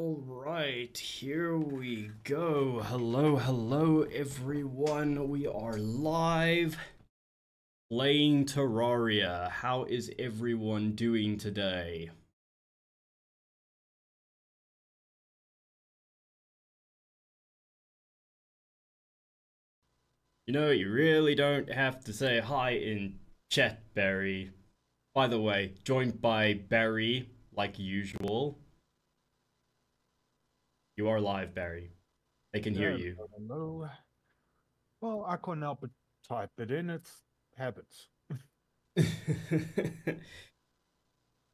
All right, here we go. Hello, hello, everyone. We are live playing Terraria. How is everyone doing today? You know, you really don't have to say hi in chat, Barry. By the way, joined by Barry, like usual. You are live, Barry. They can hear you. Hello. Well, I couldn't help but type it in. It's habits.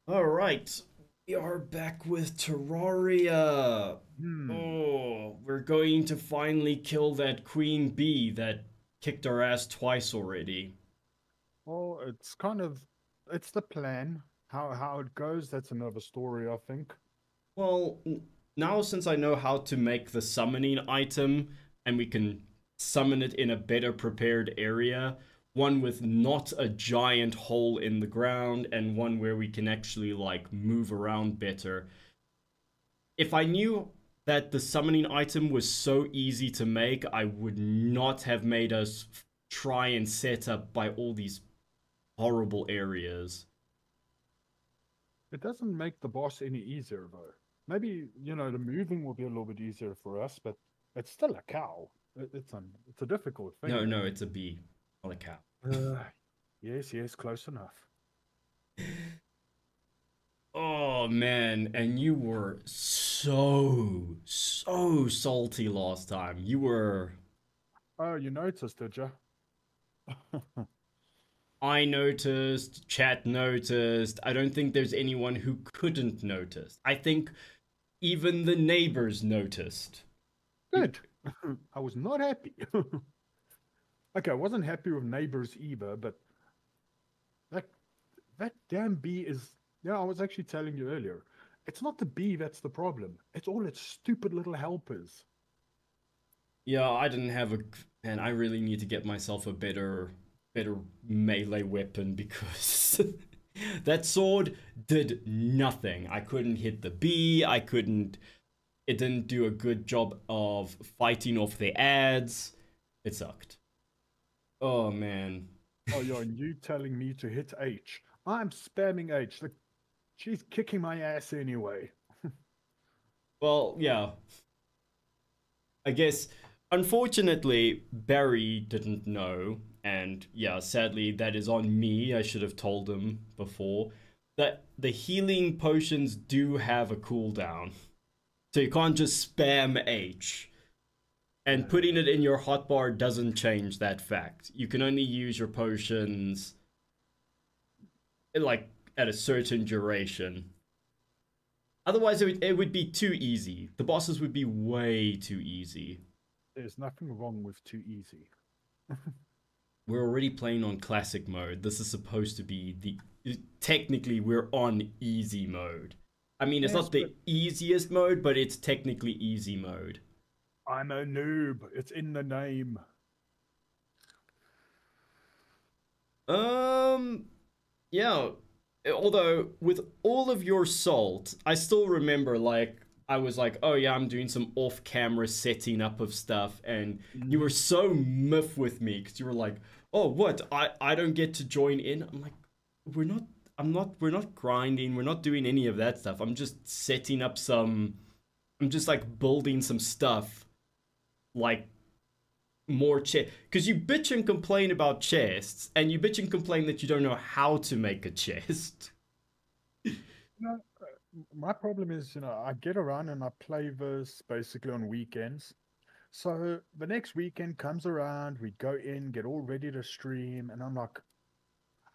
All right. We are back with Terraria. Hmm. Oh, we're going to finally kill that queen bee that kicked our ass twice already. Well, it's kind of it's the plan. How how it goes, that's another story, I think. Well, now since I know how to make the summoning item and we can summon it in a better prepared area, one with not a giant hole in the ground and one where we can actually like move around better. If I knew that the summoning item was so easy to make, I would not have made us try and set up by all these horrible areas. It doesn't make the boss any easier though. Maybe, you know, the moving will be a little bit easier for us, but it's still a cow. It, it's a it's a difficult thing. No, no, it's a bee, not a cow. Uh, yes, yes, close enough. Oh man, and you were so so salty last time. You were Oh, you noticed, did you? I noticed, chat noticed. I don't think there's anyone who couldn't notice. I think even the neighbors noticed. Good. I was not happy. okay, I wasn't happy with neighbors either, but that that damn bee is yeah, I was actually telling you earlier. It's not the bee that's the problem. It's all its stupid little helpers. Yeah, I didn't have a and I really need to get myself a better better melee weapon because that sword did nothing. I couldn't hit the bee, I couldn't it didn't do a good job of fighting off the ads. It sucked. Oh man. Oh you're you telling me to hit H. I'm spamming H. Like she's kicking my ass anyway. Well, yeah. I guess unfortunately Barry didn't know and yeah, sadly that is on me. I should have told him before that the healing potions do have a cooldown. So you can't just spam H. And putting it in your hotbar doesn't change that fact. You can only use your potions like at a certain duration. Otherwise, it would, it would be too easy. The bosses would be way too easy. There's nothing wrong with too easy. We're already playing on classic mode. This is supposed to be the. Technically, we're on easy mode. I mean, it's Yes, not the easiest mode, but it's technically easy mode. I'm a noob. It's in the name. Um, yeah. Although with all of your salt, I still remember like I was like, oh yeah, I'm doing some off-camera setting up of stuff, and you were so miff with me because you were like, oh what? I I don't get to join in. I'm like, we're not. I'm not. We're not grinding. We're not doing any of that stuff. I'm just setting up some. I'm just like building some stuff, like more chest because you bitch and complain about chests and you bitch and complain that you don't know how to make a chest my problem is, you know, I get around and I play this basically on weekends. So the next weekend comes around, we go in, get all ready to stream, and I'm like,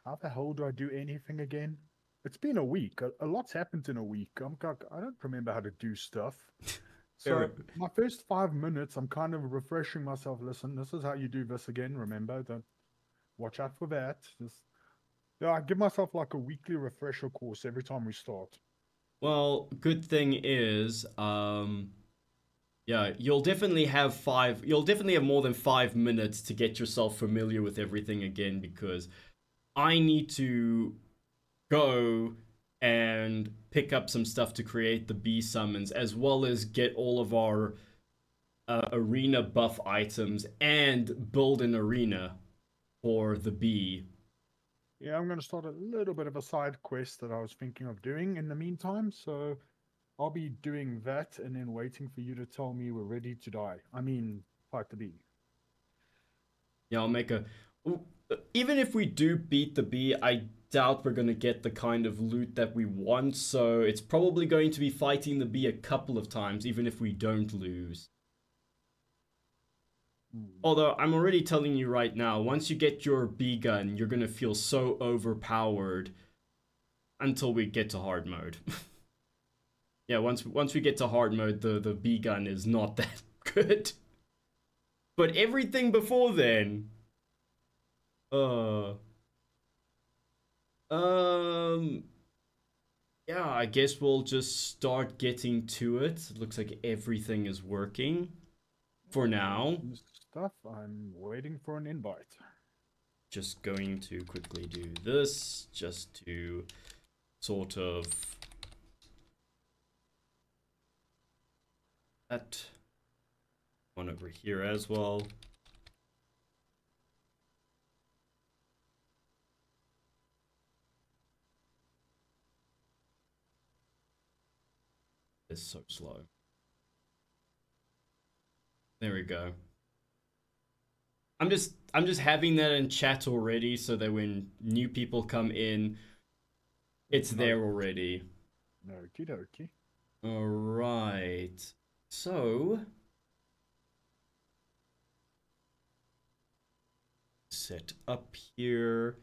how the hell do I do anything again? It's been a week. A, a lot's happened in a week. I'm like, I don't remember how to do stuff. So my first five minutes, I'm kind of refreshing myself. Listen, this is how you do this again. Remember, don't watch out for that. Just yeah, I give myself like a weekly refresher course every time we start. well good thing is um yeah you'll definitely have five you'll definitely have more than five minutes to get yourself familiar with everything again because i need to go and pick up some stuff to create the bee summons, as well as get all of our uh, arena buff items and build an arena for the bee. Yeah, I'm going to start a little bit of a side quest that I was thinking of doing in the meantime. So I'll be doing that and then waiting for you to tell me we're ready to die. I mean, fight the bee. Yeah, I'll make a. Even if we do beat the bee, I doubt we're gonna get the kind of loot that we want. So it's probably going to be fighting the bee a couple of times, even if we don't lose. Hmm. Although I'm already telling you right now, once you get your bee gun, you're gonna feel so overpowered until we get to hard mode. yeah, once once we get to hard mode, the the bee gun is not that good. But everything before then, uh, um, yeah, I guess we'll just start getting to it. It looks like everything is working for now. Stuff. I'm waiting for an invite. Just going to quickly do this just to sort of that one over here as well. It's so slow. There we go. I'm just I'm just having that in chat already so that when new people come in it's there already. Okie dokie. All right. So set up here.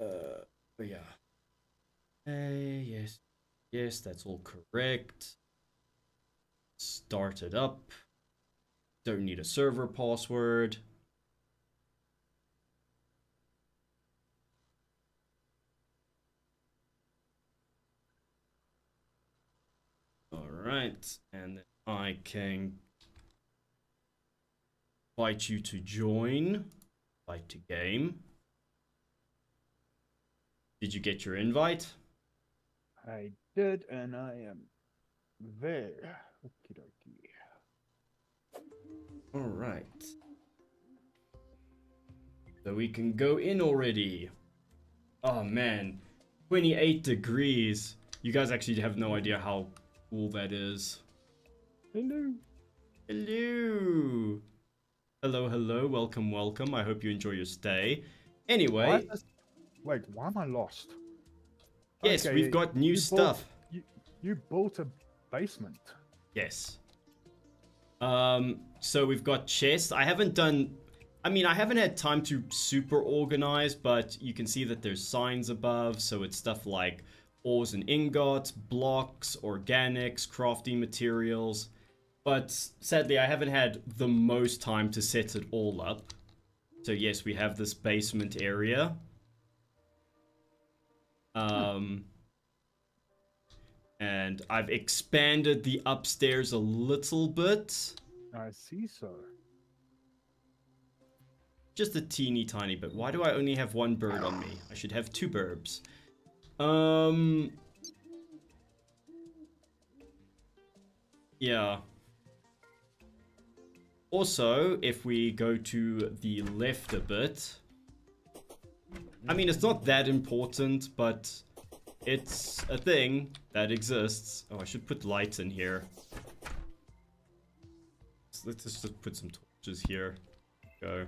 Uh, yeah. Hey, yes, yes, that's all correct. Start it up. Don't need a server password. All right, and then I can invite you to join, invite to game. Did you get your invite? I did, and I am there. Okie dokie. All right. So we can go in already. Oh man, 28 degrees. You guys actually have no idea how cool that is. Hello. Hello. Hello, hello. Welcome, welcome. I hope you enjoy your stay. Anyway, this- Wait, why am I lost? yes, Okay, we've got new stuff. You, you built a basement. Yes. Um, so we've got chests. I haven't done. I mean, I haven't had time to super organize, but you can see that there's signs above. So it's stuff like ores and ingots, blocks, organics, crafting materials. But sadly, I haven't had the most time to set it all up. So yes, we have this basement area. Um, and I've expanded the upstairs a little bit. I see sir. Just a teeny tiny bit. Why do I only have one bird on me? I should have two burbs. Um. Yeah. Also, if we go to the left a bit. I mean, it's not that important, but it's a thing that exists. Oh, I should put lights in here. So let's just put some torches here. Go.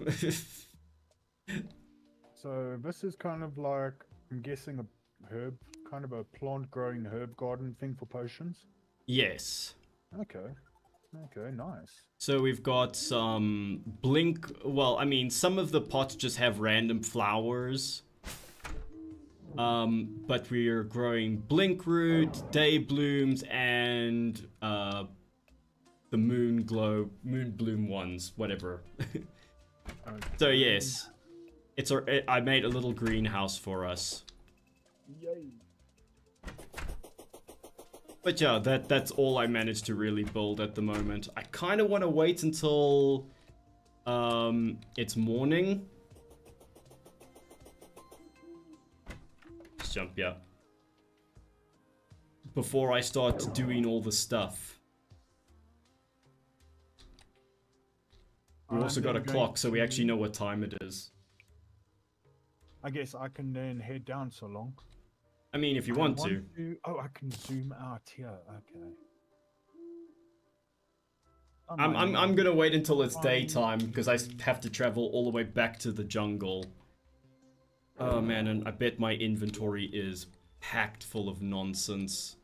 So this is kind of like I'm guessing a herb, kind of a plant growing herb garden thing for potions. yes. Okay. Okay, nice. So we've got some blink. Well, I mean, some of the pots just have random flowers. Um, but we are growing blink root, day blooms, and uh, the moon glow, moon bloom ones, whatever. Okay. so yes, It's our. It, I made a little greenhouse for us. Yay. But yeah, that that's all I managed to really build at the moment. I kind of want to wait until um it's morning. Just jump, yeah. Before I start doing all the stuff. We I'm also got a clock, so we actually know what time it is. I guess I can then head down so long. I mean, if you I want to. Oh, I can zoom out here. Okay. I'm, I'm, I'm gonna wait until it's daytime because I have to travel all the way back to the jungle. Oh man, and I bet my inventory is packed full of nonsense.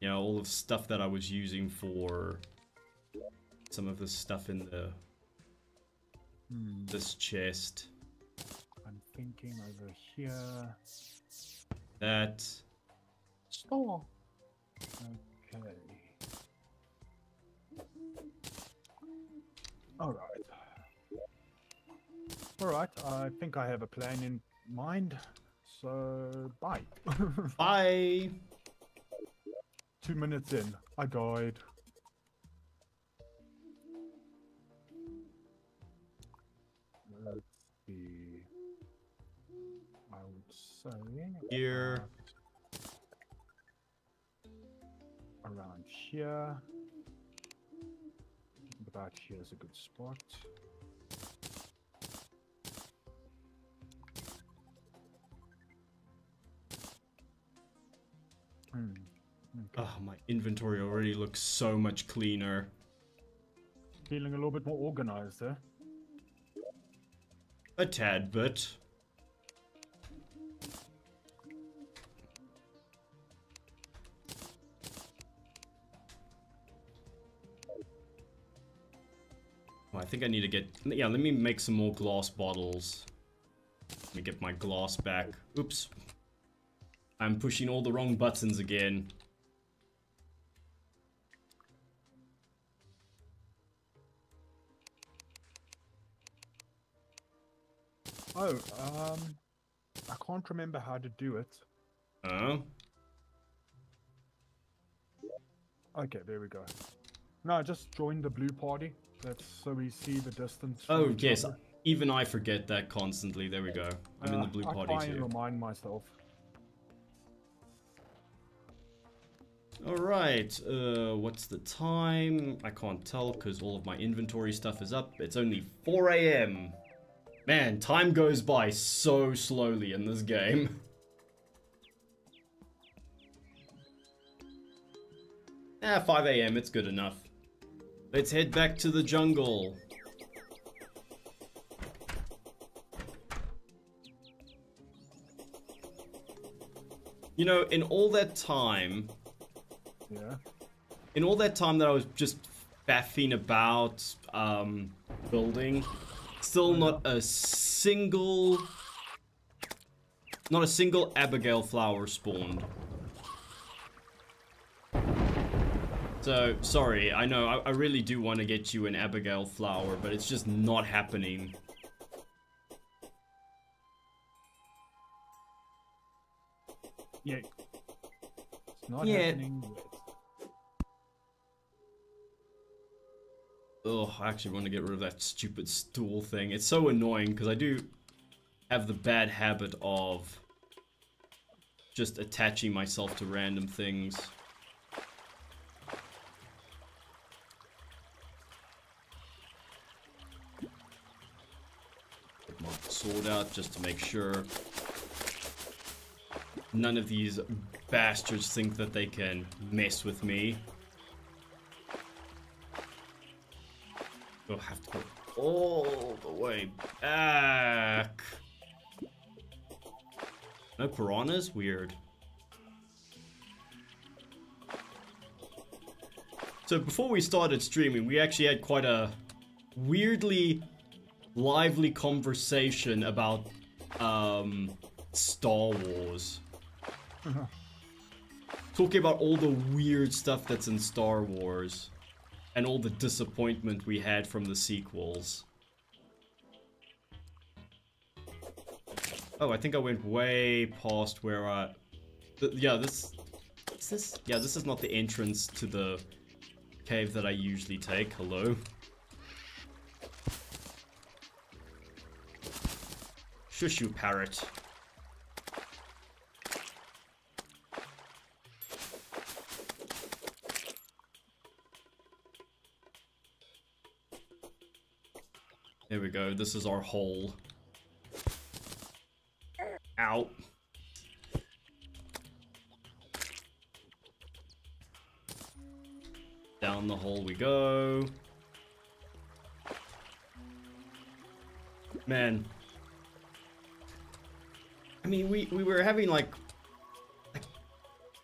You know, all of stuff that I was using for some of the stuff in the Hmm, this chest. I'm thinking over here. That Store. Okay. All right. All right. I think I have a plan in mind. So bye. bye. Two minutes in, I died. Let's. I would say here. Uh, around here. About here is a good spot. Hmm. Okay. Oh, my inventory already looks so much cleaner. Feeling a little bit more organized there. A tad bit. Oh, I think I need to get... Yeah, let me make some more glass bottles. Let me get my glass back. Oops. I'm pushing all the wrong buttons again. Oh, um, I can't remember how to do it. Uh, Okay, there we go. No, just join the blue party. That's so we see the distance. oh, yes. other. Even I forget that constantly. There we go. I'm in the Uh, blue I party try and too. remind myself. Alright, uh, what's the time? I can't tell because all of my inventory stuff is up. It's only 4 a.m. Man, time goes by so slowly in this game. ah, 5 a.m., it's good enough. Let's head back to the jungle. You know, in all that time, Yeah. in all that time that I was just faffing about um, building, still not a single, not a single Abigail flower spawned. So, sorry, I know, I, I really do want to get you an Abigail flower, but it's just not happening. Yeah. It's not Yeah. happening Ugh, I actually want to get rid of that stupid stool thing. It's so annoying because I do have the bad habit of just attaching myself to random things. Get my sword out just to make sure none of these bastards think that they can mess with me. You'll have to go all the way back. No piranhas? Weird. So before we started streaming, we actually had quite a weirdly lively conversation about um, Star Wars. Talking about all the weird stuff that's in Star Wars and all the disappointment we had from the sequels. Oh, I think I went way past where I... Th yeah, this... Is this? Yeah, this is not the entrance to the cave that I usually take. Hello? Shush, you parrot. There we go. This is our hole. Out. Down the hole we go. Man. I mean, we, we were having like...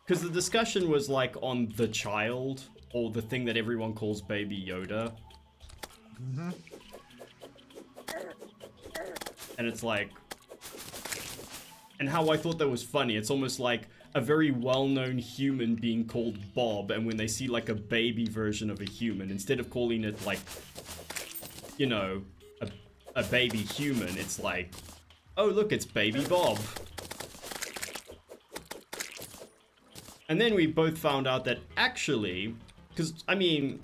Because the discussion was like on the child, or the thing that everyone calls Baby Yoda. Mm -hmm. And it's like... And how I thought that was funny. It's almost like a very well-known human being called Bob, and when they see like a baby version of a human, instead of calling it like, you know, a, a baby human, it's like, oh look, it's baby Bob. And then we both found out that actually, because, I mean,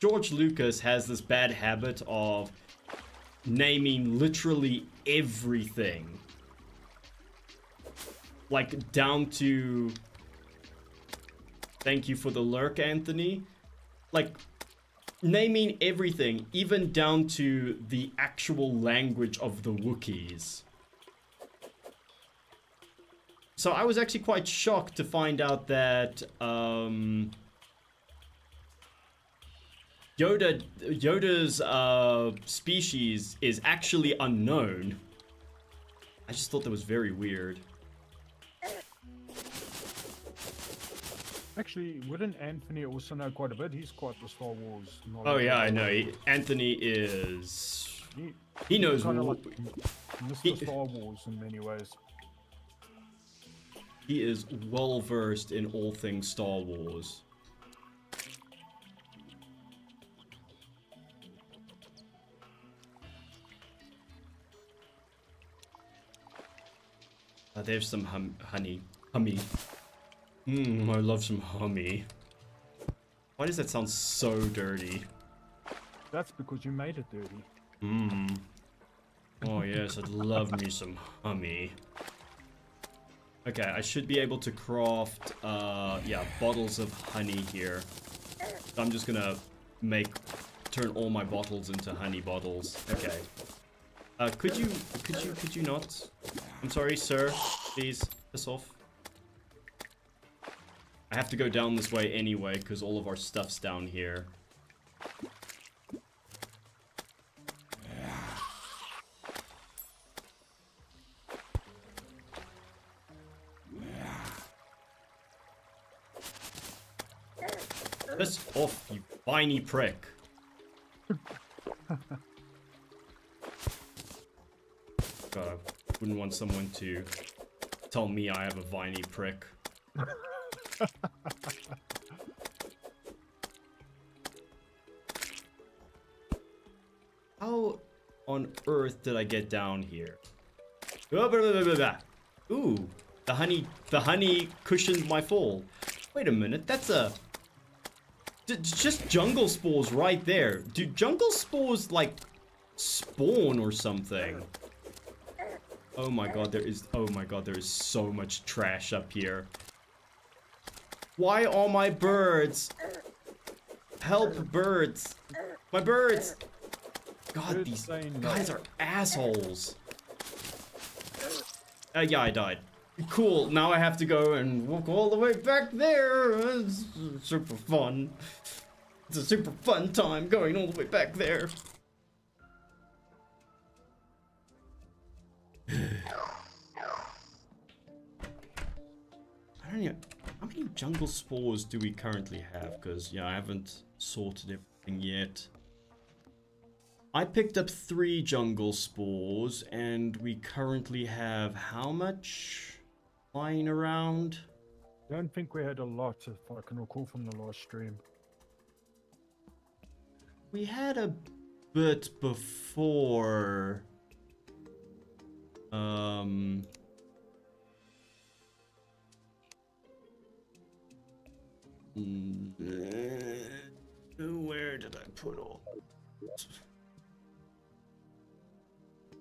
George Lucas has this bad habit of naming literally everything. Like, down to... Thank you for the lurk, Anthony. Like, naming everything, even down to the actual language of the Wookiees. So I was actually quite shocked to find out that, um... Yoda, Yoda's uh, species is actually unknown. I just thought that was very weird. Actually, wouldn't Anthony also know quite a bit? He's quite the Star Wars knowledge. Oh yeah, I know. He, Anthony is. He, he knows. Kind of like Mr. He, Star Wars in many ways. He is well versed in all things Star Wars. Uh, there's some hum honey. Hummy. Mmm, I love some hummy. Why does that sound so dirty? That's because you made it dirty. Mmm. Oh yes, I'd love me some hummy. Okay, I should be able to craft, uh, yeah, bottles of honey here. So I'm just gonna make, turn all my bottles into honey bottles. Okay. Uh, could you, could you, could you not? I'm sorry, sir. Please, piss off. I have to go down this way anyway, because all of our stuff's down here. Piss off, you viney prick. I uh, wouldn't want someone to tell me I have a viney prick. How on earth did I get down here? Ooh, the honey, the honey cushioned my fall. Wait a minute, that's a... Just jungle spores right there. Do jungle spores, like, spawn or something? Oh my god, there is... Oh my god, there is so much trash up here. Why all my birds? Help, birds. My birds. God, these guys are assholes. Uh, yeah, I died. Cool, now I have to go and walk all the way back there. It's super fun. It's a super fun time going all the way back there. I don't know. How many jungle spores do we currently have? Because, yeah, I haven't sorted everything yet. I picked up three jungle spores, and we currently have how much lying around? I don't think we had a lot, if I can recall from the last stream. We had a bit before. Um. Where did I put all?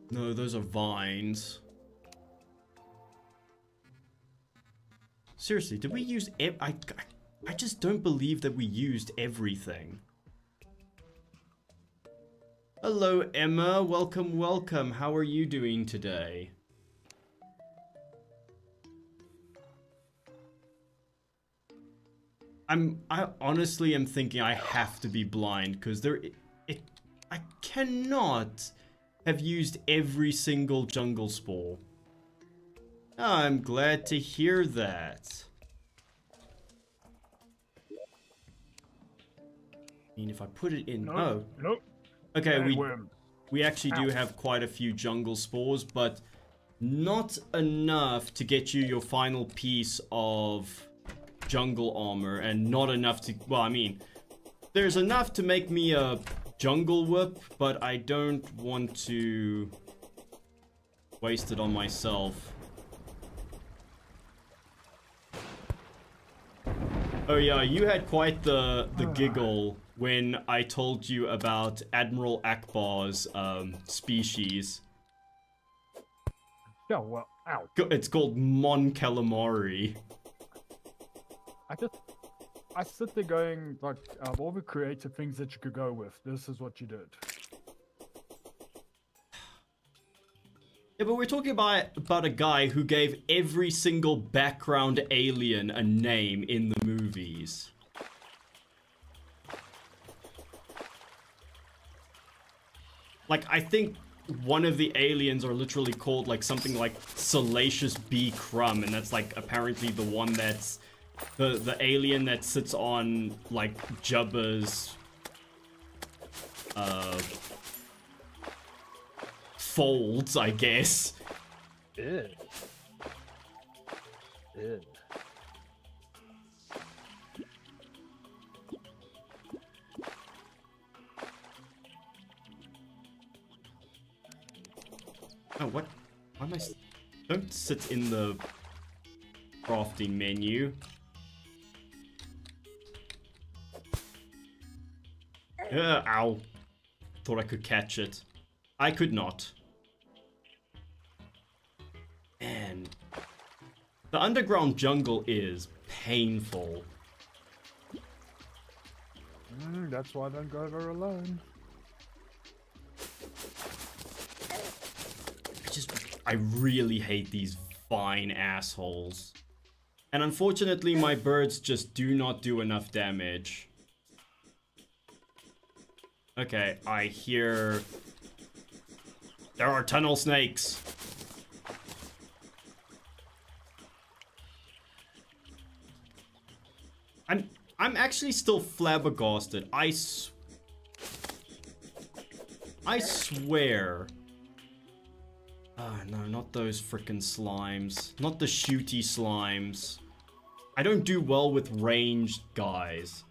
No, those are vines. Seriously, did we use I, I, I just don't believe that we used everything. Hello, Emma. Welcome, welcome. How are you doing today? I'm I honestly am thinking I have to be blind because there it, it I cannot have used every single jungle spore. I'm glad to hear that. I mean, if I put it in... No, oh. Nope. Okay, we, worm. we actually do have quite a few jungle spores, but not enough to get you your final piece of jungle armor, and not enough to... Well, I mean, there's enough to make me a jungle whip, but I don't want to waste it on myself. Oh yeah, you had quite the the ah. giggle when I told you about Admiral Ackbar's um, species. Yeah, well, ow. It's called Mon Calamari. I just, I sit there going, like, of all the creative things that you could go with, this is what you did. Yeah, but we're talking about about a guy who gave every single background alien a name in the movies. Like, I think one of the aliens are literally called like something like Salacious B. Crumb, and that's like apparently the one that's the the alien that sits on like Jabba's uh folds, I guess. Ew. Ew. Oh, what? Why am I... Don't sit in the crafting menu. Uh, ow. Thought I could catch it. I could not. Man. The underground jungle is painful. Mm, that's why I don't go there alone. I really hate these fine assholes. And unfortunately, my birds just do not do enough damage. Okay, I hear... There are tunnel snakes! I'm, I'm actually still flabbergasted. I I swear Ah, no, not those frickin' slimes. Not the shooty slimes. I don't do well with ranged guys.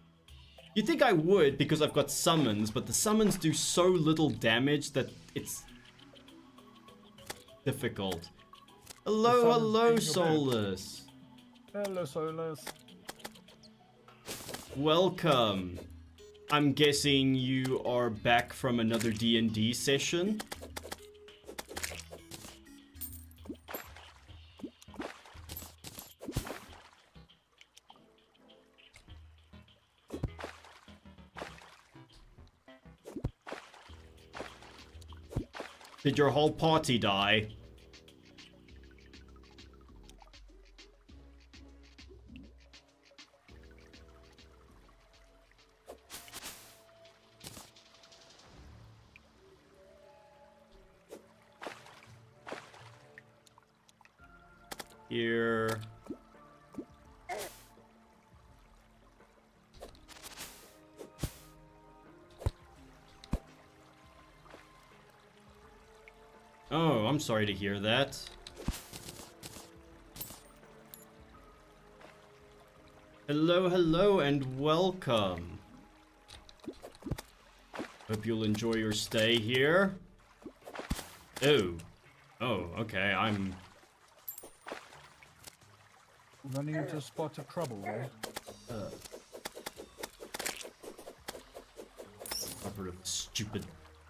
You'd think I would because I've got summons, but the summons do so little damage that it's difficult. Hello, hello, Solus. Hello, Solus. Welcome. I'm guessing you are back from another D&D session. Did your whole party die? Sorry to hear that. Hello, hello, and welcome. Hope you'll enjoy your stay here. Oh. Oh, okay, I'm... Running into a spot of trouble there. Uh, covered of stupid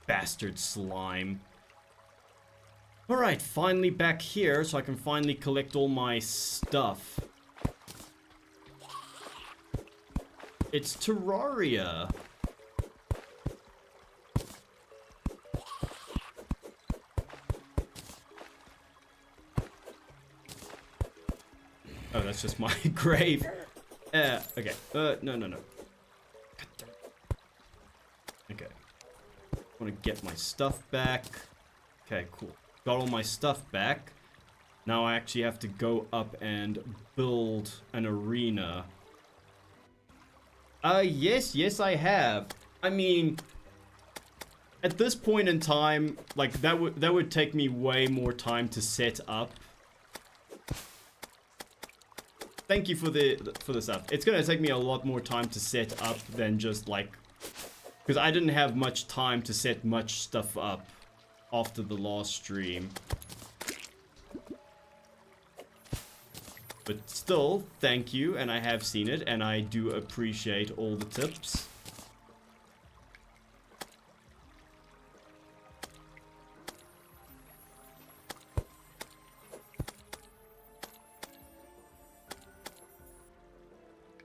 bastard slime. Alright, finally back here so I can finally collect all my stuff. It's Terraria. Oh, that's just my grave. Uh, okay. Uh, no, no, no. Okay. Want to get my stuff back. Okay, cool. Got all my stuff back. Now I actually have to go up and build an arena. Uh, yes, yes I have. I mean, at this point in time, like, that would that would take me way more time to set up. Thank you for the for the stuff. It's gonna take me a lot more time to set up than just, like... Because I didn't have much time to set much stuff up after the last stream. But still, thank you, and I have seen it, and I do appreciate all the tips.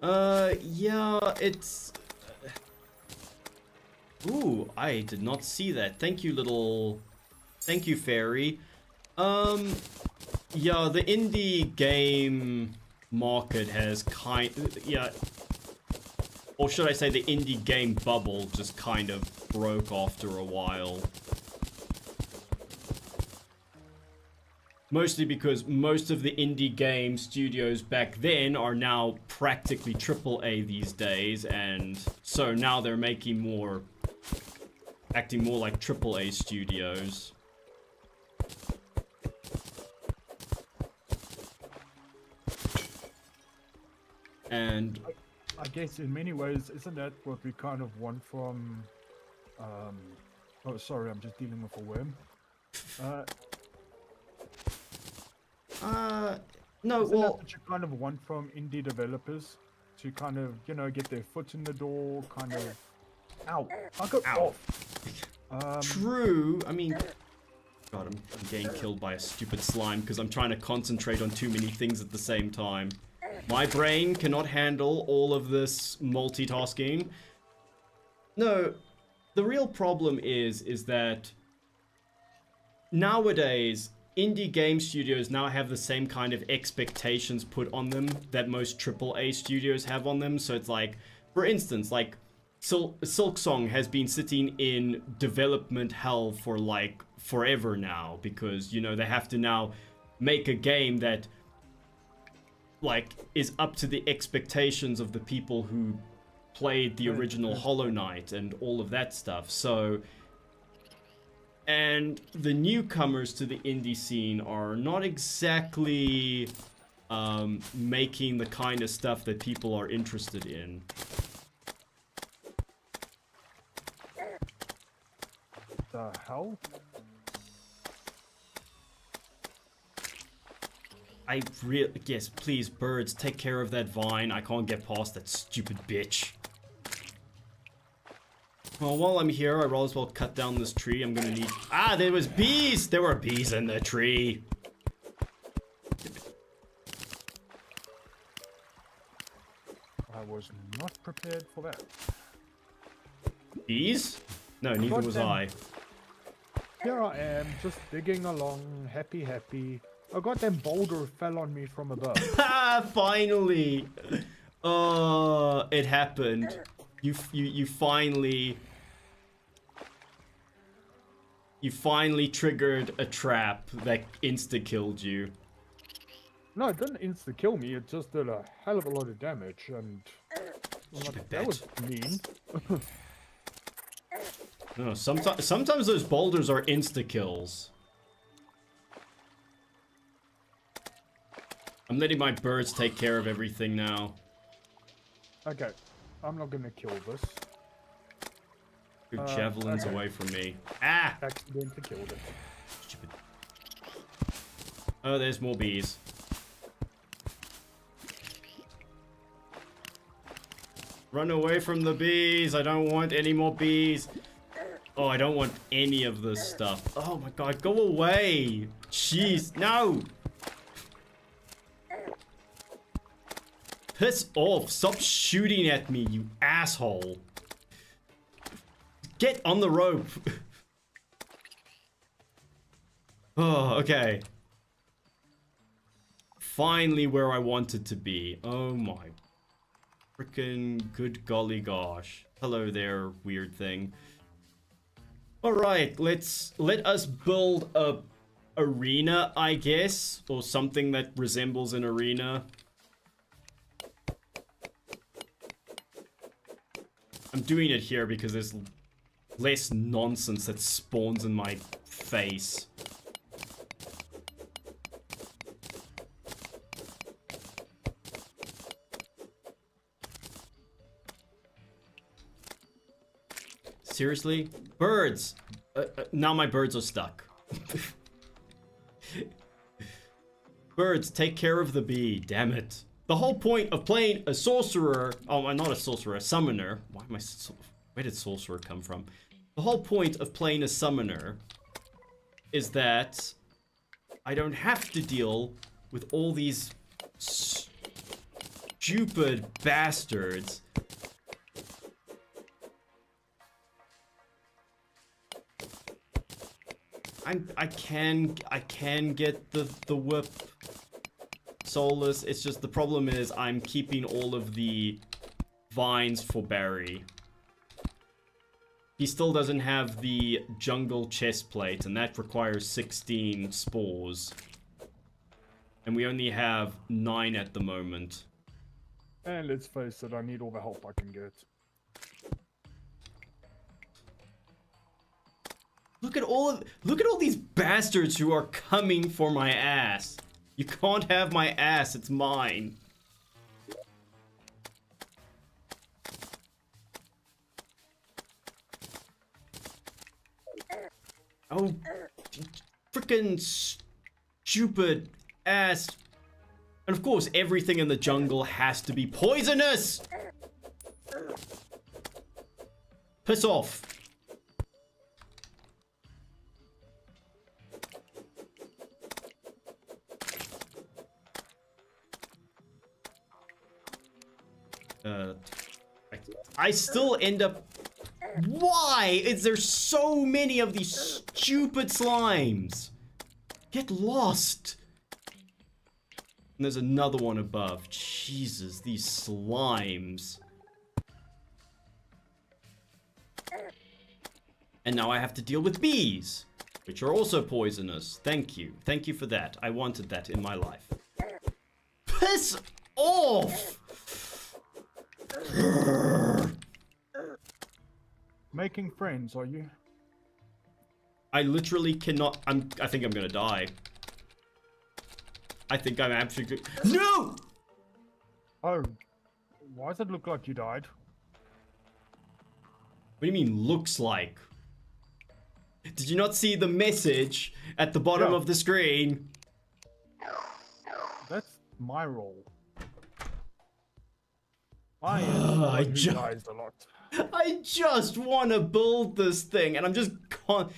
Uh, yeah, it's... Ooh, I did not see that. Thank you, little... Thank you, fairy. Um, yeah, the indie game market has kind... Yeah, or should I say the indie game bubble just kind of broke after a while. Mostly because most of the indie game studios back then are now practically AAA these days, and so now they're making more, acting more like AAA studios. And I guess in many ways, isn't that what we kind of want from? Um, oh, sorry, I'm just dealing with a worm. Uh, uh, no, isn't well, that what you kind of want from indie developers to kind of you know get their foot in the door, kind of. Ow! I got Ow. off. Um, True. I mean, God, I'm, I'm getting killed by a stupid slime because I'm trying to concentrate on too many things at the same time. My brain cannot handle all of this multitasking. No, the real problem is, is that nowadays, indie game studios now have the same kind of expectations put on them that most AAA studios have on them. So it's like, for instance, like Sil- Silksong has been sitting in development hell for like forever now because you know they have to now make a game that like is up to the expectations of the people who played the original. Hollow Knight and all of that stuff. So and the newcomers to the indie scene are not exactly um, making the kind of stuff that people are interested in. the hell? I really yes, please, birds, take care of that vine. I can't get past that stupid bitch. Well, while I'm here, I might as well cut down this tree. I'm gonna need. Ah, there was bees. There were bees in the tree. I was not prepared for that. Bees? No, neither was. I. Here I am, just digging along, happy, happy. A goddamn boulder fell on me from above. Ah, finally. Oh, it happened. You you you finally. You finally triggered a trap that insta killed you. no, it didn't insta kill me. It just did a hell of a lot of damage, and Stupid that was mean. No, sometimes sometimes those boulders are insta I'm letting my birds take care of everything now. Okay, I'm not gonna kill this. Your Uh, javelins okay. away from me. Ah! Accidentally killed it. Stupid. Oh, there's more bees. Run away from the bees. I don't want any more bees. Oh, I don't want any of this stuff. Oh my god, go away. Jeez, no. Piss off. Stop shooting at me, you asshole. Get on the rope. oh, okay. Finally where I wanted to be. Oh my freaking good golly gosh. Hello there, weird thing. Alright, let's let us build a arena, I guess, or something that resembles an arena. I'm doing it here because there's less nonsense that spawns in my face. Seriously? Birds! Uh, uh, now my birds are stuck. birds, take care of the bee, damn it. The whole point of playing a sorcerer, oh, not a sorcerer, a summoner. Why am I, so, where did sorcerer come from? The whole point of playing a summoner is that I don't have to deal with all these stupid bastards I'm I can I can get the the whip soulless. It's just the problem is I'm keeping all of the vines for Barry. He still doesn't have the jungle chest plate, and that requires 16 spores. And we only have 9 at the moment. And let's face it, I need all the help I can get. Look at all of look at all these bastards who are coming for my ass. You can't have my ass, it's mine. Oh, freaking stupid ass. And of course, everything in the jungle has to be poisonous. Piss off. Uh, I, I still end up... Why is there so many of these stupid slimes? Get lost. And there's another one above. Jesus, these slimes. And now I have to deal with bees, which are also poisonous. Thank you. Thank you for that. I wanted that in my life. Piss off! Making friends, are you? I literally cannot. I'm. I think I'm gonna die. I think I'm absolutely. No. Oh, why does it look like you died? What do you mean? Looks like. Did you not see the message at the bottom yeah. of the screen? That's my role. I I just, a lot. I just want to build this thing, and I'm just con.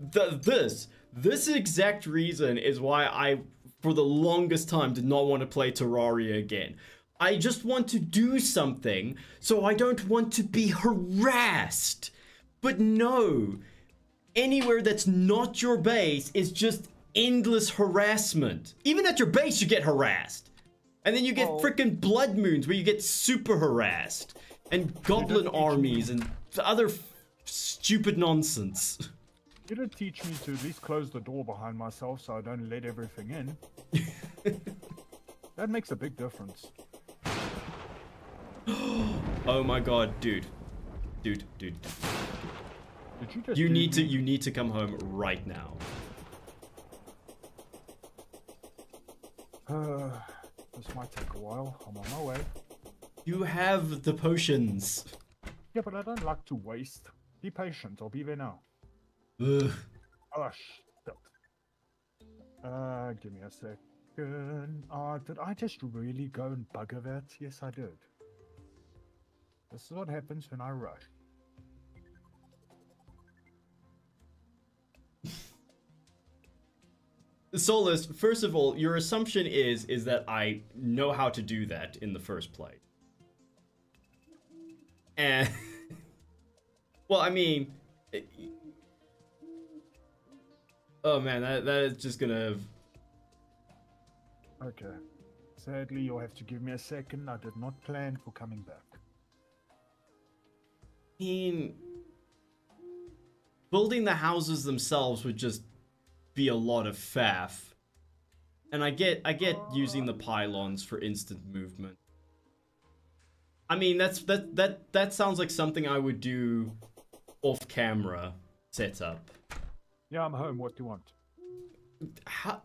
The, this this exact reason is why I, for the longest time, did not want to play Terraria again. I just want to do something, so I don't want to be harassed. But no, anywhere that's not your base is just endless harassment. Even at your base, you get harassed. And then you get oh. freaking blood moons where you get super harassed. And goblin armies and other stupid nonsense. You did teach me to at least close the door behind myself so I don't let everything in. that makes a big difference. oh my god, dude. Dude, dude. Did you just You need me? to you need to come home right now. Uh this might take a while. I'm on my way. You have the potions. Yeah, but I don't like to waste. Be patient. I'll be there now. Ugh. Oh, shit. Uh, give me a second. Uh, did I just really go and bugger that? Yes, I did. This is what happens when I rush. Solus, first of all, your assumption is is that I know how to do that in the first place. And well, I mean, it- oh man, that that is just gonna. Okay. Sadly, you'll have to give me a second. I did not plan for coming back. I mean, building the houses themselves would just be a lot of faff. And I get I get using the pylons for instant movement. I mean, that's that that that sounds like something I would do off camera setup. Yeah, I'm home. What do you want? How...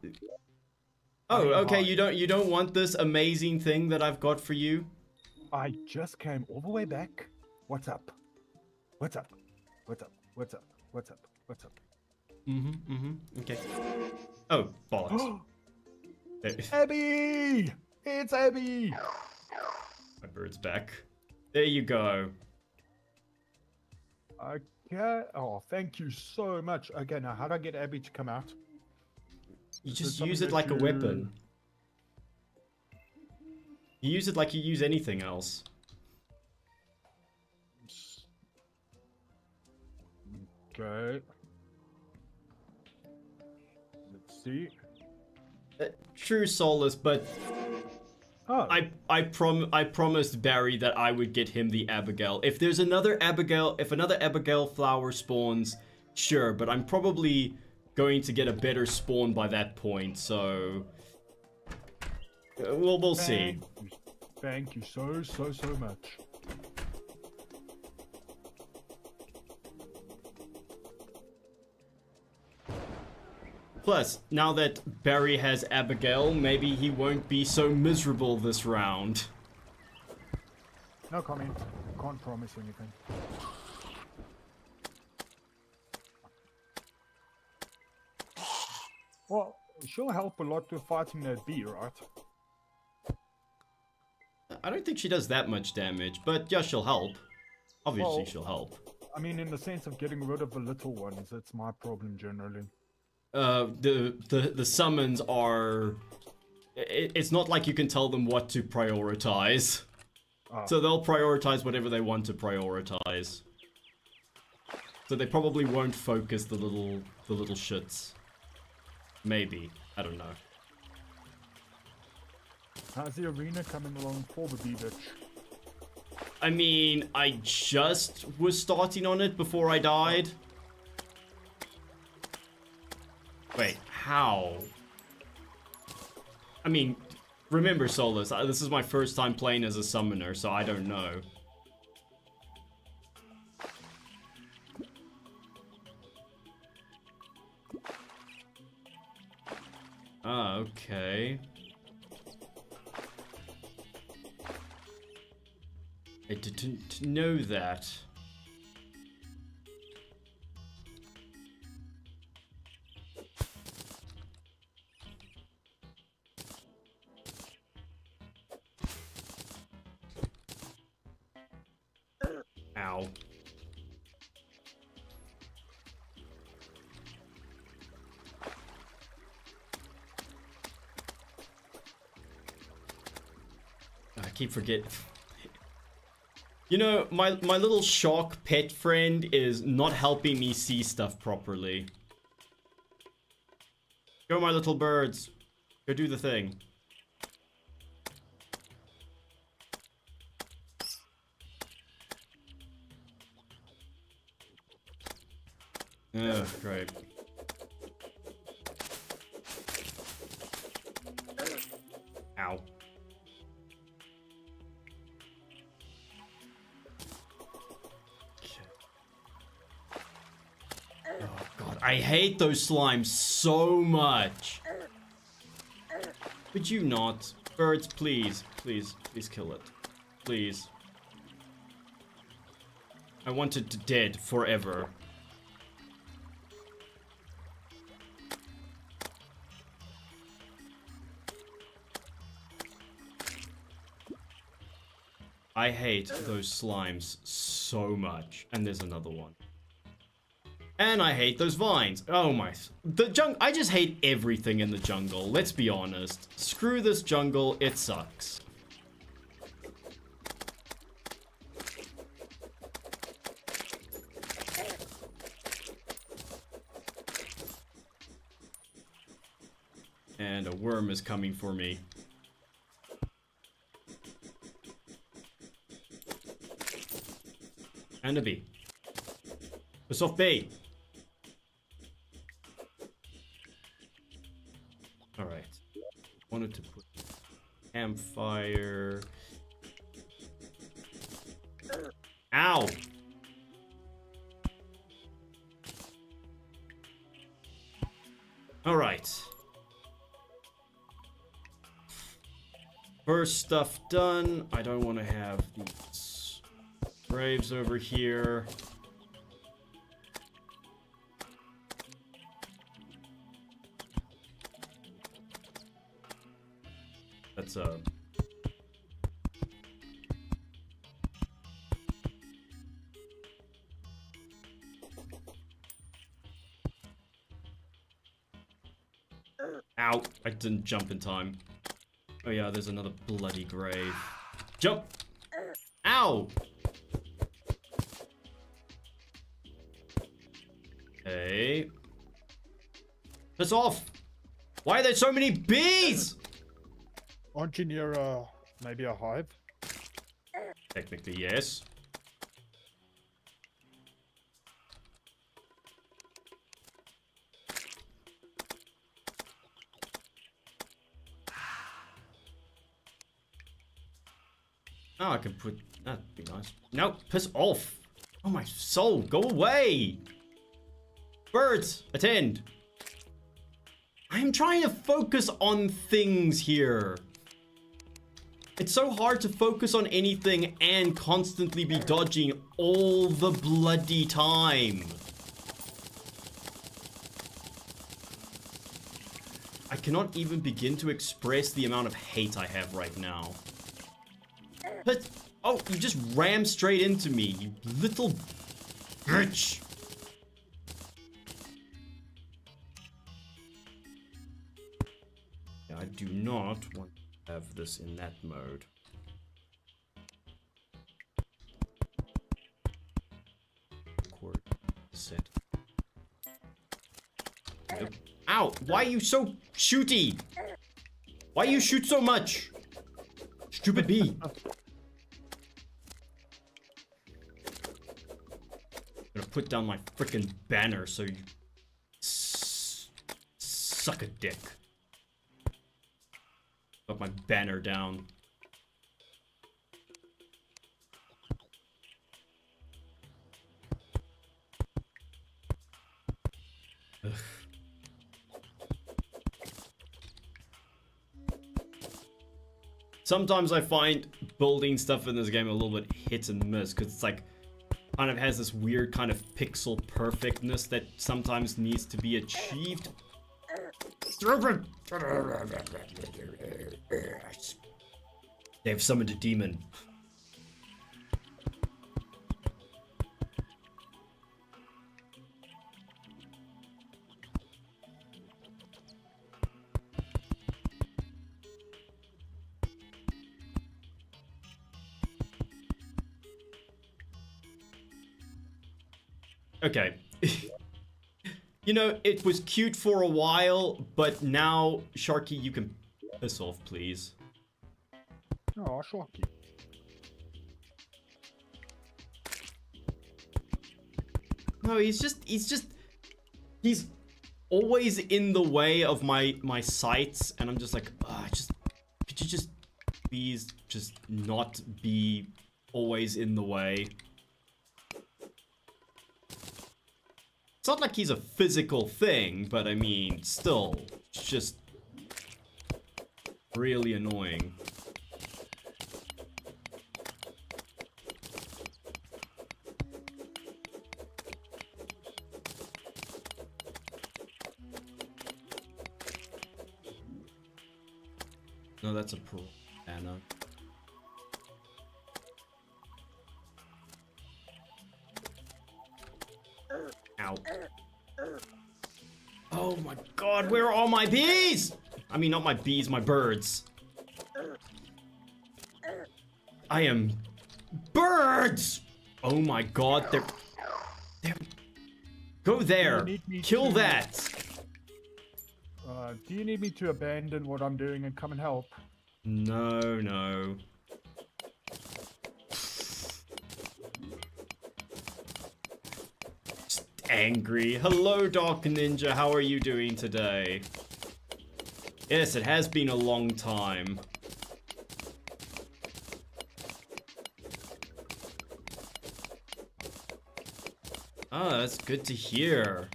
Oh, okay, you don't you don't want this amazing thing that I've got for you? I just came all the way back. What's up? What's up? What's up? What's up? What's up? What's up? Mm-hmm. Mm-hmm. Okay. Oh, bollocks. There- Abby! It's Abby! My bird's back. There you go. Okay. Oh, thank you so much. Okay, now how do I get Abby to come out? You Is just use it that like a weapon. You use it like you use anything else. Okay. See. Uh, true Solus, but Oh, I I prom I promised Barry that I would get him the Abigail. If there's another Abigail, if another Abigail flower spawns, sure, but I'm probably going to get a better spawn by that point. So uh, we'll we'll see. Thank you so, so, so much. Plus, now that Barry has Abigail, maybe he won't be so miserable this round. No comment. Can't promise anything. Well, she'll help a lot with fighting that bee, right? I don't think she does that much damage, but yeah, she'll help. Obviously, Well- she'll help. I mean, in the sense of getting rid of the little ones, that's my problem generally. Uh, the the the summons are. It, it's not like you can tell them what to prioritize. Ah. So they'll prioritize whatever they want to prioritize. So they probably won't focus the little the little shits. Maybe I don't know. How's the arena coming along for the bee bitch? I mean, I just was starting on it before I died. Wait, how? I mean, remember Solus, this is my first time playing as a summoner, so I don't know. Ah, okay. I didn't know that. Ow. I keep forgetting. You know, my my little shark pet friend is not helping me see stuff properly. Go, my little birds. Go do the thing. Oh, great. Ow. Oh god, I hate those slimes so much. Would you not? Birds, please, please, please kill it. Please. I want it dead forever. I hate those slimes so much. And there's another one. And I hate those vines. Oh my. The jung- I just hate everything in the jungle. Let's be honest. Screw this jungle. It sucks. And a worm is coming for me. And a bee. Piss off bee. Alright. Wanted to put campfire. Ow! Alright. First stuff done. I don't want to have these graves over here. That's a... Ow! I didn't jump in time. Oh yeah, there's another bloody grave. Jump! Ow! Piss off! Why are there so many bees? Aren't you near uh, maybe a hive? Technically, yes. Oh, I can put... That'd be nice. No, piss off. Oh, my soul, go away. Birds, attend. Trying to focus on things here. It's so hard to focus on anything and constantly be dodging all the bloody time. I cannot even begin to express the amount of hate I have right now. But, oh, you just rammed straight into me, you little bitch. Not want to have this in that mode. Record set. Ow! Why are you so shooty? Why you shoot so much? Stupid bee. gonna put down my freaking banner so you suck a dick. Put my banner down. Ugh. Sometimes I find building stuff in this game a little bit hit and miss because it's like kind of has this weird kind of pixel perfectness that sometimes needs to be achieved. They've summoned a demon. Okay. you know, it was cute for a while, but now, Sharky, you can piss off, please. Oh, Sharky. No, he's just, he's just, he's always in the way of my, my sights, and I'm just like, ah, just, could you just, please, just not be always in the way? It's not like he's a physical thing, but I mean, still, just really annoying. No, that's a pro Anna. Ow. Oh my god, where are all my bees? I mean, not my bees, my birds. I am birds. Oh my god, they're they're Go there. Kill to- that. Uh, do you need me to abandon what I'm doing and come and help? No, no. Just angry. Hello, Dark Ninja. How are you doing today? Yes, it has been a long time. Ah, that's good to hear.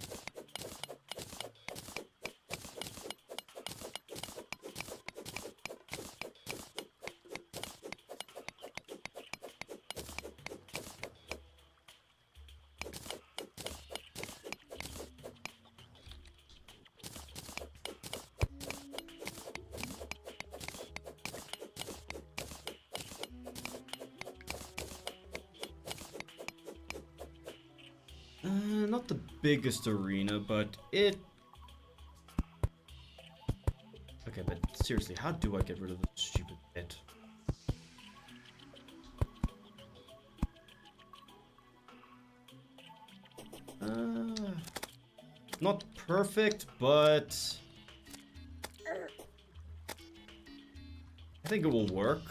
Biggest arena, but it... Okay, but seriously, how do I get rid of this stupid bit? Uh, not perfect, but... I think it will work.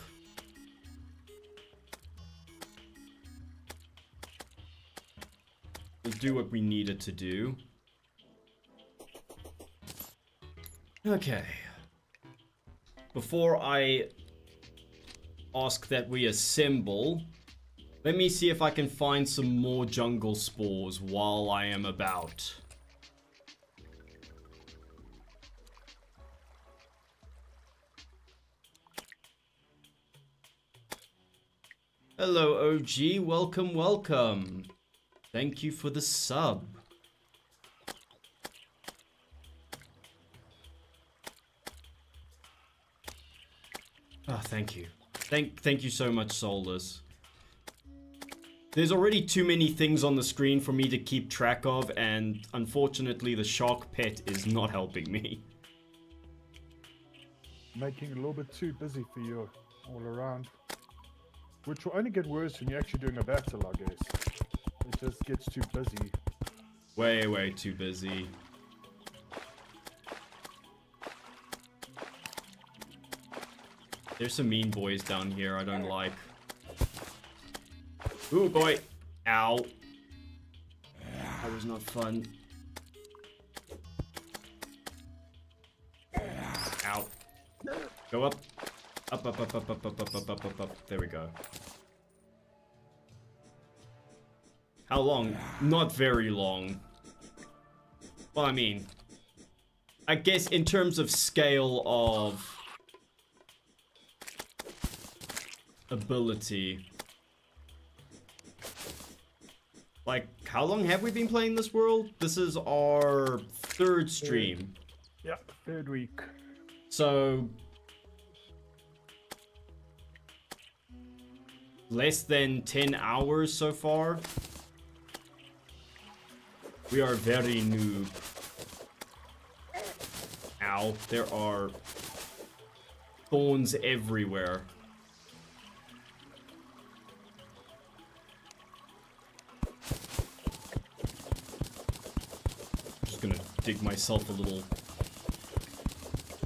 Do what we needed to do. Okay. Before I ask that we assemble, let me see if I can find some more jungle spores while I am about. Hello, OG. Welcome, welcome. Thank you for the sub. Oh, thank you. Thank thank you so much, Solus. There's already too many things on the screen for me to keep track of, and unfortunately the shark pet is not helping me. Making a little bit too busy for you all around. Which will only get worse when you're actually doing a battle, I guess. It just gets too busy. Way, way too busy. There's some mean boys down here I don't like. Ooh, boy. Ow. That was not fun. Ow. Go up. Up, up, up, up, up, up, up, up, up, up, up. There we go. How long? Not very long. Well, I mean, I guess in terms of scale of ability. Like, how long have we been playing this world? This is our third stream. Yeah, third week. So less than 10 hours so far. We are very noob. Ow, there are thorns everywhere. I'm Just gonna dig myself a little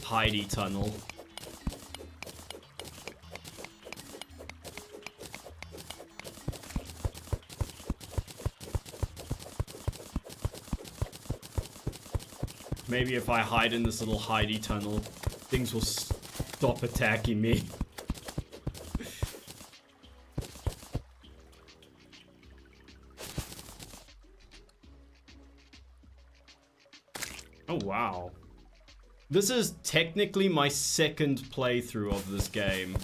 hidey tunnel. Maybe if I hide in this little hidey tunnel, things will stop attacking me. oh wow. This is technically my second playthrough of this game.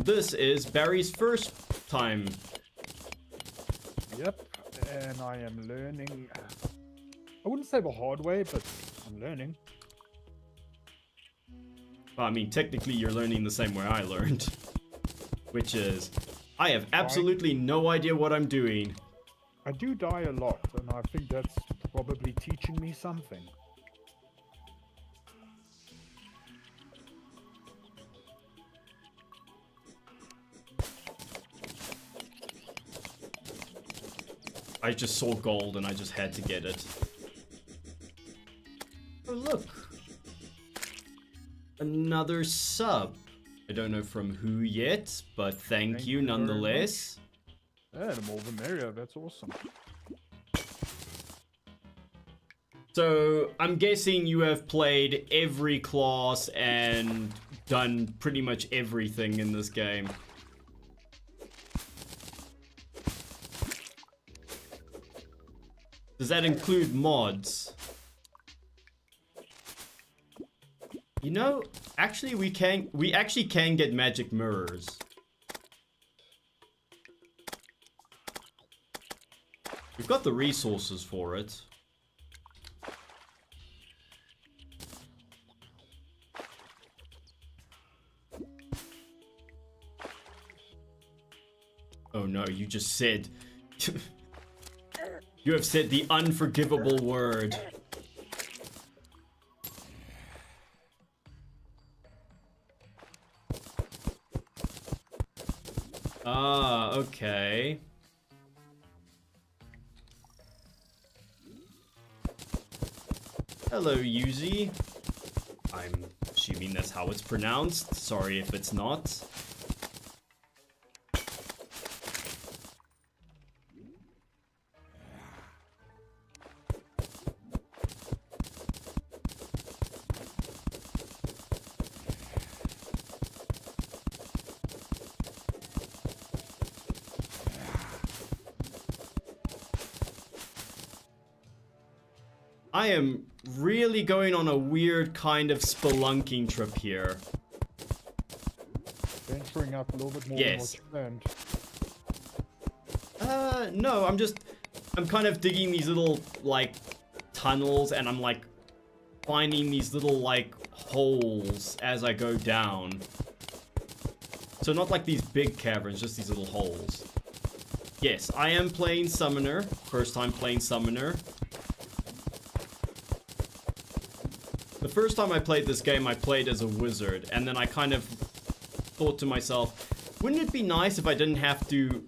And this is Barry's first time. Yep, and I am learning. I wouldn't say the hard way, but I'm learning. Well, I mean, technically you're learning the same way I learned. Which is, I have absolutely no idea what I'm doing. I do die a lot, and I think that's probably teaching me something. I just saw gold and I just had to get it. Oh, look. Another sub. I don't know from who yet, but thank, Thank you you nonetheless. Yeah, the more the merrier. That's awesome. So, I'm guessing you have played every class and done pretty much everything in this game. Does that include mods? You know, actually we can we actually can get magic mirrors. We've got the resources for it. Oh no, you just said... you have said the unforgivable word. Ah, okay. Hello, Yuzi. I'm assuming that's how it's pronounced. Sorry if it's not. Am really going on a weird kind of spelunking trip here. Venturing up a little bit more Yes. than what. Uh, no, I'm just, I'm kind of digging these little, like, tunnels, and I'm, like, finding these little, like, holes as I go down. So not like these big caverns, just these little holes. Yes, I am playing Summoner. First time playing Summoner. The first time I played this game, I played as a wizard, and then I kind of thought to myself, wouldn't it be nice if I didn't have to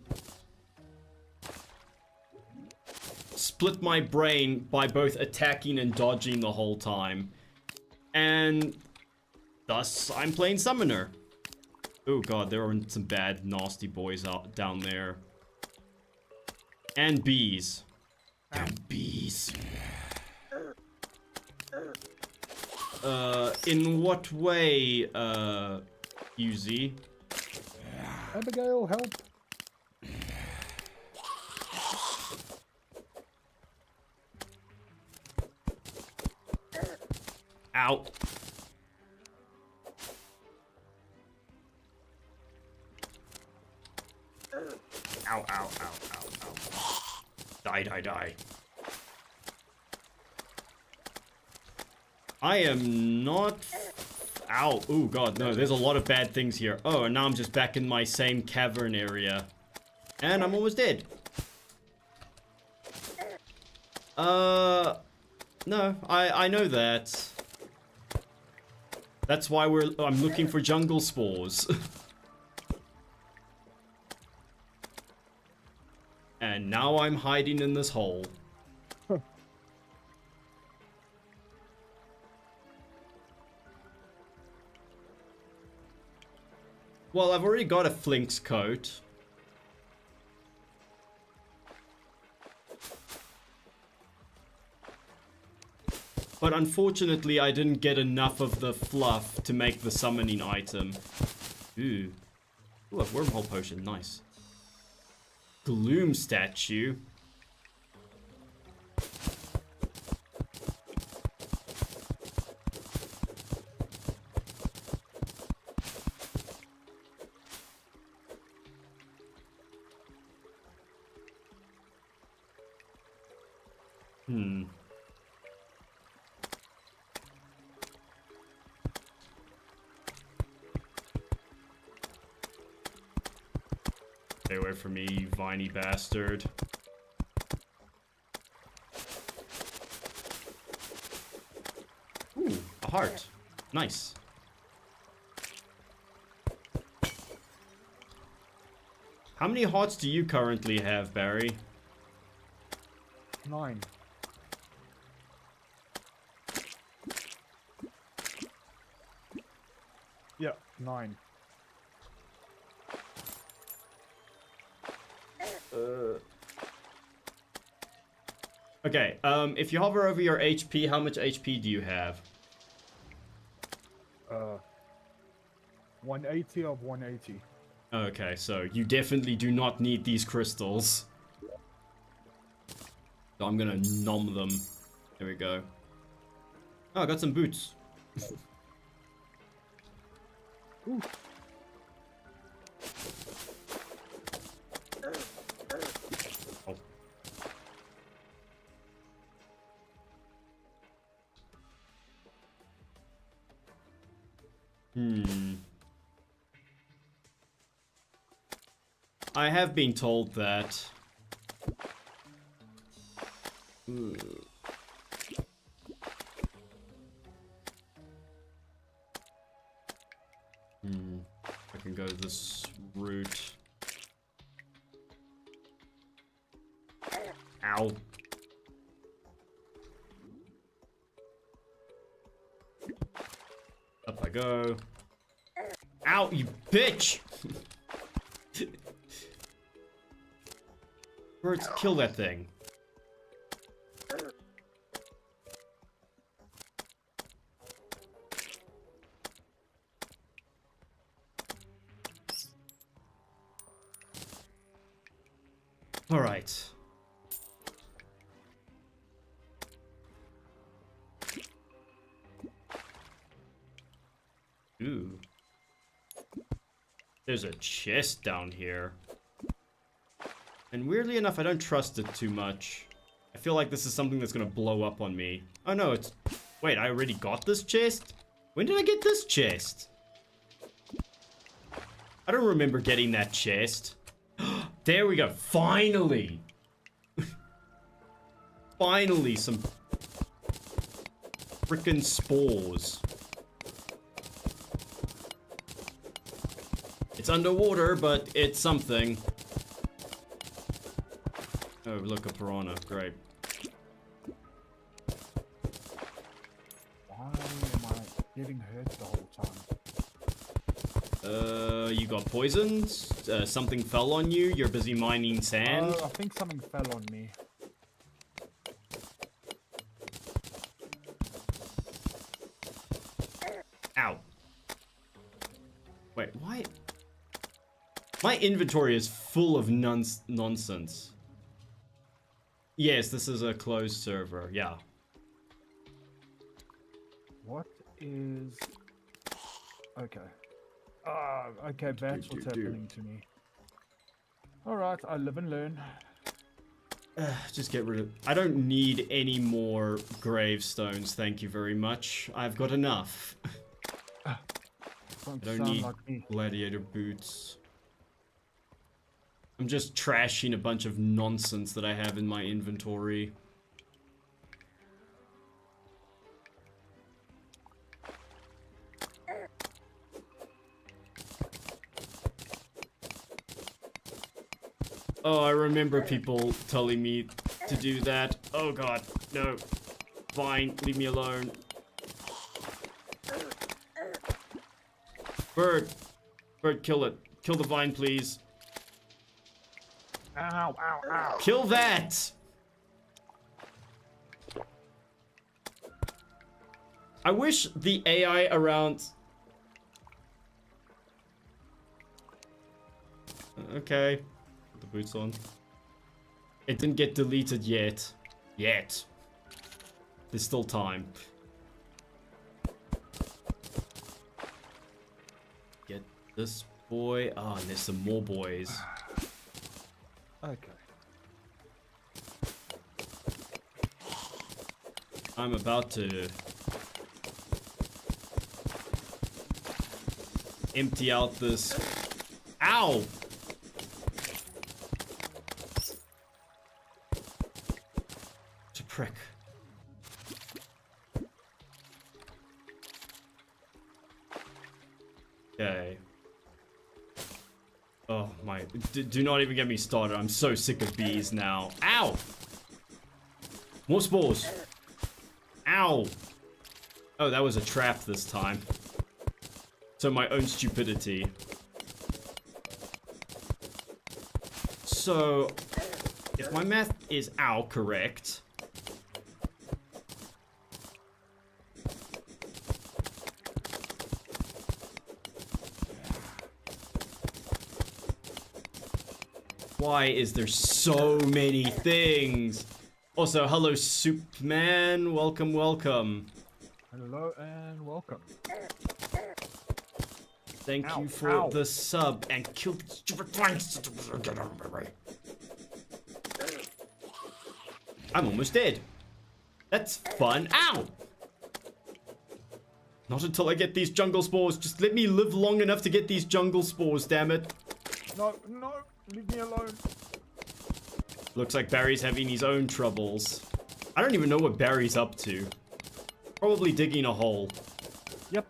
split my brain by both attacking and dodging the whole time? And thus, I'm playing Summoner. Oh god, there are some bad, nasty boys out down there. And bees. And bees. Uh, in what way, uh, Yuzi? Abigail, help! Ow. Ow, ow, ow, ow, ow. Die, die, die. I am not... Ow. Oh, God, no. There's a lot of bad things here. Oh, and now I'm just back in my same cavern area. And I'm almost dead. Uh... No, I, I know that. That's why we're I'm looking for jungle spores. and now I'm hiding in this hole. Well, I've already got a Flinx coat. But unfortunately, I didn't get enough of the fluff to make the summoning item. Ooh. Ooh, a wormhole potion. Nice. Gloom statue. Me, you viney bastard. Ooh, a heart. Nice. How many hearts do you currently have, Barry? Nine. Yeah, nine. Okay, um, if you hover over your HP, how much HP do you have? Uh, 180 of 180. Okay, so you definitely do not need these crystals. So I'm gonna nom them. There we go. Oh, I got some boots. Ooh. Have been told that. Hmm. I can go this route. Ow. Up I go. Ow, you bitch! Birds, kill that thing. Alright. Ooh. There's a chest down here. And weirdly enough, I don't trust it too much. I feel like this is something that's gonna blow up on me. Oh no, it's... Wait, I already got this chest? When did I get this chest? I don't remember getting that chest. there we go, finally! finally, some... Frickin' spores. It's underwater, but it's something. Oh, look, a piranha. Great. Why am I getting hurt the whole time? Uh, you got poisoned? Uh, something fell on you? You're busy mining sand? Oh, I think something fell on me. Ow. Wait, why? My inventory is full of nonsense. Yes, this is a closed server. Yeah. What is... Okay. Ah, okay, that's do, what's do. happening to me. Alright, I live and learn. Uh, just get rid of... I don't need any more gravestones, thank you very much. I've got enough. Don't I don't need like gladiator boots. I'm just trashing a bunch of nonsense that I have in my inventory. Oh, I remember people telling me to do that. Oh god, no. Fine, leave me alone. Bird! Bird, kill it. Kill the vine, please. Ow, ow, ow. Kill that! I wish the AI around... Okay. Put the boots on. It didn't get deleted yet. Yet. There's still time. Get this boy. Ah, and there's some more boys. Okay. I'm about to empty out this. Ow! My, D do not even get me started. I'm so sick of bees now. Ow! More spores. Ow! Oh, that was a trap this time. So my own stupidity. So, if my math is ow correct, Why is there so many things? Also, hello, Soupman. Welcome, welcome. Hello and welcome. Thank Ow, you for ow. the sub and kill the stupid flanks. Get out of my way. I'm almost dead. That's fun. Ow! Not until I get these jungle spores. Just let me live long enough to get these jungle spores, damn it. No, no, leave me alone. Looks like Barry's having his own troubles. I don't even know what Barry's up to. Probably digging a hole. Yep,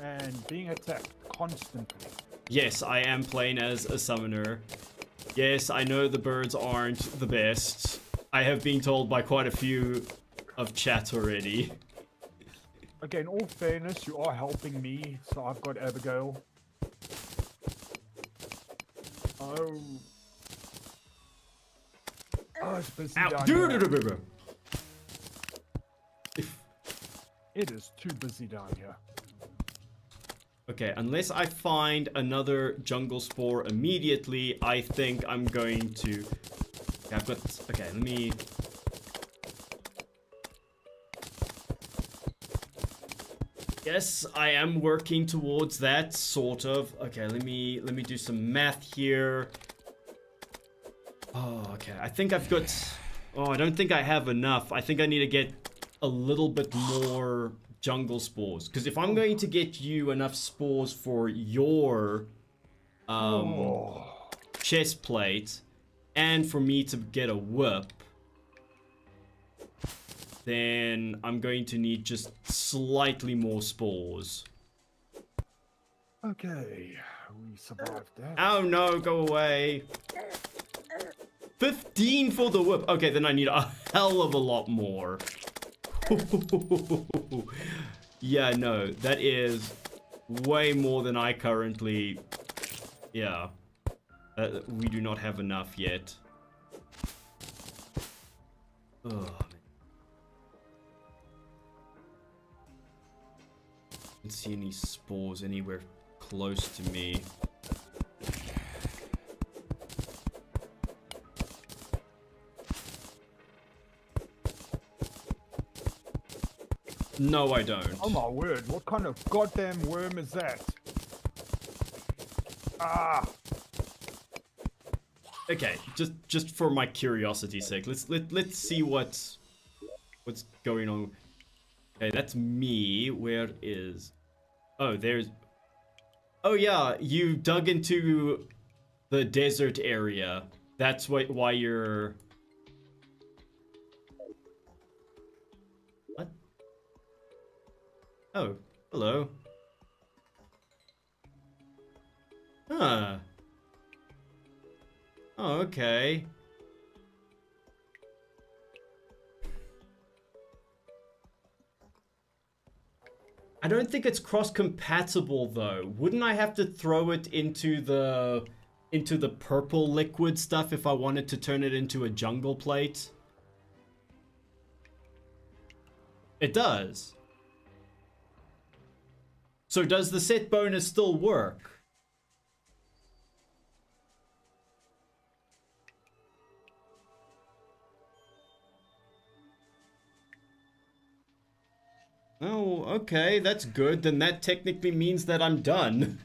and being attacked constantly. Yes, I am playing as a summoner. Yes, I know the birds aren't the best. I have been told by quite a few of chat already. Okay, in all fairness, you are helping me, so I've got Abigail. Oh. Oh, down here. It is too busy down here. Okay, unless I find another jungle spore immediately, I think I'm going to... I've got... Okay, let me... Yes, I am working towards that, sort of. Okay, let me let me do some math here. Oh, okay. I think I've got... Oh, I don't think I have enough. I think I need to get a little bit more jungle spores. Because if I'm going to get you enough spores for your um, Oh. chest plate and for me to get a whip, then I'm going to need just slightly more spores. Okay, we survived that. Oh no, go away. 15 for the whip. Okay, then I need a hell of a lot more. yeah, no, that is way more than I currently... Yeah. Uh, we do not have enough yet. Ugh, man. Don't see any spores anywhere close to me. No, I don't. Oh my word, what kind of goddamn worm is that? Ah! Okay, just just for my curiosity's sake, let's let let's see what's what's going on. Okay, that's me. Where is? Oh, there's. Oh yeah, you dug into the desert area. That's why why you're. What? Oh, hello. Huh. Oh, okay. I don't think it's cross-compatible though. Wouldn't I have to throw it into the into the purple liquid stuff if I wanted to turn it into a jungle plate? It does. So does the set bonus still work? Oh, okay, that's good. Then that technically means that I'm done.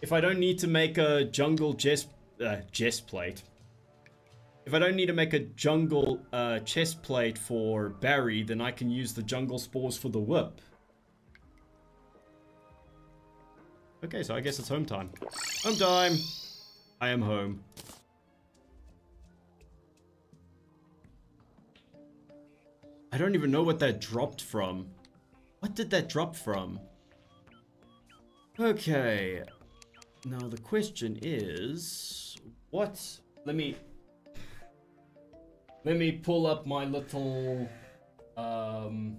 If I don't need to make a jungle chest, uh, chest plate. If I don't need to make a jungle uh, chest plate for Barry, then I can use the jungle spores for the whip. Okay, so I guess it's home time. Home time! I am home. I don't even know what that dropped from. What did that drop from? Okay. Now the question is, what? Let me let me pull up my little um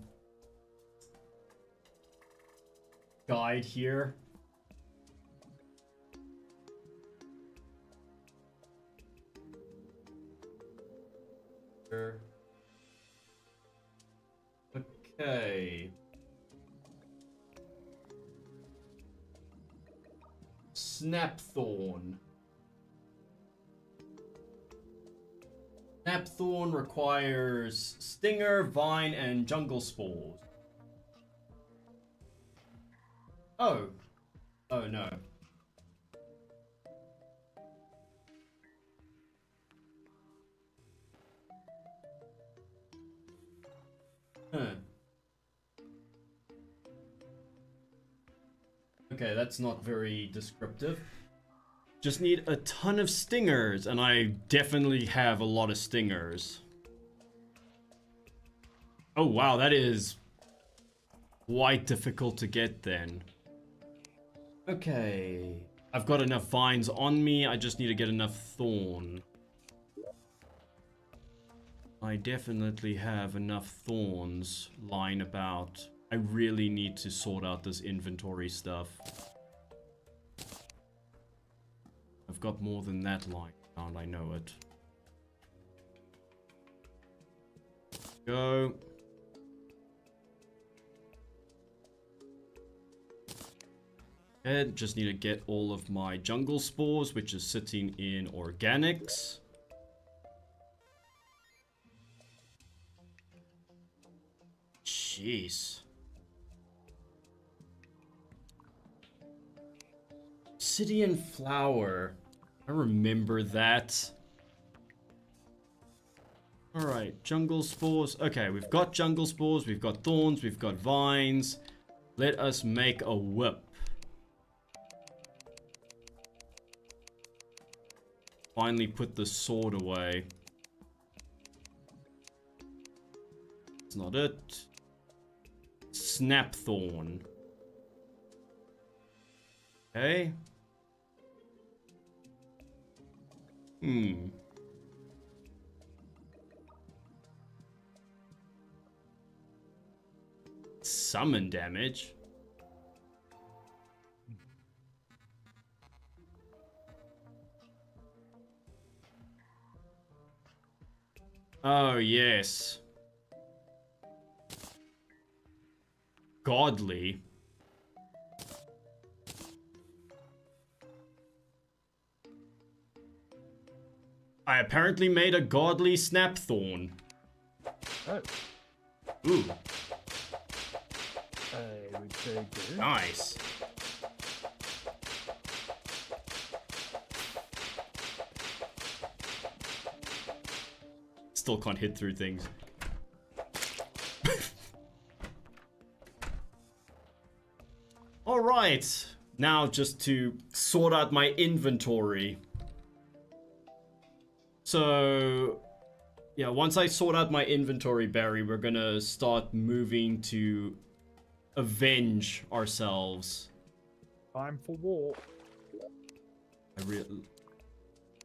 guide here. Okay. Snapthorn. Snapthorn requires Stinger, Vine, and Jungle Spores. Oh. Oh no. Huh. Okay, that's not very descriptive. Just need a ton of stingers, and I definitely have a lot of stingers. Oh wow, that is quite difficult to get then. Okay. I've got enough vines on me, I just need to get enough thorn. I definitely have enough thorns lying about. I really need to sort out this inventory stuff. I've got more than that lying around, I know it. Go. And just need to get all of my jungle spores, which is sitting in organics. Jeez. Obsidian flower. I remember that. Alright, jungle spores. Okay, we've got jungle spores, we've got thorns, we've got vines. Let us make a whip. Finally put the sword away. It's not it. Snapthorn. Okay. Hmm. Summon damage. Oh, yes. Godly. I apparently made a godly snapthorn. Oh, Ooh, I would say good. nice. Still can't hit through things. Alright, now just to sort out my inventory. So, yeah, once I sort out my inventory, Barry, we're gonna start moving to avenge ourselves. Time for war. I really,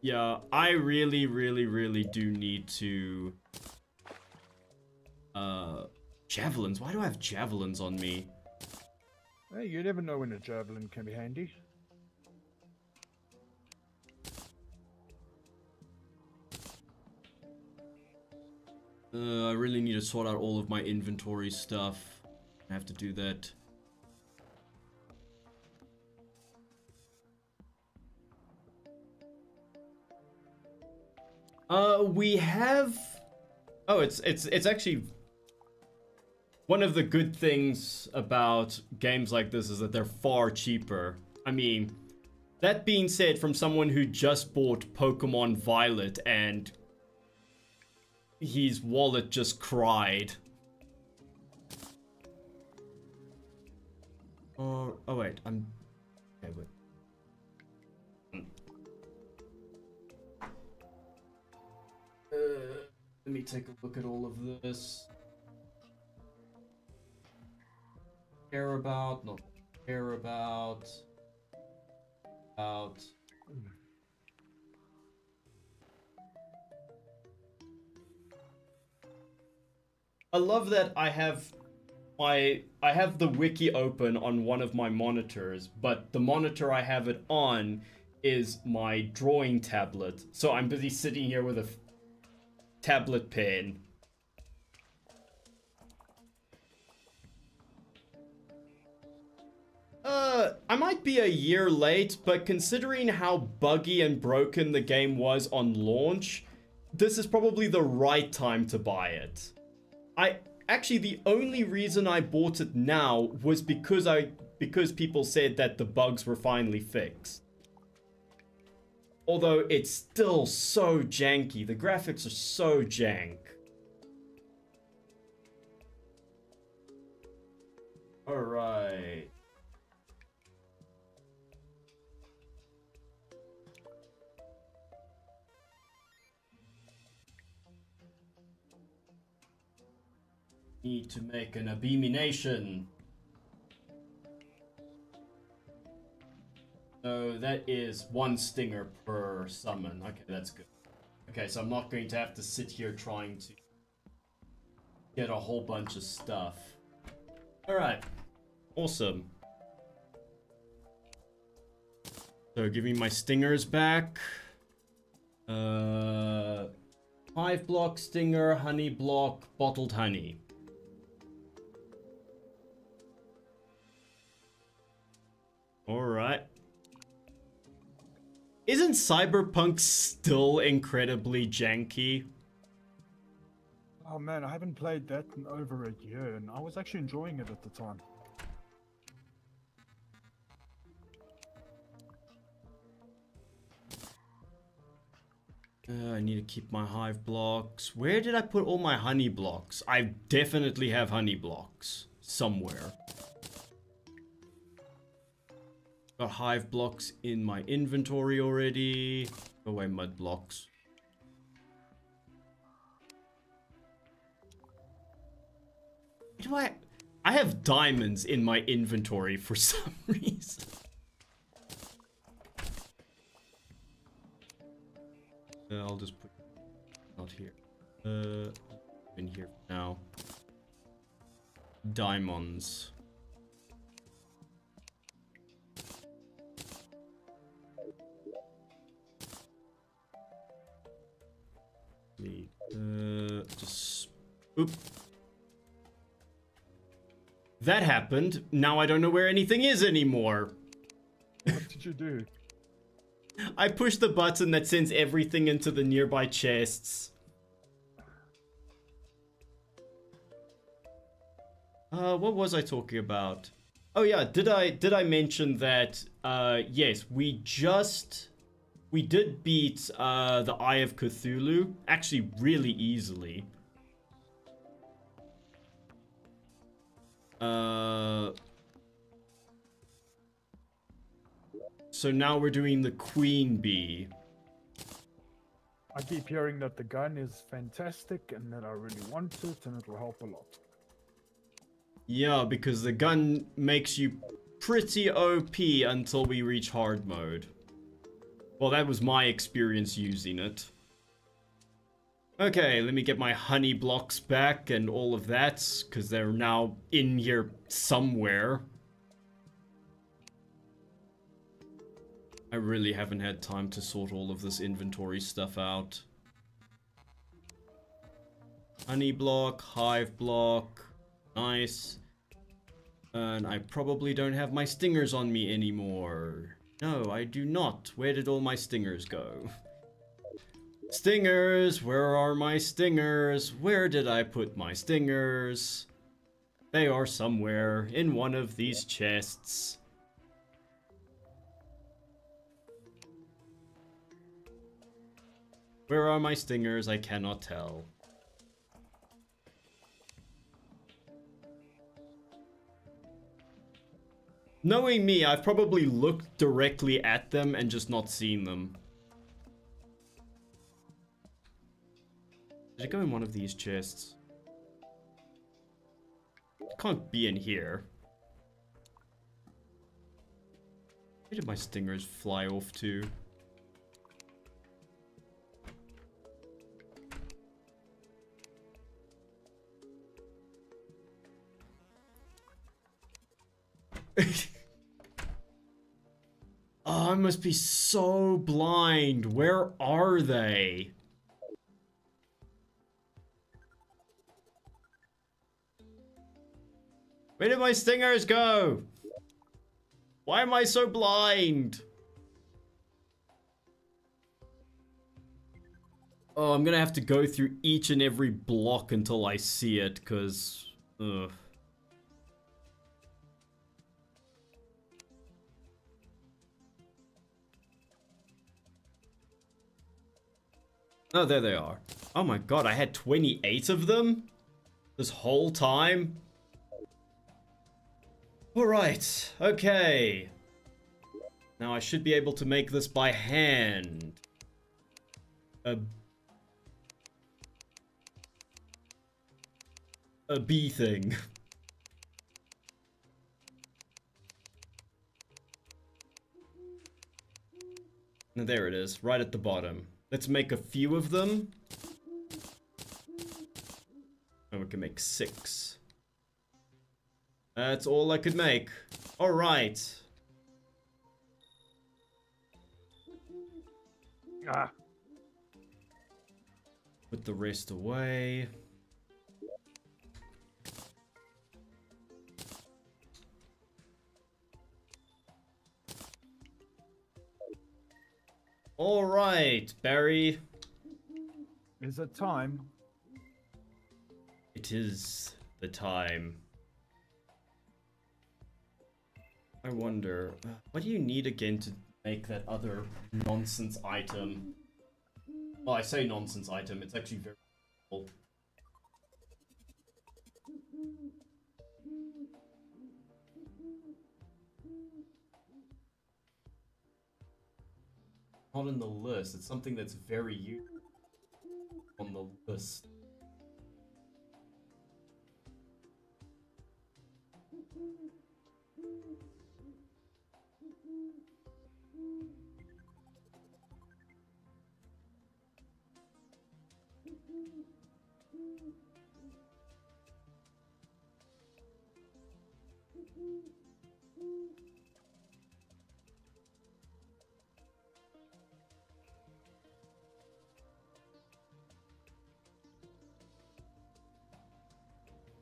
yeah, I really, really, really do need to. Uh, javelins. Why do I have javelins on me? Hey, you never know when a javelin can be handy. Uh, I really need to sort out all of my inventory stuff. I have to do that. Uh, we have. Oh, it's it's it's actually one of the good things about games like this is that they're far cheaper. I mean, that being said, from someone who just bought Pokemon Violet and his wallet just cried. Oh, oh wait, I'm... Okay, wait. Uh, let me take a look at all of this. Care about, not care about. About. I love that I have my I have the wiki open on one of my monitors, but the monitor I have it on is my drawing tablet. So I'm busy sitting here with a tablet pen. Uh, I might be a year late, but considering how buggy and broken the game was on launch, this is probably the right time to buy it. I actually the only reason I bought it now was because I because people said that the bugs were finally fixed. Although it's still so janky, the graphics are so jank. Alright. Need to make an abomination. So that is one stinger per summon. Okay, that's good. Okay, so I'm not going to have to sit here trying to get a whole bunch of stuff. Alright. Awesome. So give me my stingers back. Uh, hive block, stinger, honey block, bottled honey. Alright. Isn't Cyberpunk still incredibly janky? Oh man, I haven't played that in over a year, and I was actually enjoying it at the time. Uh, I need to keep my hive blocks. Where did I put all my honey blocks? I definitely have honey blocks somewhere. Got hive blocks in my inventory already. Go away, mud blocks. Do I? I have diamonds in my inventory for some reason. Uh, I'll just put not here. Uh, in here now. Diamonds. Need, uh, just oop. That happened. Now I don't know where anything is anymore. What did you do? I push the button that sends everything into the nearby chests. Uh, what was I talking about? Oh yeah, did I did I mention that? Uh, yes, we just we did beat uh the Eye of Cthulhu actually really easily. Uh. So now we're doing the queen bee. I keep hearing that the gun is fantastic and that I really want it and it will help a lot. Yeah, because the gun makes you pretty OP until we reach hard mode. Well, that was my experience using it. Okay, let me get my honey blocks back and all of that, because they're now in here somewhere. I really haven't had time to sort all of this inventory stuff out. Honey block, hive block, nice. And I probably don't have my stingers on me anymore. No, I do not. Where did all my stingers go? Stingers, where are my stingers? Where did I put my stingers? They are somewhere in one of these chests. Where are my stingers? I cannot tell. Knowing me, I've probably looked directly at them and just not seen them. Did it go in one of these chests? It can't be in here. Where did my stingers fly off to? Must be so blind. Where are they? Where did my stingers go? Why am I so blind? Oh, I'm gonna have to go through each and every block until I see it, because... Ugh. Oh, there they are. Oh my god, I had 28 of them? This whole time? Alright, okay. Now I should be able to make this by hand. A... A bee thing. there it is, right at the bottom. Let's make a few of them. And we can make six. That's all I could make. Alright. Ah. Put the rest away. All right, Barry. Is it time? It is the time. I wonder, what do you need again to make that other nonsense item? Well, I say nonsense item, it's actually very cool. Not in the list, it's something that's very useful on the list.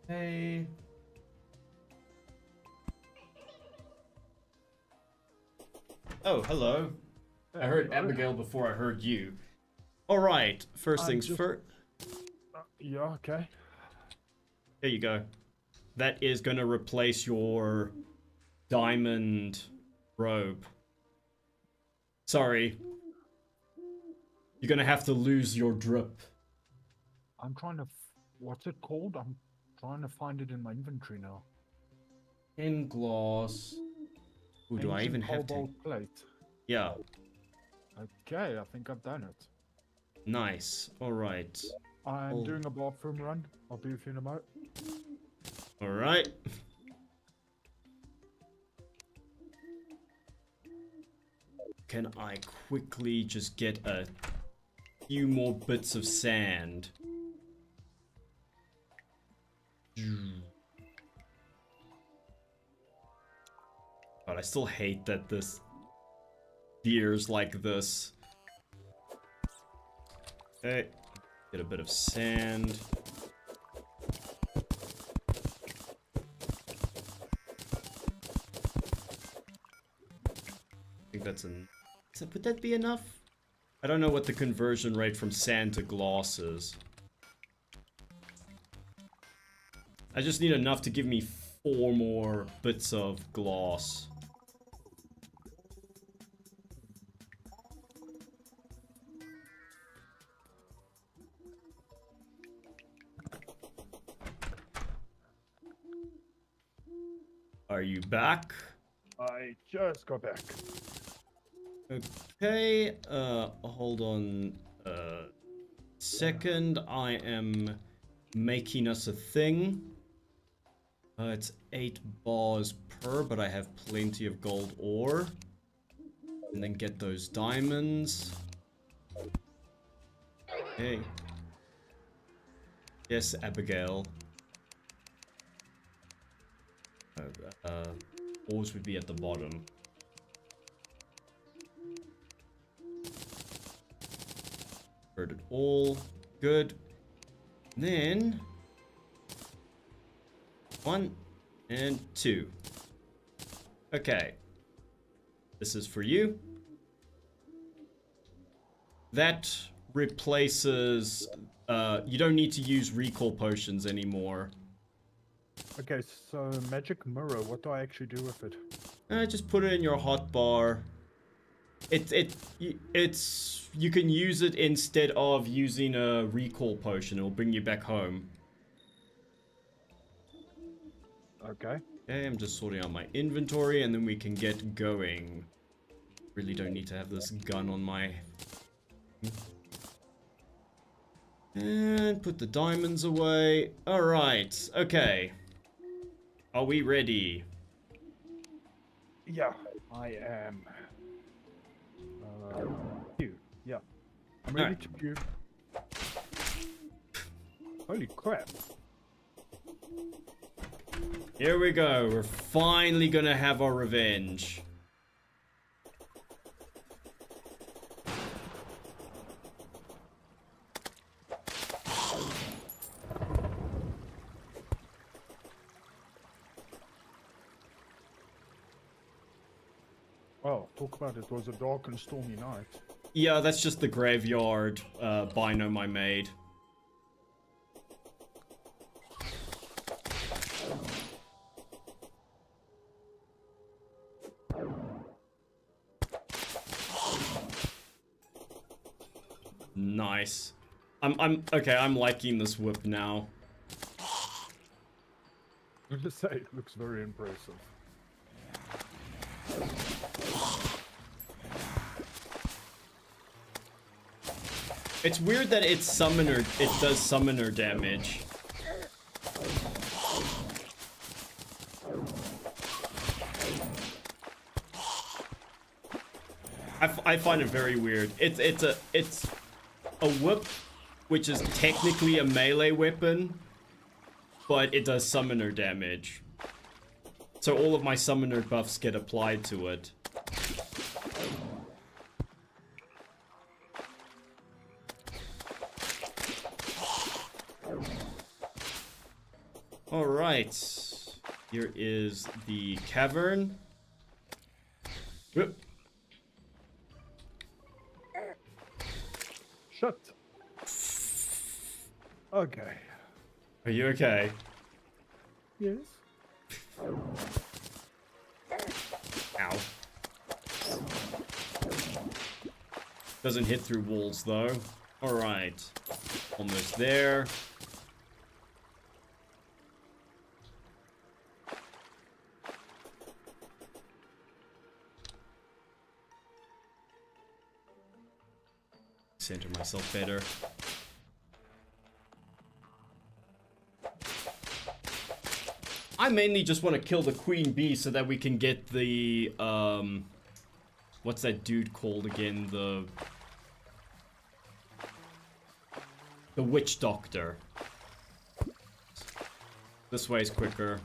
Hey. Oh, hello. I heard Abigail before I heard you. All right, 1st I'm things just- first. Uh, yeah, okay. There you go. That is going to replace your diamond robe. Sorry. You're going to have to lose your drip. I'm trying to. F- what's it called? I'm trying to find it in my inventory now. In gloss. Ooh, do I even have to? plate. Yeah, Okay, I think I've done it. nice. All right. I'm Oh. doing a bathroom run. I'll be with you in a moment. All right. Can I quickly just get a few more bits of sand? But I still hate that this veers like this. Okay, get a bit of sand. I think that's an. That, would that be enough? I don't know what the conversion rate from sand to gloss is. I just need enough to give me four more bits of gloss. Are you back? I just got back. Okay, uh, hold on a second. I am making us a thing. Uh, it's eight bars per, but I have plenty of gold ore. And then get those diamonds. Hey. Yes, Abigail. Uh, uh, ores would be at the bottom. Heard it all. Good. Then... One and two. Okay. This is for you. That replaces... Uh, you don't need to use recall potions anymore. Okay, so magic mirror. What do I actually do with it? Uh, just put it in your hotbar. It it it's you can use it instead of using a recall potion. It'll bring you back home. Okay. Okay, I'm just sorting out my inventory and then we can get going. Really don't need to have this gun on my... And put the diamonds away. Alright, okay. Are we ready? Yeah, I am. Uh, pew. Yeah. I'm ready Alright. to pew. Holy crap. Here we go. We're finally gonna have our revenge. Oh, talk about it. It was a dark and stormy night. Yeah, that's just the graveyard uh, biome I made. Nice. I'm I'm okay, I'm liking this whip now. I'm just say it looks very impressive. It's weird that it's summoner it does summoner damage. I, f- I find it very weird. It's it's a it's a whip, which is technically a melee weapon, but it does summoner damage. So all of my summoner buffs get applied to it. All right. Here is the cavern. Whoop. Shut. Okay. Are you okay? Yes. Ow. Doesn't hit through walls though. Alright. Almost there. Center myself better. I mainly just want to kill the queen bee so that we can get the um what's that dude called again? The the witch doctor. This way is quicker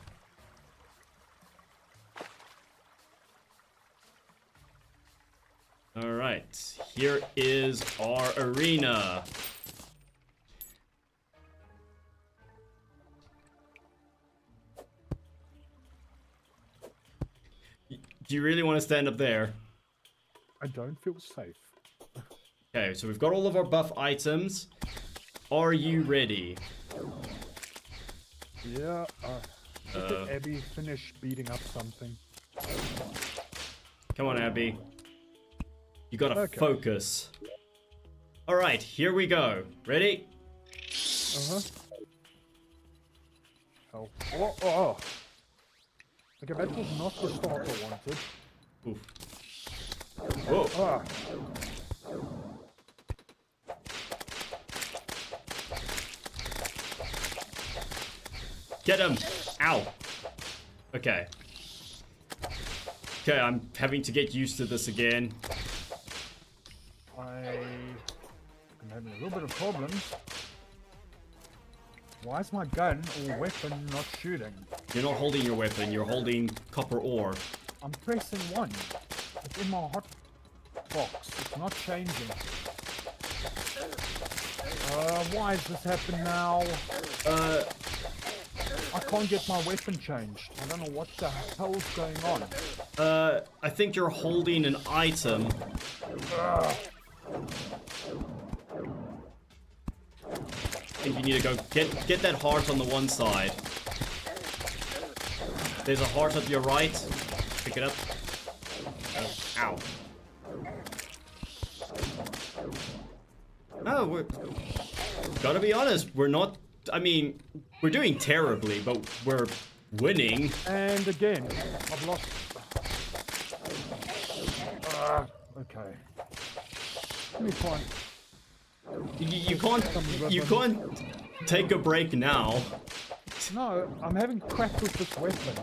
right here is our arena do you really want to stand up there I don't feel safe. Okay, so we've got all of our buff items. Are you ready? Yeah. Uh, Uh. Abby finish beating up something. Come on, Abby. You gotta Okay. focus. Alright, here we go. Ready? Uh huh. Oh. Oh, oh, oh. Okay, that was not the start I wanted. Oof. Whoa. Ah. Get him! Ow! Okay. Okay, I'm having to get used to this again. I am having a little bit of problems. Why is my gun or weapon not shooting? You're not holding your weapon, you're holding copper ore. I'm pressing one. It's in my hot box. It's not changing. Uh, why has this happened now? Uh, I can't get my weapon changed. I don't know what the hell's going on. uh, I think you're holding an item. I think you need to go get get that heart on the one side. There's a heart up your right. Pick it up. Ow. Oh, we're gotta be honest. We're not. I mean, we're doing terribly, but we're winning. And again, I've lost. Ah, okay. Let me try. You, you can't. You can't take a break now. No, I'm having crack with this weapon.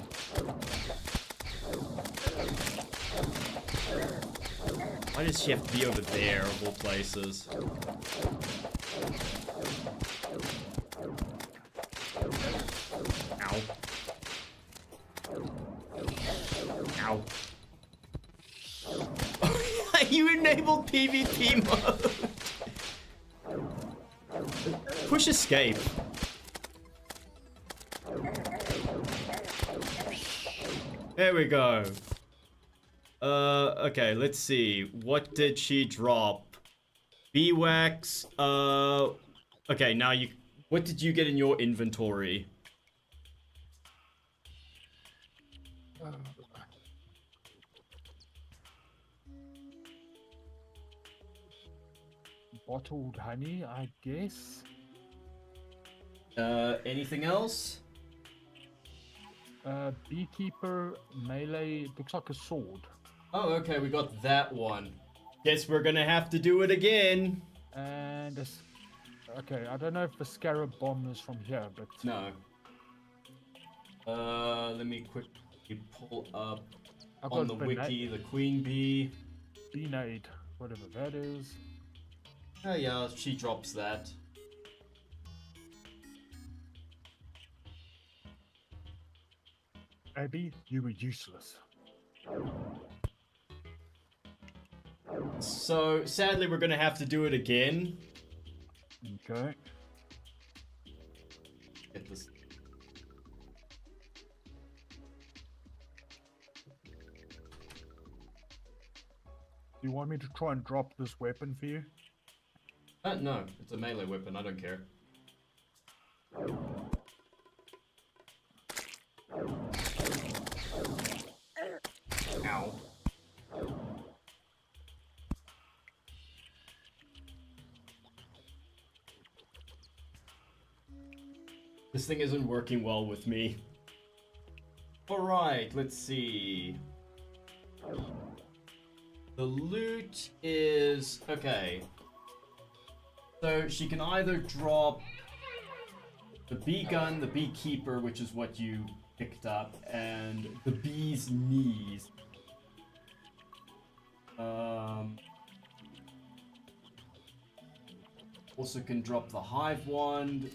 Why does she have to be over there, of all places? Ow. Ow. you enabled PvP mode! Push escape. There we go. Uh, okay, let's see. What did she drop? Bee Wax, uh... Okay, now you... What did you get in your inventory? Bottled honey, I guess. Uh, anything else? Uh, beekeeper melee looks like a sword. Oh, okay, we got that one. Guess we're gonna have to do it again. And this. Okay, I don't know if the scarab bomb is from here, but No. Uh, let me quickly pull up I've on the wiki the queen bee. Beenade, whatever that is. Oh yeah, she drops that. Abby, you were useless. So sadly, we're gonna have to do it again. Okay. Get this. Do you want me to try and drop this weapon for you? Uh, no, it's a melee weapon. I don't care. Ow. This thing isn't working well with me. Alright, let's see. The loot is... Okay. So she can either drop the bee gun, the beekeeper, which is what you picked up, and the bee's knees. Um, also can drop the hive wand,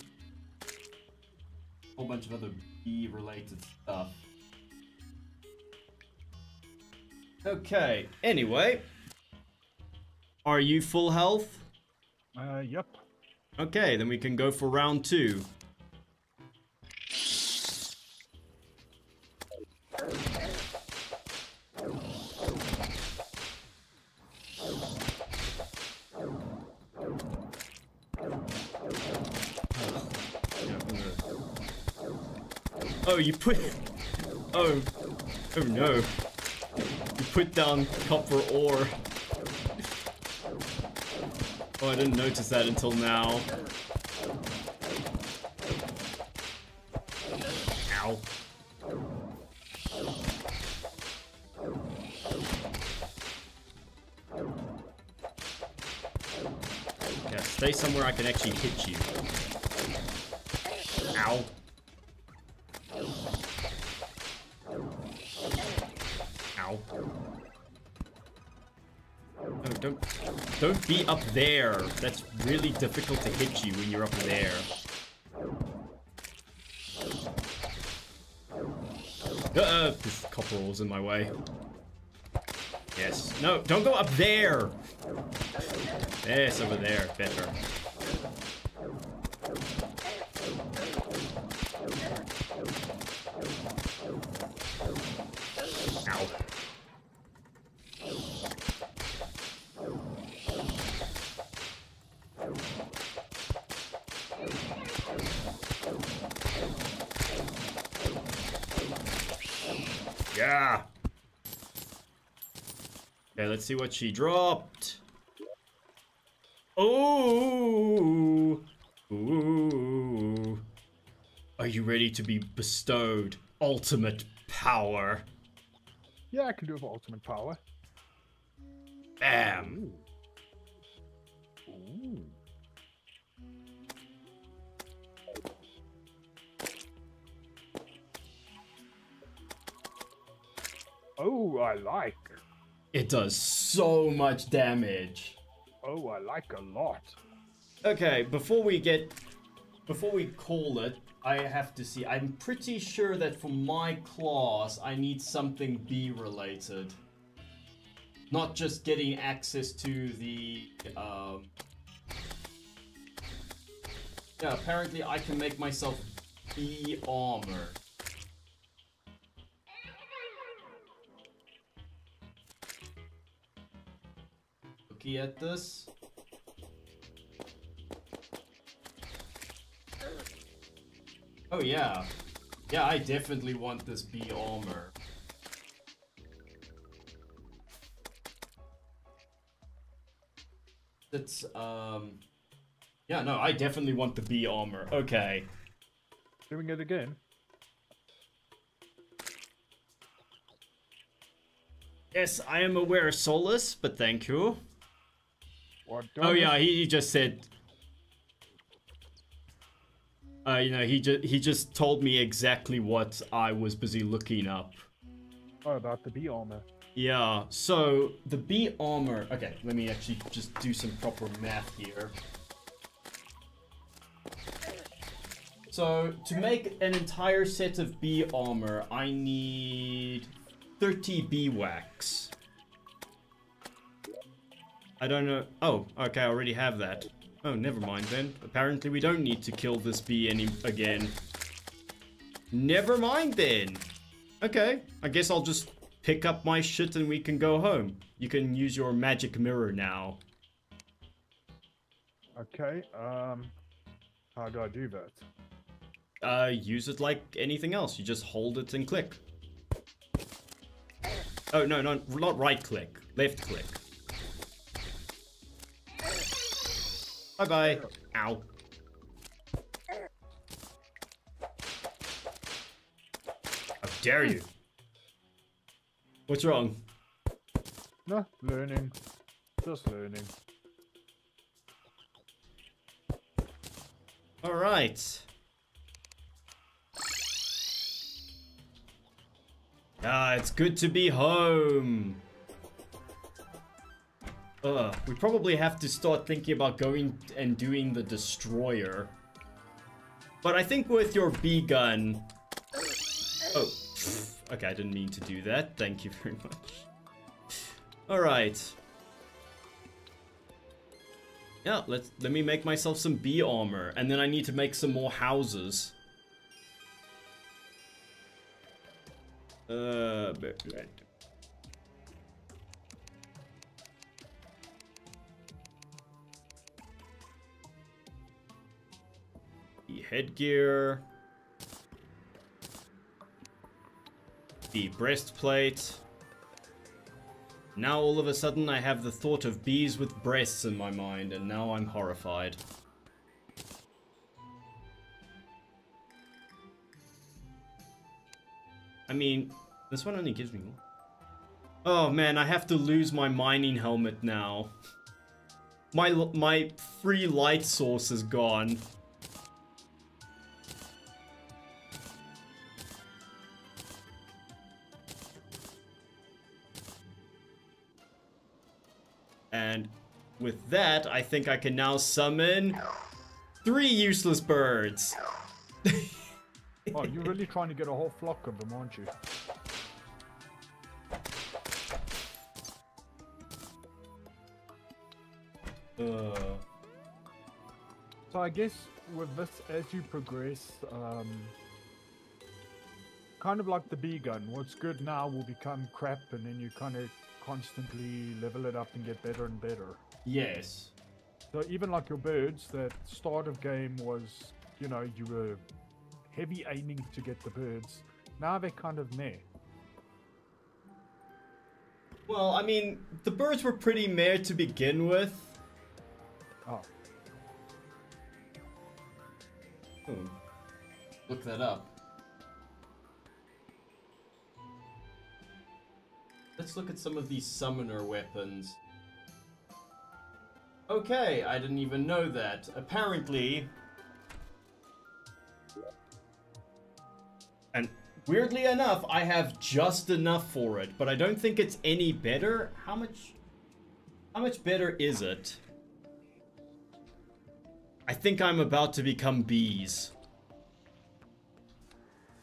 a whole bunch of other bee-related stuff. Okay. Anyway, are you full health? Uh, yep. Okay, then we can go for round two. Oh, you put... Oh. Oh no. You put down copper ore. Oh, I didn't notice that until now. Ow. Yeah, stay somewhere I can actually hit you. Ow. Don't be up there. That's really difficult to hit you when you're up there. Uh, this copper was in my way. Yes. No, don't go up there. Yes, over there. Better. Ow. Yeah. Okay, let's see what she dropped. Oh. Ooh. Are you ready to be bestowed ultimate power? Yeah, I can do it for ultimate power. Bam. Ooh. Oh, I like. It does so much damage. Oh, I like a lot. Okay, before we get before we call it, I have to see. I'm pretty sure that for my class, I need something bee related. Not just getting access to the um Yeah, apparently I can make myself bee armor. Looking at this. Oh yeah. Yeah, I definitely want this bee armor. That's um Yeah, no, I definitely want the bee armor. Okay. Doing it again. Yes, I am aware of Solus, but thank you. Oh yeah, he, he just said uh, you know, he just he just told me exactly what I was busy looking up. Oh, about the bee armor. Yeah, so the bee armor. Okay, let me actually just do some proper math here. So, to make an entire set of bee armor, I need 30 Bee Wax. I don't know. Oh, okay, I already have that. Oh, never mind then. Apparently, we don't need to kill this bee any again. Never mind then. Okay, I guess I'll just pick up my shit and we can go home. You can use your magic mirror now. Okay. Um, how do I do that? Uh, use it like anything else. You just hold it and click. Oh, no, no, not right click. Left click. Bye-bye. Ow. How dare you? What's wrong? No, learning. Just learning. All right. Ah, it's good to be home. We probably have to start thinking about going and doing the destroyer. But I think with your bee gun. Oh, okay. I didn't mean to do that. Thank you very much. All right. Yeah, let's let me make myself some bee armor, and then I need to make some more houses. Uh, headgear, the breastplate. Now all of a sudden I have the thought of bees with breasts in my mind, and now I'm horrified. I mean, this one only gives me. Oh man, I have to lose my mining helmet now. My my free light source is gone. With that, I think I can now summon three useless birds. Oh, you're really trying to get a whole flock of them, aren't you? Uh, So I guess with this, as you progress, um, kind of like the bee gun, what's good now will become crap, and then you kind of constantly level it up and get better and better. Yes. So even like your birds, that start of game was, you know, you were heavy aiming to get the birds. Now they're kind of meh. Well, I mean, the birds were pretty meh to begin with. Oh, Hmm. Look that up. Let's look at some of these summoner weapons. Okay, I didn't even know that. Apparently... And weirdly enough, I have just enough for it, but I don't think it's any better. How much... How much better is it? I think I'm about to become bees.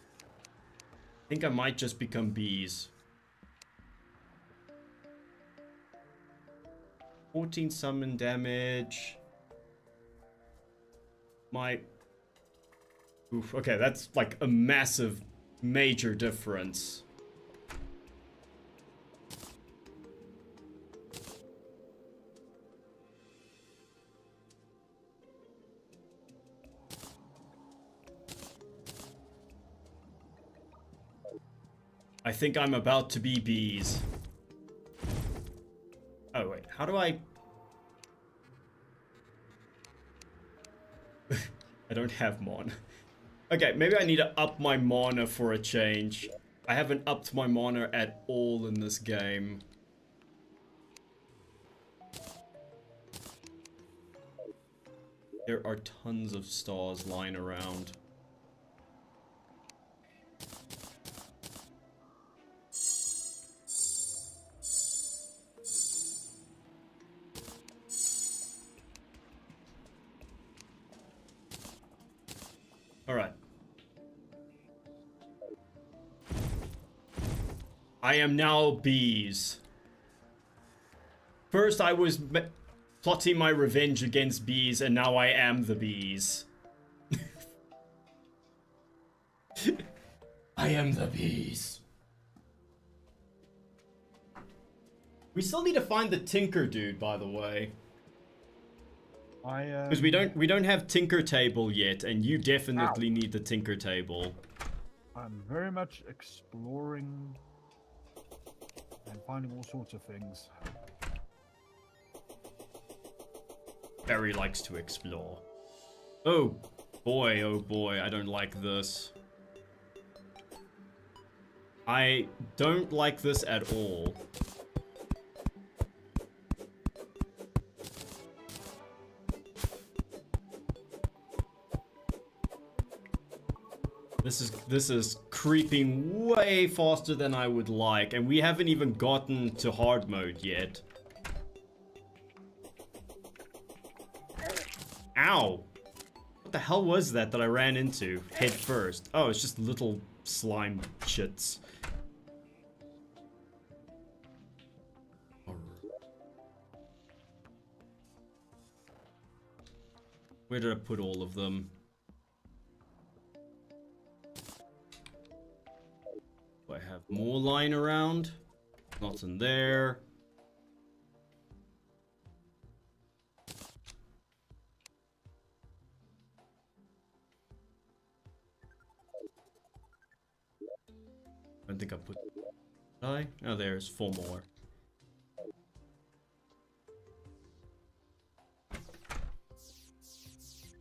I think I might just become bees. 14 summon damage. My... Oof, okay, that's like a massive, major difference. I think I'm about to be bees. Oh wait, how do I... I don't have mana. Okay, maybe I need to up my mana for a change. I haven't upped my mana at all in this game. There are tons of stars lying around. I am now bees. First I was me- plotting my revenge against bees and now I am the bees. I am the bees. We still need to find the Tinker dude, by the way. I Because we um, don't we don't have Tinker Table yet, and you definitely need the Tinker Table. I'm very much exploring and finding all sorts of things. Barry likes to explore. Oh boy, oh boy, I don't like this. I don't like this at all. This is this is creeping way faster than I would like, and we haven't even gotten to hard mode yet. Ow! What the hell was that that I ran into head first? Oh, it's just little slime shits. Where did I put all of them? I have more lying around? Not in there. I think I put. I? Oh, there's four more.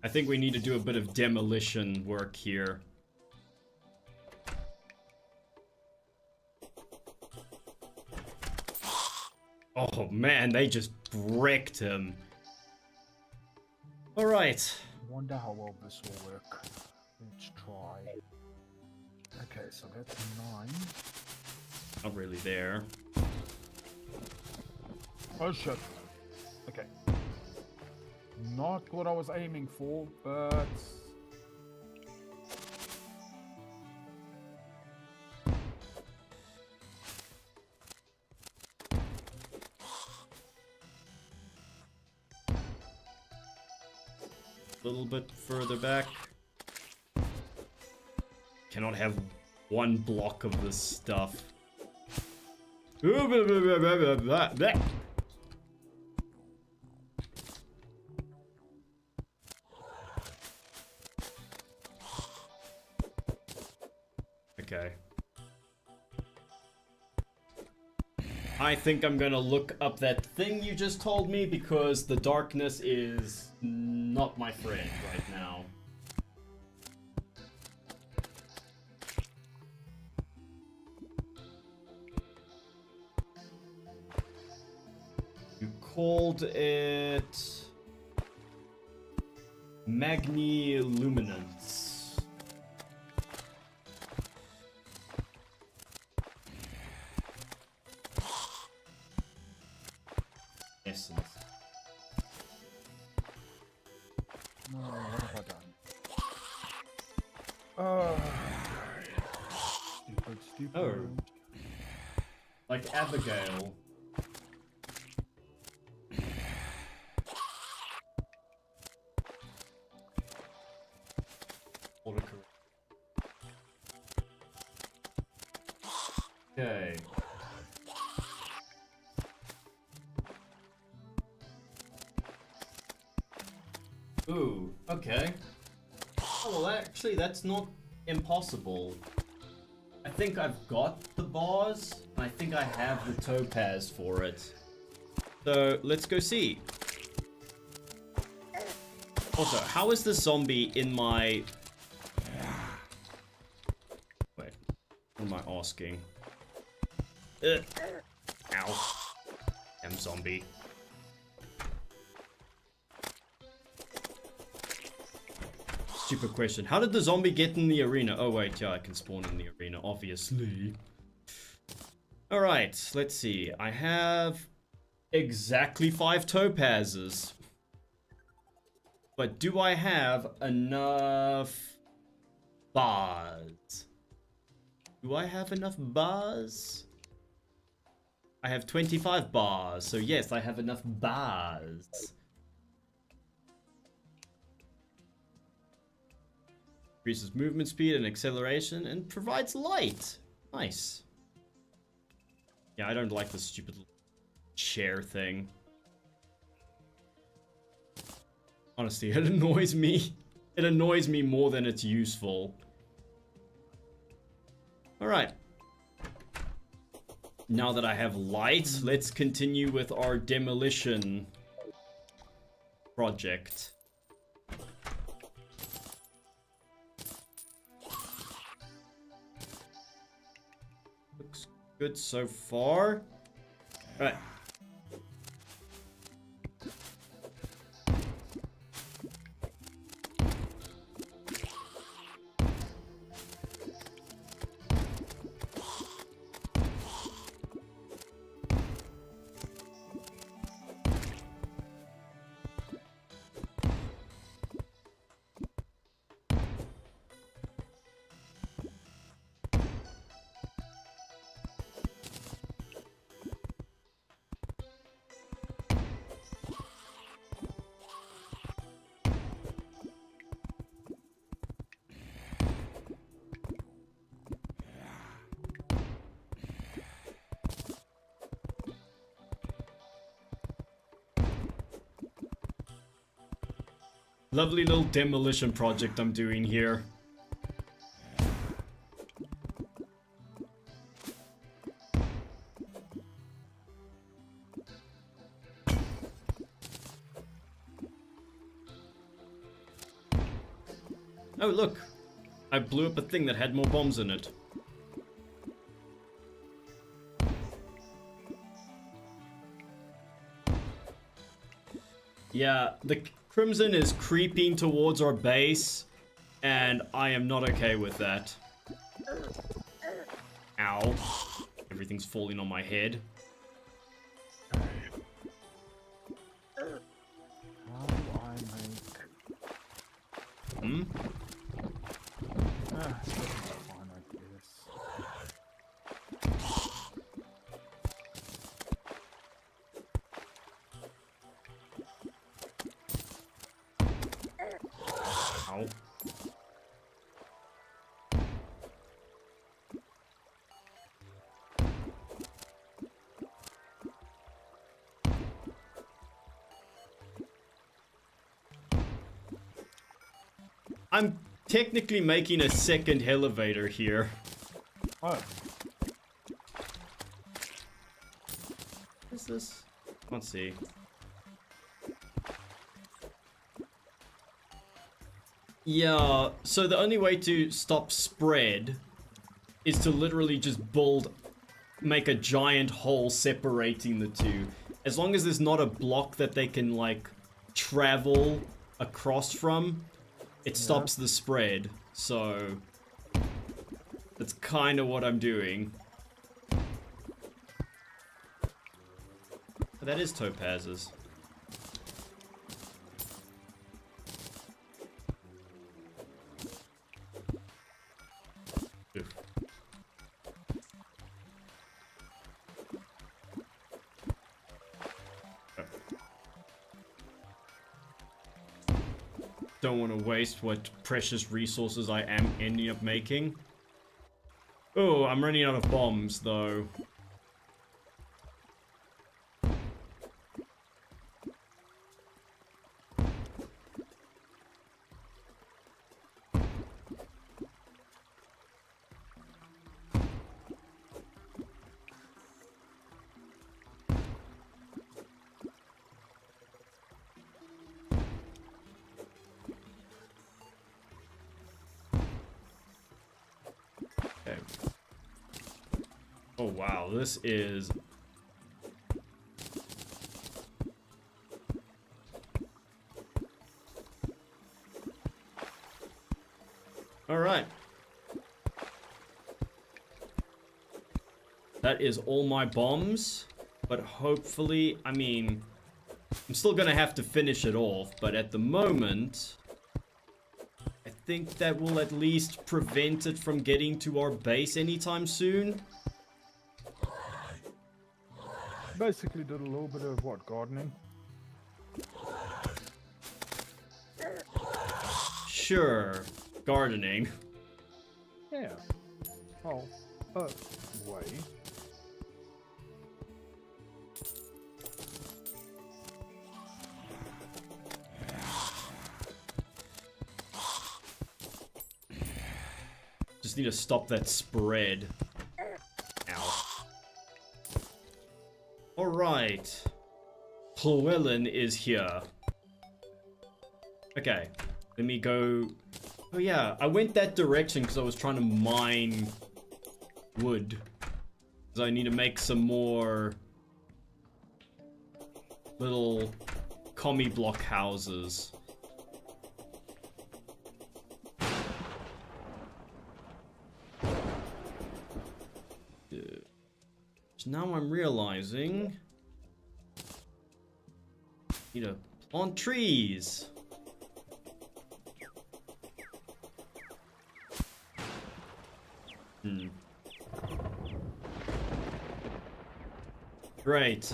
I think we need to do a bit of demolition work here. Oh man, they just bricked him. Alright. Wonder how well this will work. Let's try. Okay, so that's nine. Not really there. Oh shit. Okay. Not what I was aiming for, but little bit further back. Cannot have one block of this stuff. Okay. I think I'm gonna look up that thing you just told me because the darkness is not my friend right now. You called it Magniluminance. Okay. Ooh, okay. Oh, well, actually, that's not impossible. I think I've got the bars, I think I have the topaz for it. So, let's go see. Also, how is the zombie in my... Wait, what am I asking? Ugh. Ow. Damn zombie. Stupid question. How did the zombie get in the arena? Oh wait, yeah, I can spawn in the arena, obviously. Alright, let's see. I have exactly five topazes. But do I have enough bars? Do I have enough bars? I have 25 bars, so yes, I have enough bars. Increases movement speed and acceleration and provides light. Nice. Yeah, I don't like the stupid chair thing. Honestly, it annoys me. It annoys me more than it's useful. Alright. Now that I have light, let's continue with our demolition project. Good so far. Alright. Lovely little demolition project I'm doing here. Oh, look. I blew up a thing that had more bombs in it. Yeah, the Crimson is creeping towards our base, and I am not okay with that. Ow. Everything's falling on my head. Hmm? Ah, I'm technically making a second elevator here. Oh, What is this? Let's see. Yeah, so the only way to stop spread is to literally just build, make a giant hole separating the two. As long as there's not a block that they can, like, travel across from, it stops the spread. So, that's kind of what I'm doing. That is topazes. Waste what precious resources I am ending up making. Oh, I'm running out of bombs, though. This is All right. That is all my bombs, but hopefully, I mean, I'm still gonna have to finish it off, but at the moment, I think that will at least prevent it from getting to our base anytime soon. Basically did a little bit of what gardening. Sure, gardening. Yeah. Oh, uh, way. Just need to stop that spread. Alright. Llewellyn is here. Okay. Let me go... Oh yeah, I went that direction because I was trying to mine wood. Because I need to make some more little commie block houses. Uh, so now I'm realizing... Need to plant trees. Hmm. Great.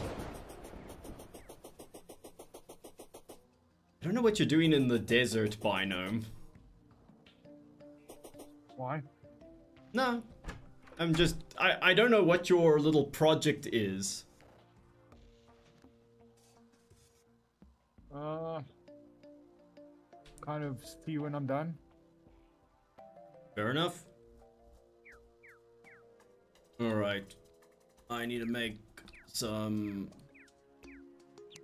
I don't know what you're doing in the desert biome. Why? No. I'm just I I don't know what your little project is. Kind of see when I'm done. Fair enough. Alright. I need to make some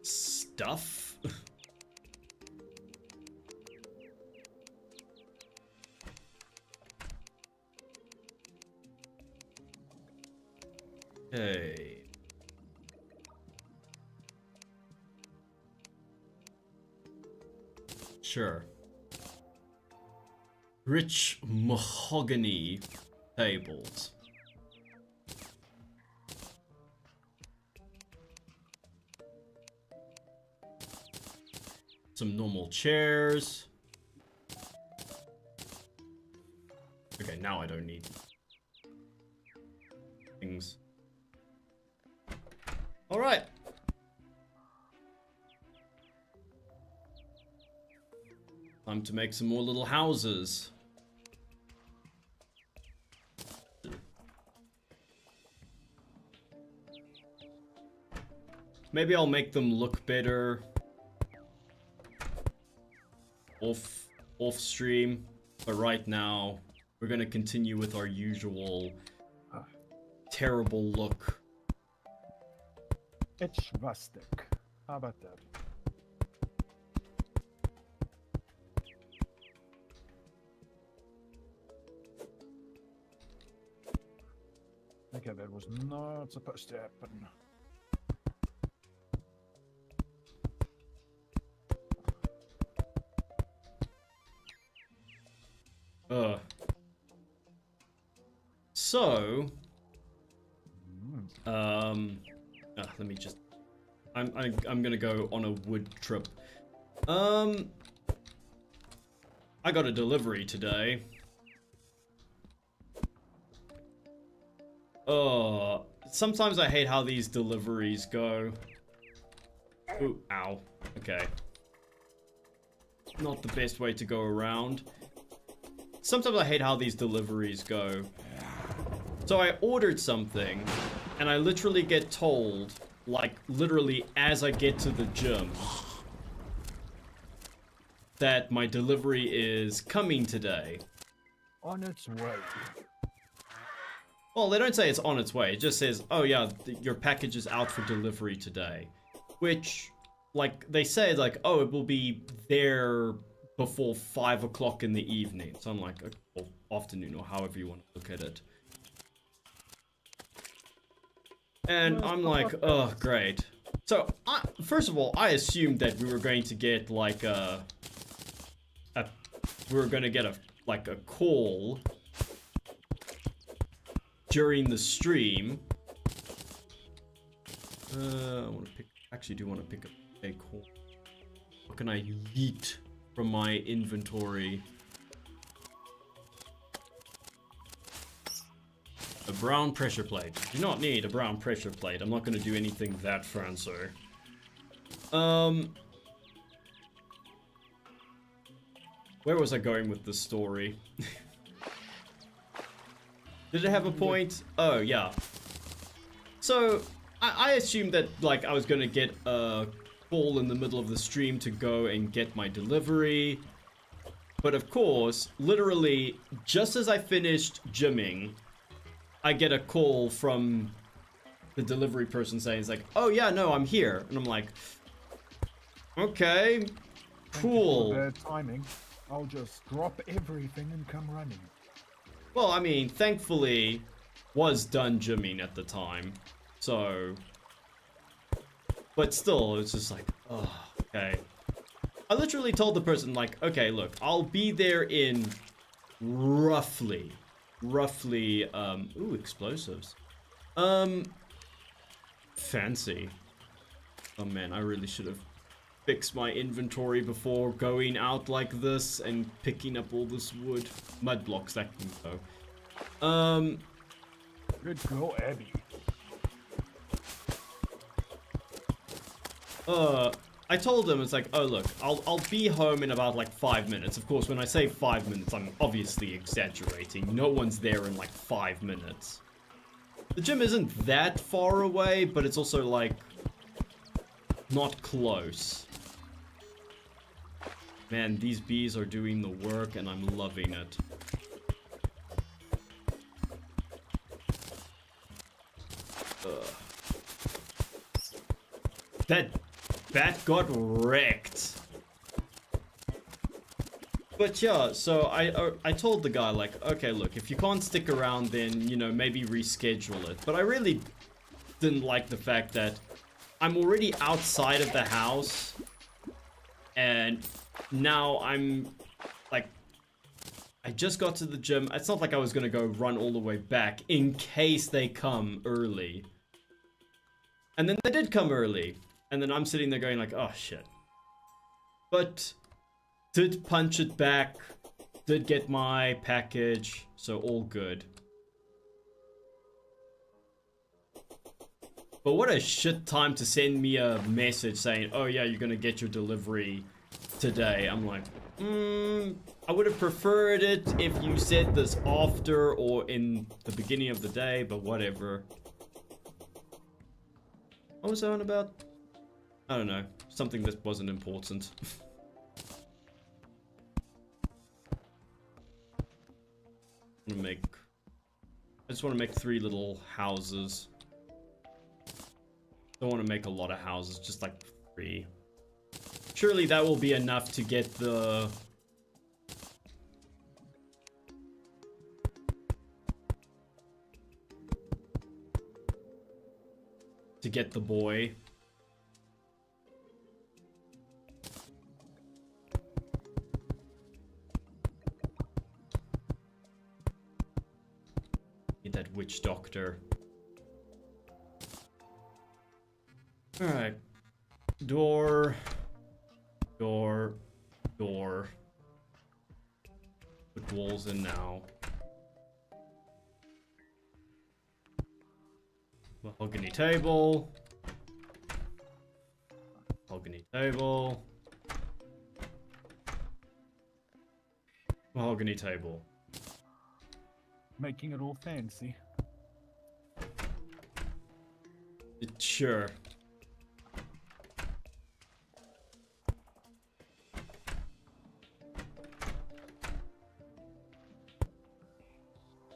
stuff. okay. Sure. Rich mahogany tables. some normal chairs. Okay, now I don't need things. All right. Time to make some more little houses. Maybe I'll make them look better off off stream, but right now we're gonna continue with our usual terrible look. It's rustic. How about that? Okay, that was not supposed to happen. So, um, ah, let me just. I'm, I'm I'm gonna go on a wood trip. Um, I got a delivery today. Oh, sometimes I hate how these deliveries go. Ooh, ow. Okay. Not the best way to go around. Sometimes I hate how these deliveries go. So I ordered something, and I literally get told, like, literally as I get to the gym, that my delivery is coming today. On its way. Well, they don't say it's on its way. It just says, oh yeah, your package is out for delivery today. Which, like, they say, like, oh, it will be there before 5 o'clock in the evening. So I'm like, okay, afternoon, or however you want to look at it. And I'm like, oh, great. So, I, first of all, I assumed that we were going to get, like, a... a we were going to get a, like, a call during the stream. Uh, I want to pick. Actually, do want to pick up a call. What can I yeet from my inventory? A brown pressure plate. Do not need a brown pressure plate. I'm not going to do anything that fancy. Um. Where was I going with this story? Did it have a point? Oh, yeah. So, I, I assumed that, like, I was gonna get a call in the middle of the stream to go and get my delivery. But of course, literally, just as I finished gymming, I get a call from the delivery person saying, it's like, oh yeah, no, I'm here. And I'm like, okay, cool. the timing. I'll just drop everything and come running. Well, I mean, thankfully, was done gymming at the time, so. But still, it's just like, oh, okay. I literally told the person, like, okay, look, I'll be there in roughly, roughly, um, ooh, explosives. Um, fancy. Oh man, I really should have fixed my inventory before going out like this and picking up all this wood. Mud blocks, that can go. Um, Good girl, Abby. uh, I told him, it's like, oh look, I'll, I'll be home in about like five minutes. Of course, when I say five minutes, I'm obviously exaggerating. No one's there in like five minutes. The gym isn't that far away, but it's also like not close. Man, these bees are doing the work and I'm loving it. Ugh. That bat got wrecked. But yeah, so I uh, I told the guy like, okay, look, if you can't stick around, then you know maybe reschedule it. But I really didn't like the fact that I'm already outside of the house, and now I'm like, I just got to the gym. It's not like I was gonna go run all the way back in case they come early. And then they did come early, and then I'm sitting there going like, oh shit. but did punch it back, did get my package, so all good. But what a shit time to send me a message saying, oh yeah, you're gonna get your delivery today. I'm like, mm, I would have preferred it if you said this after or in the beginning of the day, but whatever. What was I on about? I don't know. Something that wasn't important. I'm gonna make... I just want to make three little houses. Don't want to make a lot of houses, just like three. Surely that will be enough to get the... To get the boy. Witch doctor. Alright. Door. Door. Door. Put walls in now. Mahogany table. Mahogany table. Mahogany table. Making it all fancy. Sure.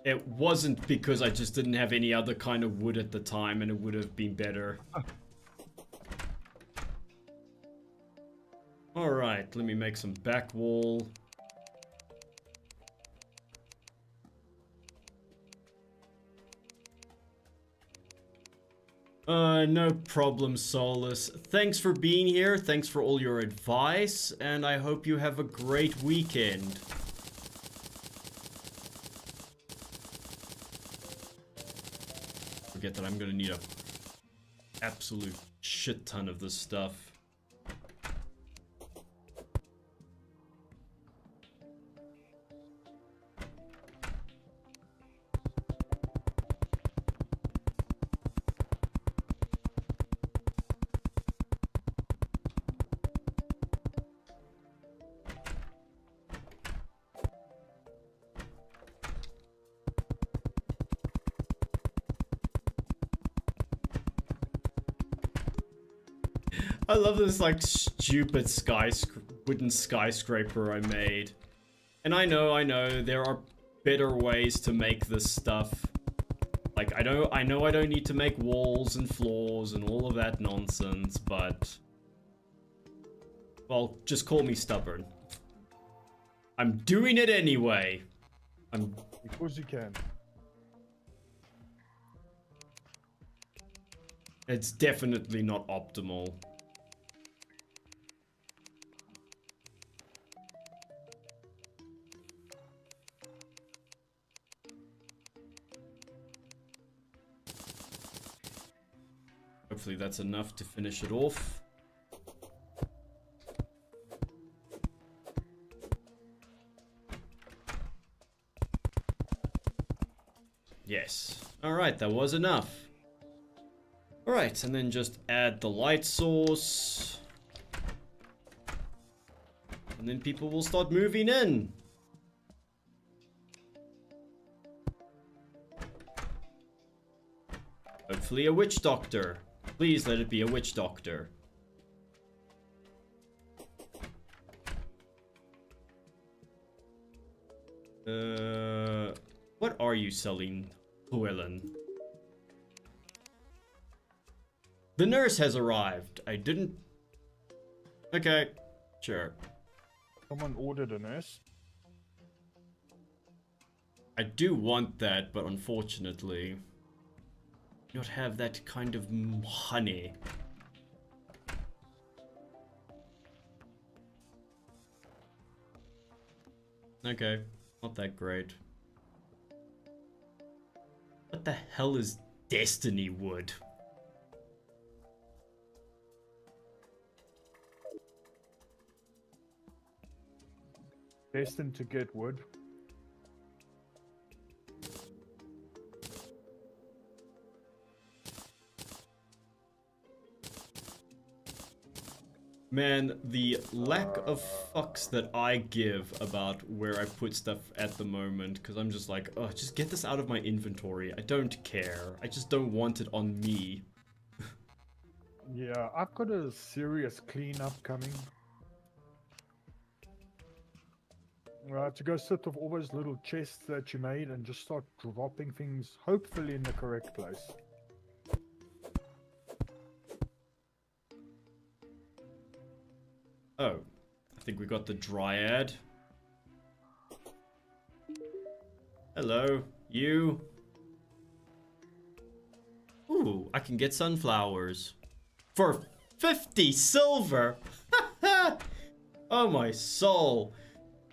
It wasn't because I just didn't have any other kind of wood at the time and it would have been better. Alright, let me make some back wall. Uh, no problem, Solus. Thanks for being here, thanks for all your advice, and I hope you have a great weekend. Forget that I'm gonna need a absolute shit ton of this stuff. Love this like stupid skyscra wooden skyscraper I made. And I know, I know, there are better ways to make this stuff. Like, I don't, I know I don't need to make walls and floors and all of that nonsense, but... Well, just call me stubborn. I'm doing it anyway. I'm... Because you can. It's definitely not optimal. Hopefully that's enough to finish it off. Yes. Alright, that was enough. Alright, and then just add the light source. And then people will start moving in. Hopefully a witch doctor. Please let it be a witch doctor. Uh, what are you selling, Llewellyn? The nurse has arrived. I didn't... Okay, sure. Someone ordered a nurse. I do want that, but unfortunately not have that kind of honey. Okay, not that great. What the hell is Destiny Wood? destined to get wood. Man, the lack of fucks that I give about where I put stuff at the moment, because I'm just like, oh, just get this out of my inventory. I don't care. I just don't want it on me. Yeah, I've got a serious cleanup coming. Uh, to go sit with all those little chests that you made and just start dropping things, hopefully in the correct place. Oh, I think we got the Dryad. Hello, you. Ooh, I can get sunflowers. For 50 silver! oh my soul.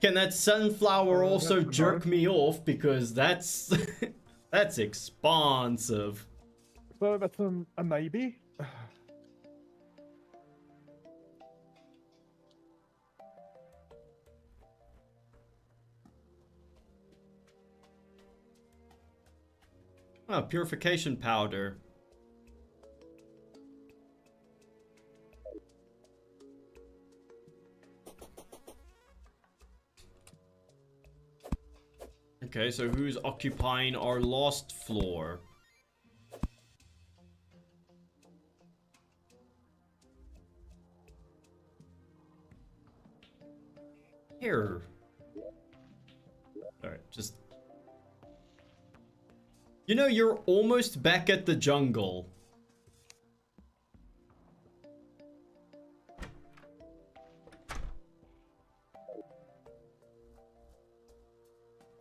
Can that sunflower Uh, also jerk me off? Because that's... that's expansive. So that's um, a maybe. Oh, purification powder. Okay, so who's occupying our last floor? Here. Alright, just you know, you're almost back at the jungle.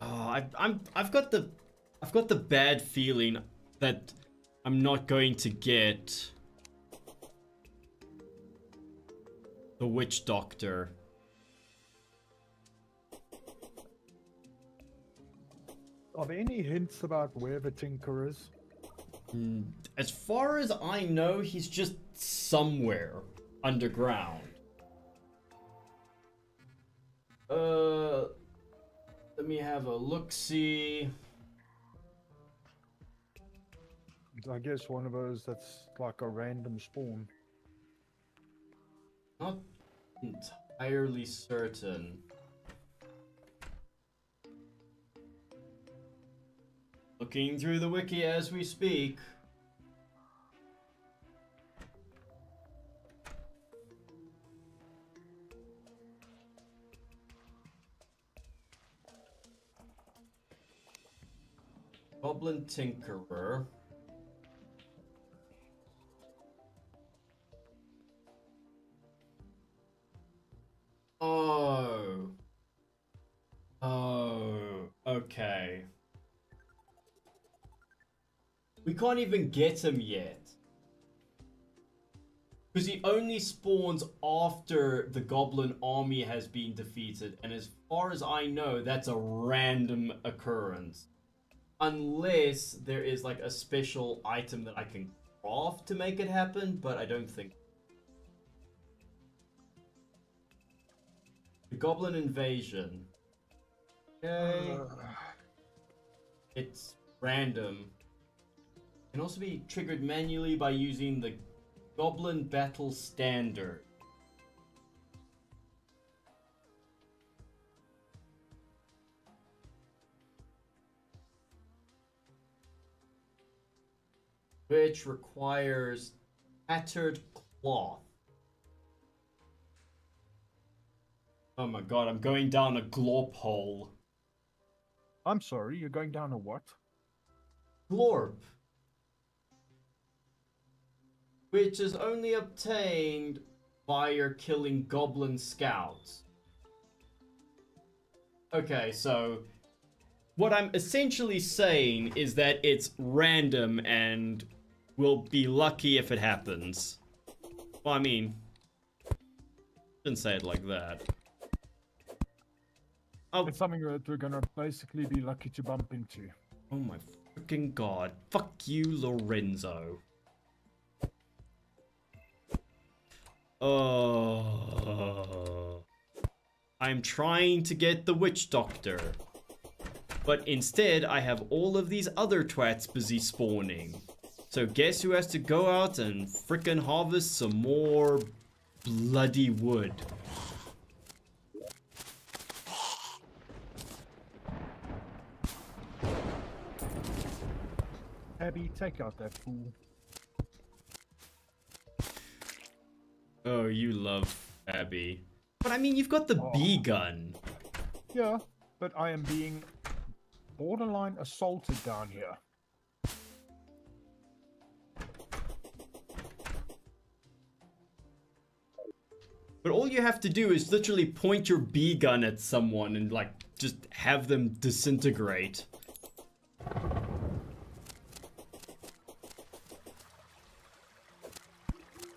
Ah, oh, I, I'm. I've got the. I've got the bad feeling that I'm not going to get the witch doctor. Are there any hints about where the tinker is? Mm, As far as I know, he's just somewhere underground. Uh, let me have a look. See. I guess one of those that's like a random spawn. Not entirely certain. Looking through the wiki as we speak. Goblin Tinkerer. Oh. We can't even get him yet. Because he only spawns after the goblin army has been defeated, and as far as I know, that's a random occurrence. Unless there is like a special item that I can craft to make it happen, but I don't think. The goblin invasion. Okay. Uh. It's random. Can also be triggered manually by using the Goblin Battle Standard. Which requires tattered cloth. Oh my god, I'm going down a glorp hole. I'm sorry, you're going down a what? Glorp. Which is only obtained via killing goblin scouts. Okay, so what I'm essentially saying is that it's random and we'll be lucky if it happens. Well, I mean, didn't say it like that. Oh, It's something that we're gonna basically be lucky to bump into. oh my freaking god. Fuck you, Lorenzo. Oh. I'm trying to get the witch doctor. But instead, I have all of these other twats busy spawning. So guess who has to go out and frickin' harvest some more bloody wood? Abby, take out that fool. Oh, you love Abby. But I mean, you've got the Oh. bee gun. Yeah, but I am being borderline assaulted down here. But all you have to do is literally point your bee gun at someone and like just have them disintegrate.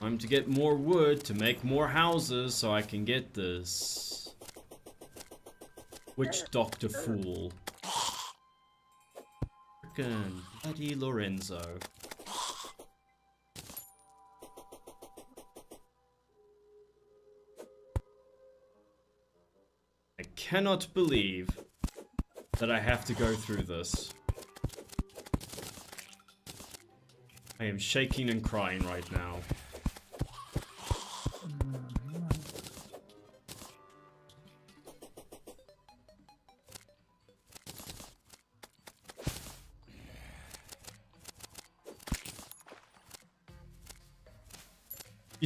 Time to get more wood to make more houses so I can get this. Witch Doctor Fool. Frickin' bloody Lorenzo. I cannot believe that I have to go through this. I am shaking and crying right now.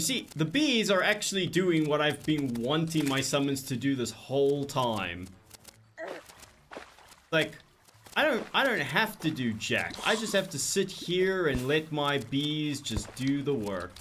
See, the bees are actually doing what I've been wanting my summons to do this whole time. Like, I don't I don't have to do jack. I just have to sit here and let my bees just do the work.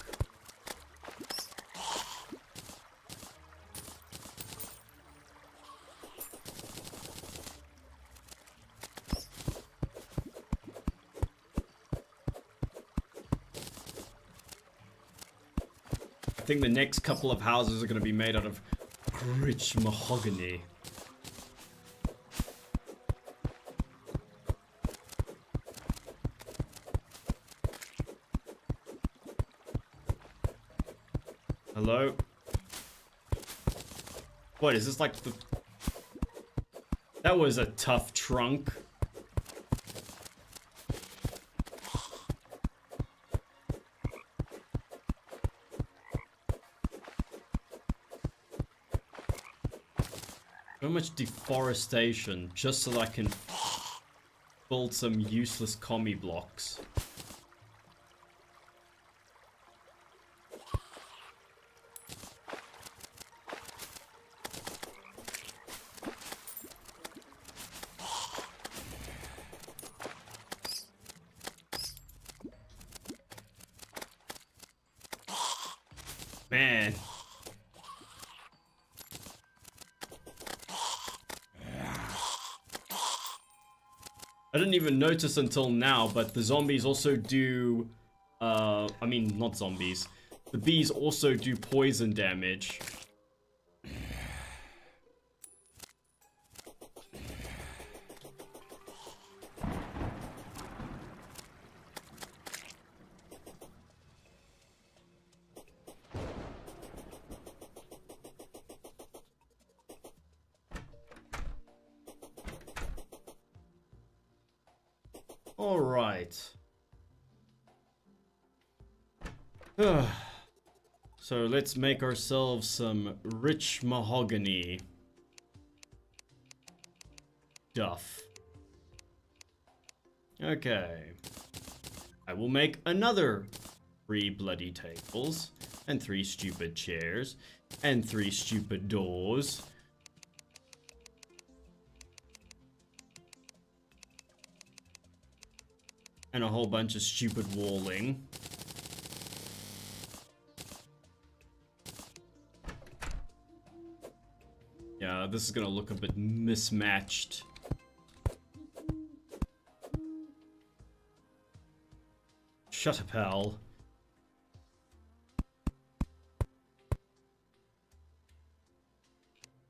Think the next couple of houses are going to be made out of rich mahogany. Hello? What, is this like the... That was a tough trunk. So much deforestation just so that I can build some useless commie blocks. Man. I notice until now, but the zombies also do, uh, I mean, not zombies. The bees also do poison damage. Let's make ourselves some rich mahogany duff. Okay. I will make another three bloody tables and three stupid chairs and three stupid doors. And a whole bunch of stupid walling. This is gonna look a bit mismatched. Shut up, pal.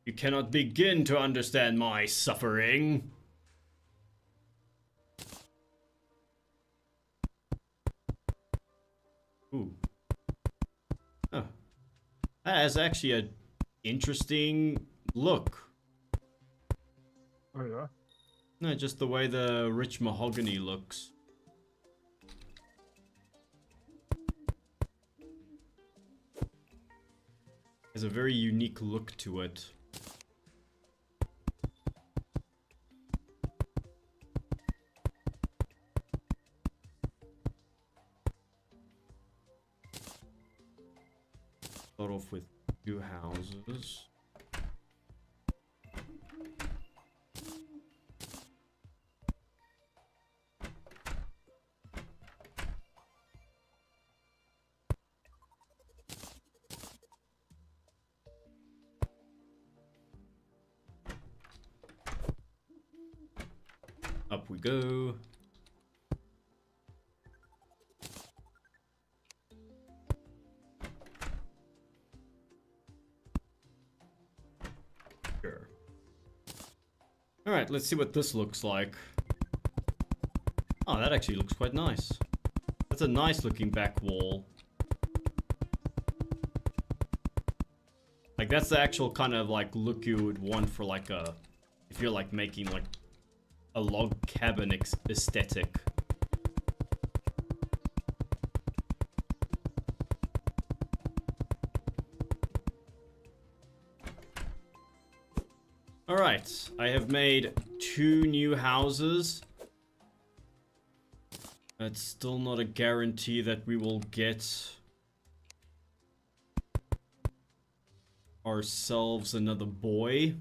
You cannot begin to understand my suffering. Ooh. Oh. That is actually a interesting look. Oh yeah. No, just the way the rich mahogany looks. Has a very unique look to it. Let's see what this looks like. Oh, that actually looks quite nice. That's a nice looking back wall. Like, that's the actual kind of, like, look you would want for, like, a... If you're, like, making, like, a log cabin aesthetic. Alright, I have made two new houses. It's still not a guarantee that we will get ourselves another boy.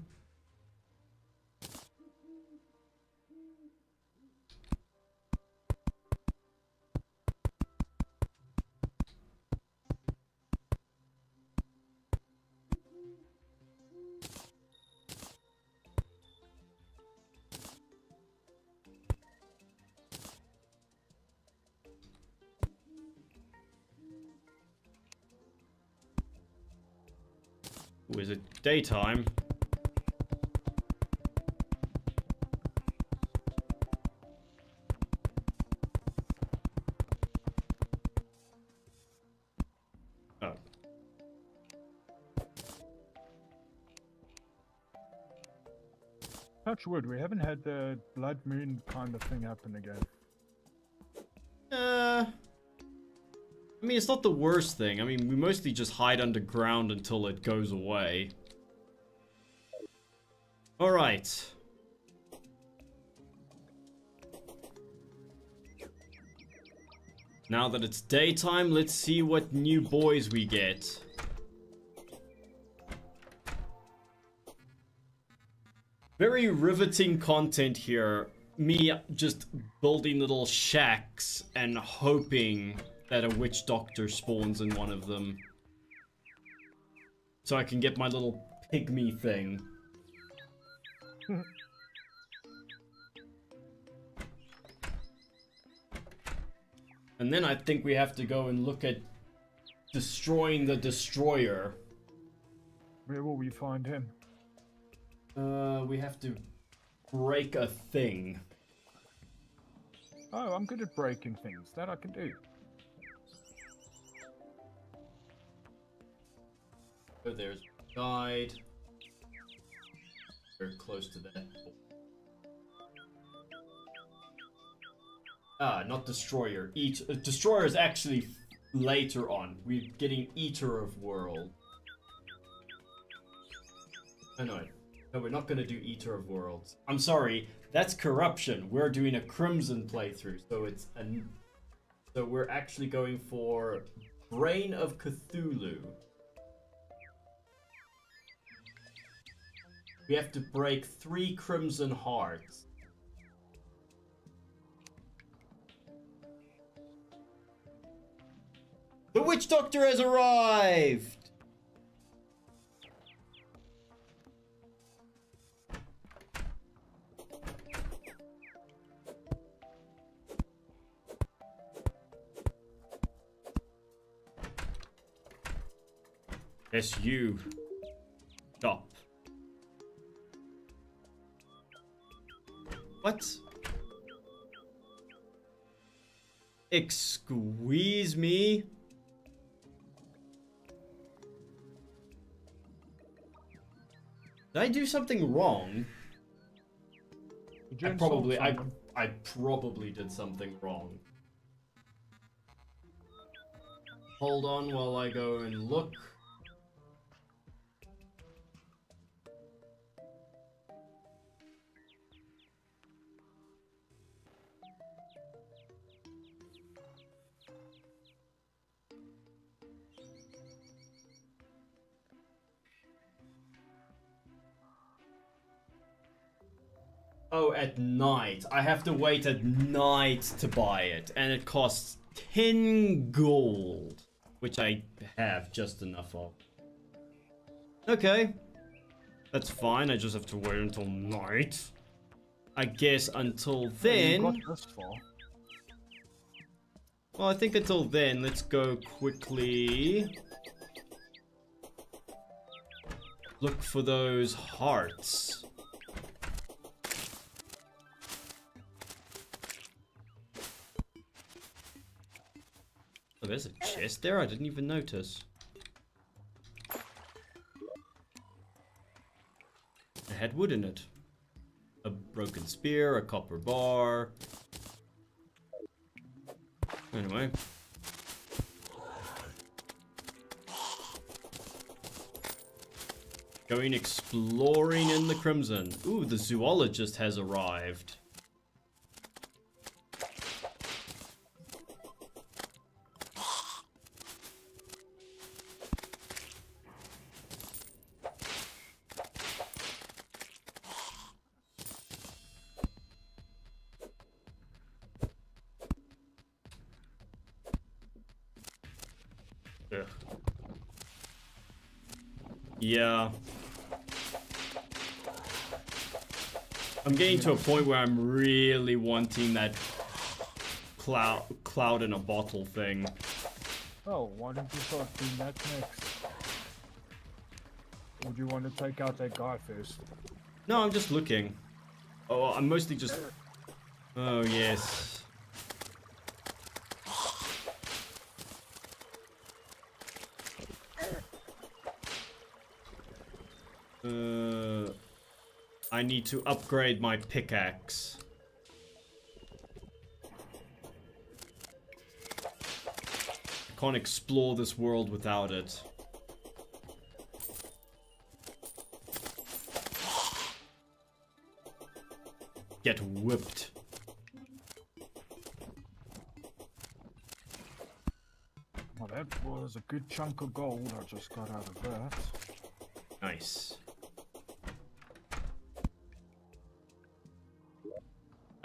Daytime? Oh. Touch wood, we haven't had the blood moon kind of thing happen again. Uh, I mean, it's not the worst thing. I mean, we mostly just hide underground until it goes away. Alright. Now that it's daytime, let's see what new boys we get. Very riveting content here. Me just building little shacks and hoping that a witch doctor spawns in one of them. So I can get my little pygmy thing. and then I think we have to go and look at destroying the destroyer. Where will we find him? Uh, we have to break a thing. Oh, I'm good at breaking things. That I can do. Oh, there's guide. Very close to that. Ah, not destroyer. Eat. Uh, destroyer is actually later on. We're getting eater of world. Oh no, no, we're not gonna do eater of worlds. I'm sorry, that's corruption. We're doing a crimson playthrough, so it's an. So we're actually going for brain of Cthulhu. We have to break three crimson hearts. The witch doctor has arrived! Yes, you. What? Excuse me? Did I do something wrong? I insult probably, I. I probably did something wrong. Hold on while I go and look. Oh, at night. I have to wait at night to buy it, and it costs 10 gold, which I have just enough of. Okay. That's fine, I just have to wait until night. I guess until then... got this far. Well, I think until then, let's go quickly... Look for those hearts. There's a chest there? I didn't even notice. It had wood in it. A broken spear, a copper bar. Anyway. Going exploring in the Crimson. Ooh, the zoologist has arrived. Getting to a point where I'm really wanting that cloud cloud in a bottle thing. Oh, why don't you start doing that next? Or do you want to take out that guy first? No, I'm just looking. Oh, I'm mostly just. Oh yes. Uh, I need to upgrade my pickaxe. I can't explore this world without it. Get whipped. Well, that was a good chunk of gold I just got out of that. Nice.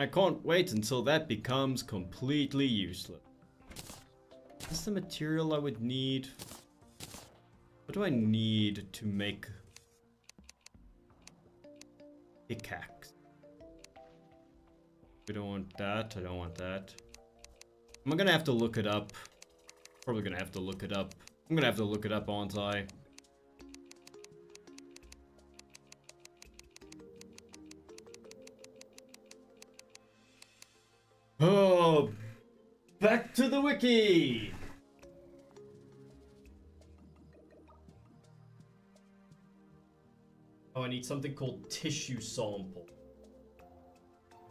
I can't wait until that becomes completely useless. Is the material I would need? What do I need to make pickaxe? We don't want that. I don't want that. I'm gonna have to look it up. Probably gonna have to look it up. I'm gonna have to look it up, aren't I? Oh, back to the wiki. Oh, I need something called tissue sample.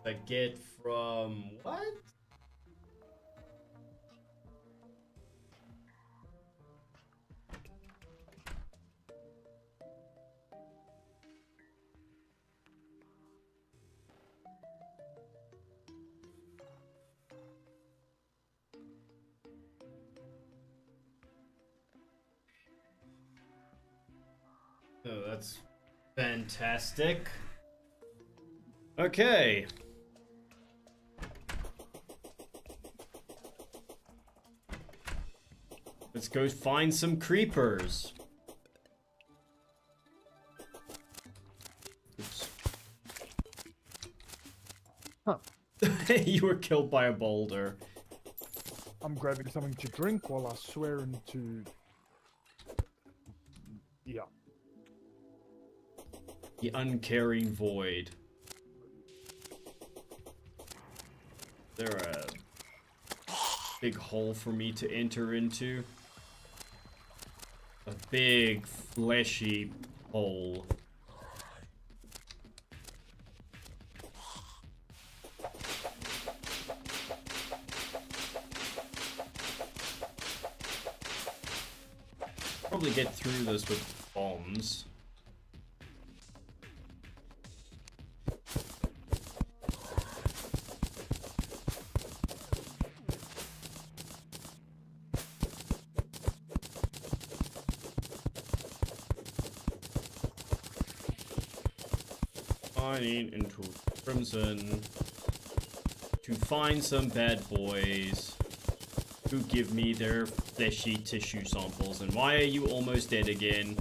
I get from what? That's fantastic. Okay. Let's go find some creepers. Oops. Huh. you were killed by a boulder. I'm grabbing something to drink while I swear into. The uncaring void. There a big hole for me to enter into? A big fleshy hole. Probably get through this with bombs. Crimson to find some bad boys who give me their fleshy tissue samples. And why are you almost dead again?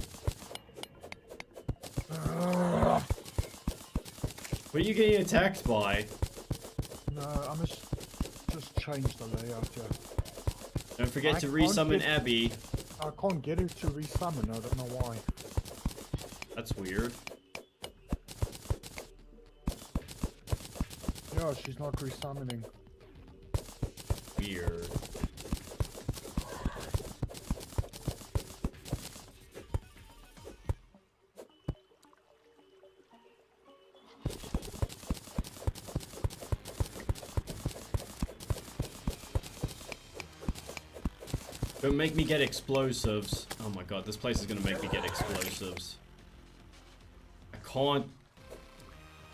What are you getting attacked by? No, I must just change the layout here. Don't forget I to resummon get- Abby. I can't get it to resummon, I don't know why. That's weird. Yeah, she's not resummoning. Weird. Don't make me get explosives. Oh my god, this place is gonna make me get explosives. I can't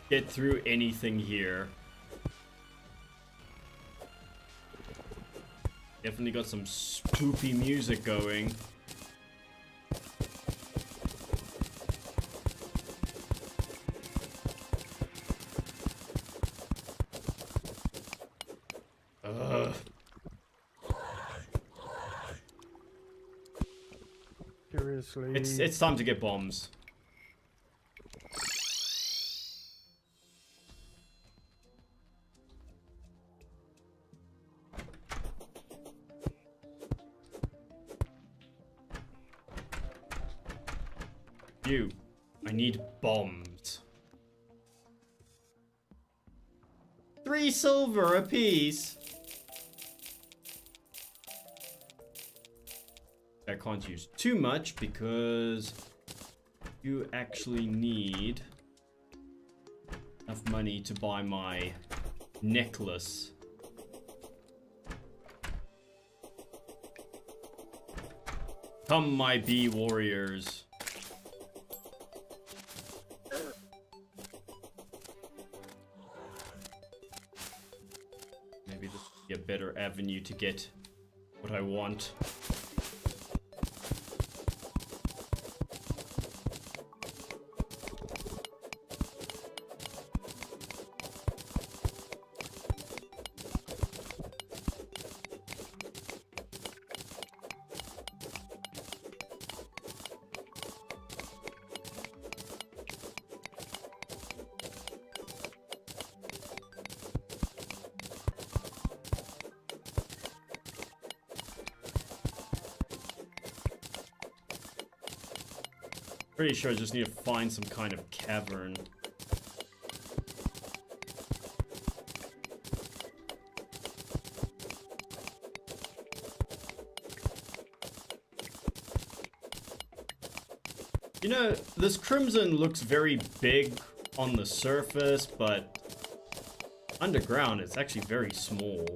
get through anything here. Definitely got some spoopy music going. Ugh. Seriously. It's it's time to get bombs. Silver apiece. I can't use too much because you actually need enough money to buy my necklace. Come, my bee warriors. A better avenue to get what I want. Pretty sure I just need to find some kind of cavern. You know, this crimson looks very big on the surface, but underground it's actually very small.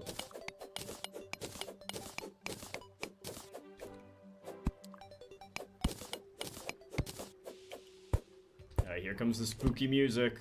Comes the spooky music.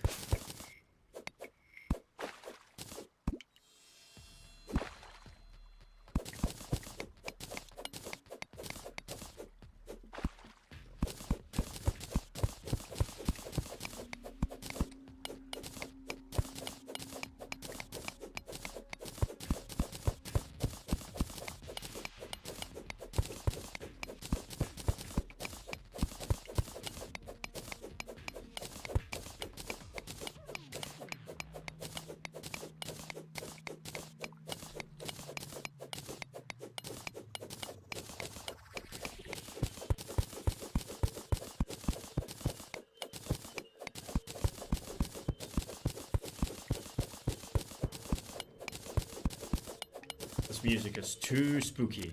This music is too spooky.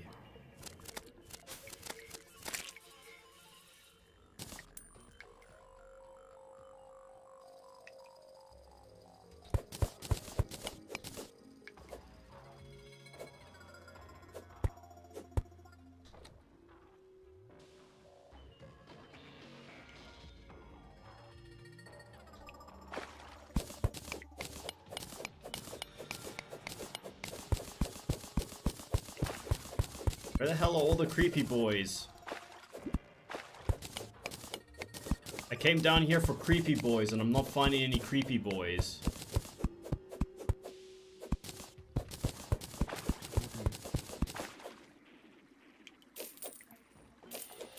Hell are all the creepy boys? I came down here for creepy boys and I'm not finding any creepy boys.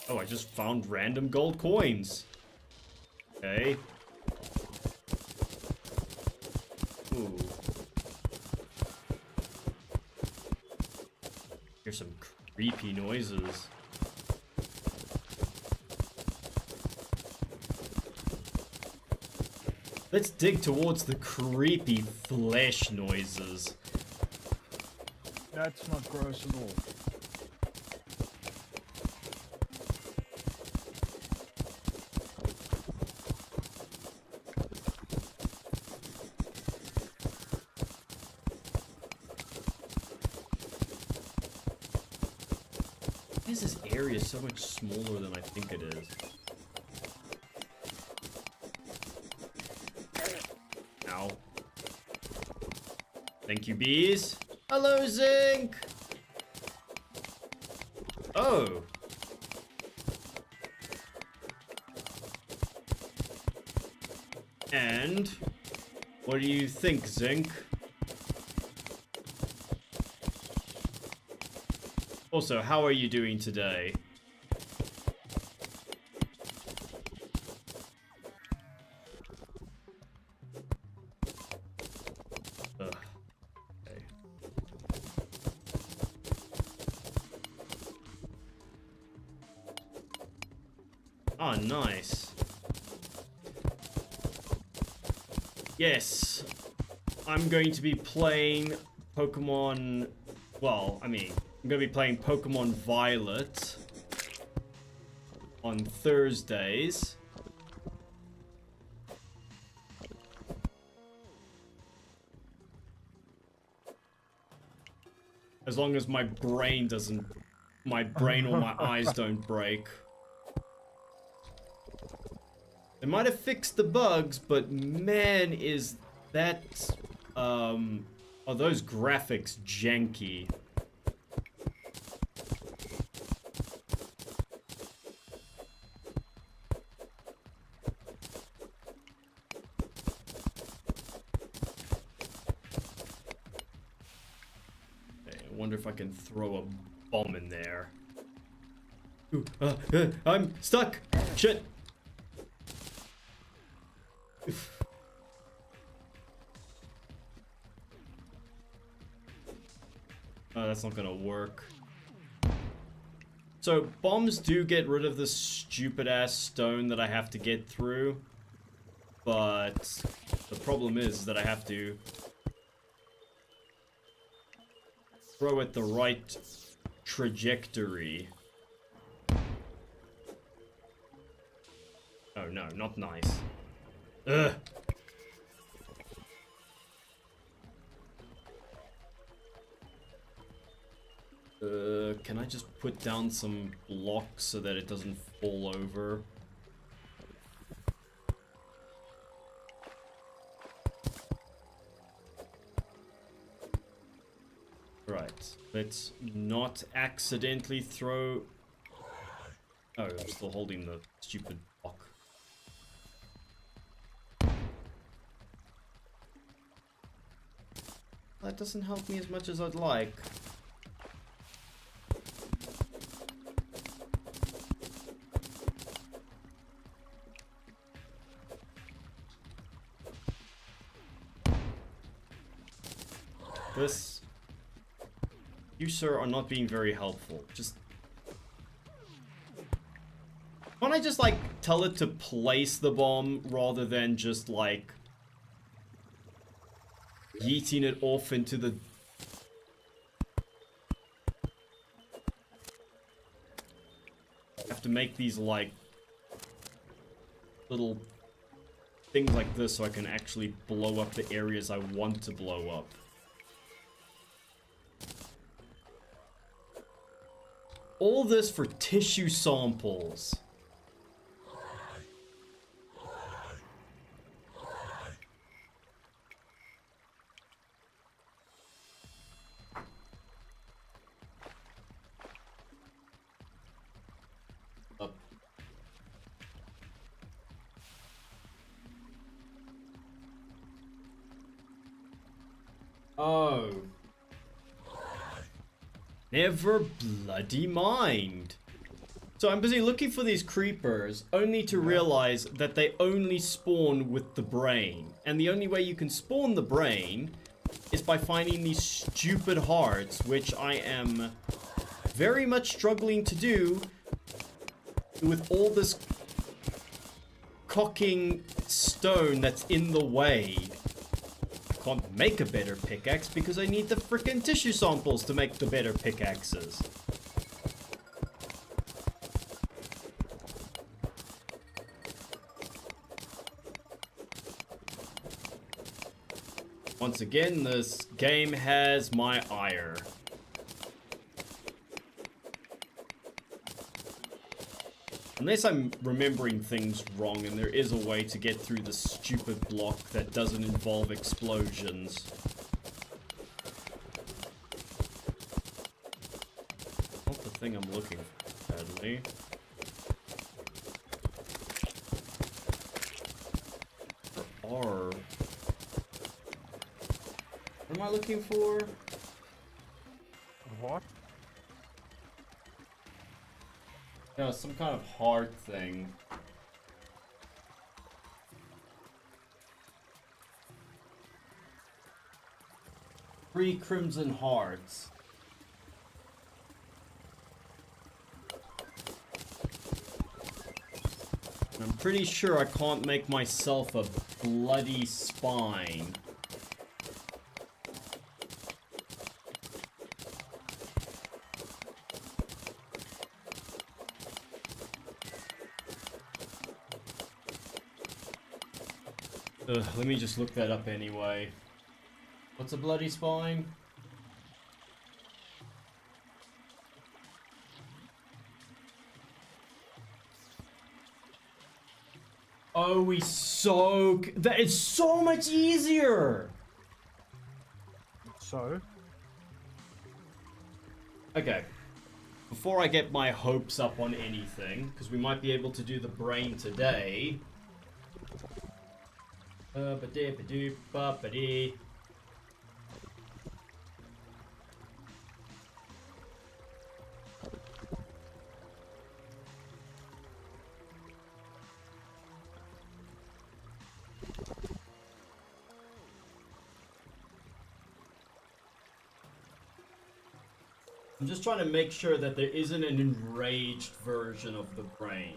Oh, I just found random gold coins. Okay. Ooh. Here's some creepy noises. Let's dig towards the creepy flesh noises. That's not gross at all. Why is this area so much smaller than I think it is? Ow. Thank you, bees. Hello, Zinc! Oh. And what do you think, Zinc? Also, how are you doing today? Going to be playing Pokemon... Well, I mean, I'm going to be playing Pokemon Violet on Thursdays. As long as my brain doesn't... My brain or my eyes don't break. They might have fixed the bugs, but man, is that... Um... Are those graphics janky? I wonder if I can throw a bomb in there. Ooh, uh, uh, I'm stuck! Shit! That's not gonna work. So, bombs do get rid of this stupid-ass stone that I have to get through. But the problem is that I have to throw it the right trajectory. Oh no, not nice. Ugh. Uh, can I just put down some blocks so that it doesn't fall over? Right, let's not accidentally throw... Oh, I'm still holding the stupid block. That doesn't help me as much as I'd like. This... You, sir, are not being very helpful. Just... Can't I just, like, tell it to place the bomb rather than just, like... Yeeting it off into the... Have to make these, like... Little things like this so I can actually blow up the areas I want to blow up. All this for tissue samples. Oh. Never bloody mind. So I'm busy looking for these creepers, only to realize that they only spawn with the brain. And the only way you can spawn the brain is by finding these stupid hearts, which I am very much struggling to do with all this cocking stone that's in the way. Can't make a better pickaxe because I need the frickin' tissue samples to make the better pickaxes. Once again, this game has my ire. Unless I'm remembering things wrong and there is a way to get through the stupid block that doesn't involve explosions. Not the thing I'm looking for, sadly. Are... What am I looking for? No, some kind of hard thing. Three crimson hearts. I'm pretty sure I can't make myself a bloody spine. Ugh, let me just look that up anyway. What's a bloody spine? Oh, we soak. That is so much easier. So? Okay. Before I get my hopes up on anything, because we might be able to do the brain today. Ba dee ba doo ba ba dee. I'm just trying to make sure that there isn't an enraged version of the brain.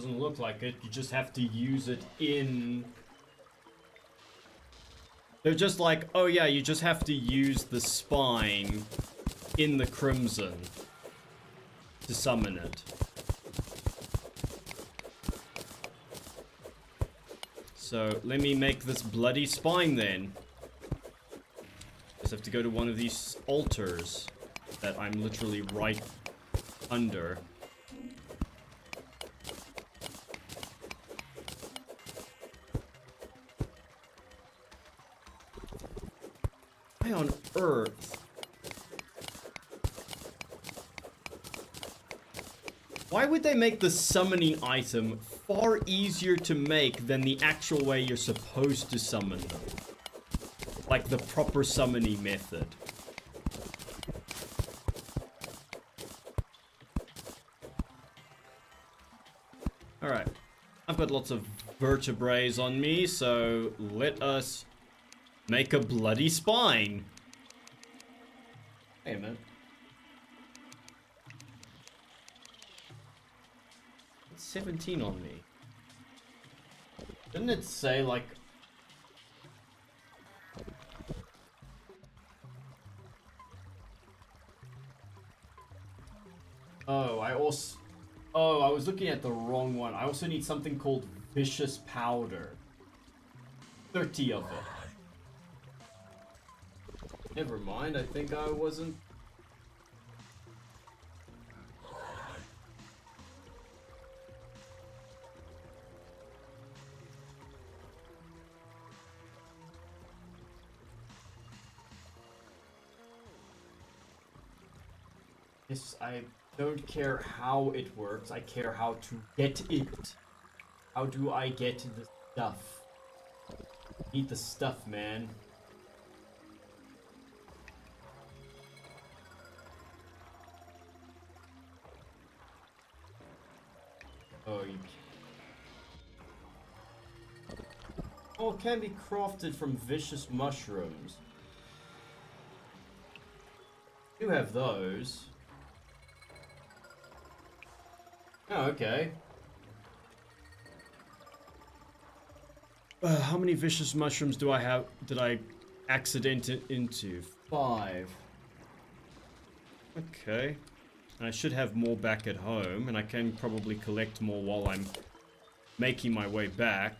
Doesn't look like it. You just have to use it in... They're just like, oh yeah, you just have to use the spine in the Crimson to summon it. So, let me make this bloody spine then. Just have to go to one of these altars that I'm literally right under. They make the summoning item far easier to make than the actual way you're supposed to summon them? Like the proper summoning method. Alright. I've got lots of vertebrae on me, so let us Make a bloody spine. 17 on me. Didn't it say, like... Oh, I also... Oh, I was looking at the wrong one. I also need something called Vicious Powder. 30 of it. Never mind, I think I wasn't Yes, I don't care how it works, I care how to get it. How do I get the stuff? Eat the stuff, man. Oh, you it can be crafted from vicious mushrooms. You have those. Oh, okay. Uh, how many vicious mushrooms do I have? Did I accident it into? Five. Okay. I should have more back at home, and I can probably collect more while I'm making my way back.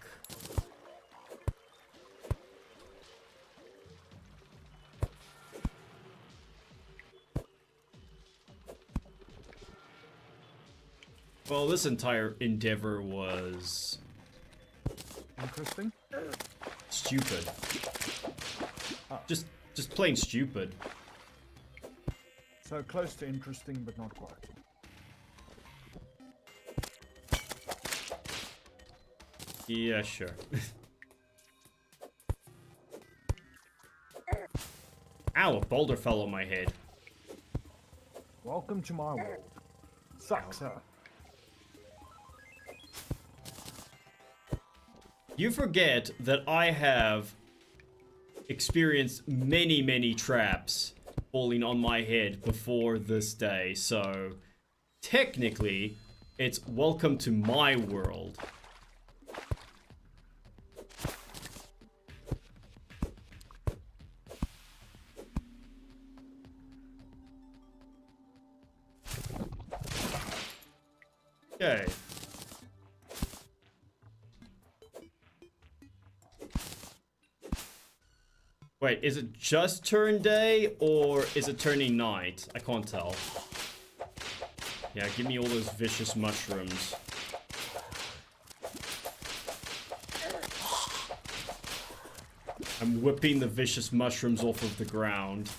Well, this entire endeavor was Interesting. stupid. Ah. Just, just plain stupid. So close to interesting, but not quite. Yeah, sure. Ow, a boulder fell on my head. Welcome to my world. Sucks, huh? You forget that I have experienced many, many traps falling on my head before this day, so technically, it's welcome to my world. Okay. Wait, is it just turn day or is it turning night? I can't tell. Yeah, give me all those vicious mushrooms. I'm whipping the vicious mushrooms off of the ground.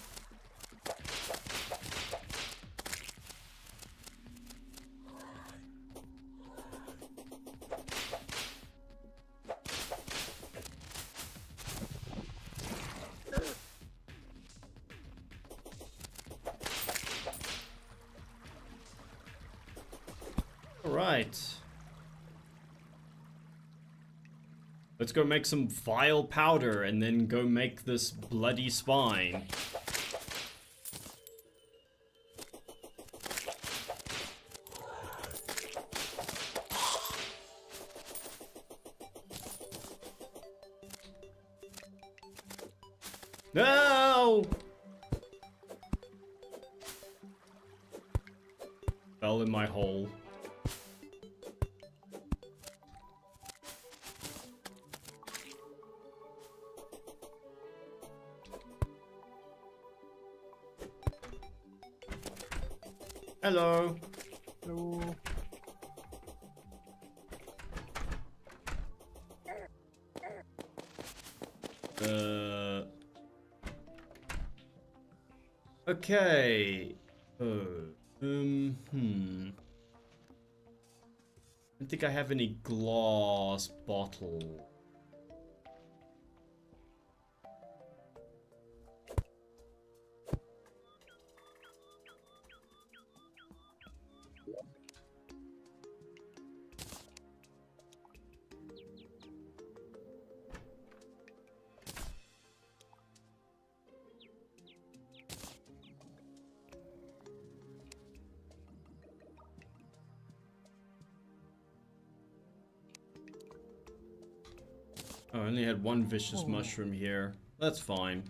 Let's go make some vile powder and then go make this bloody spine. Think I have any glass vicious Oh. mushroom here. That's fine.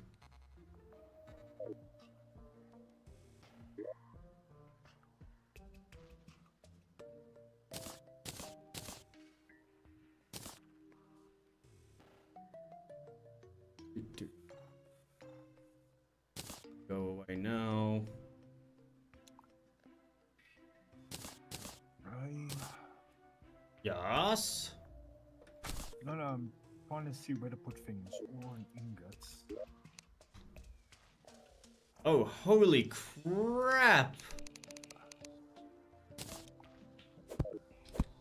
Holy crap!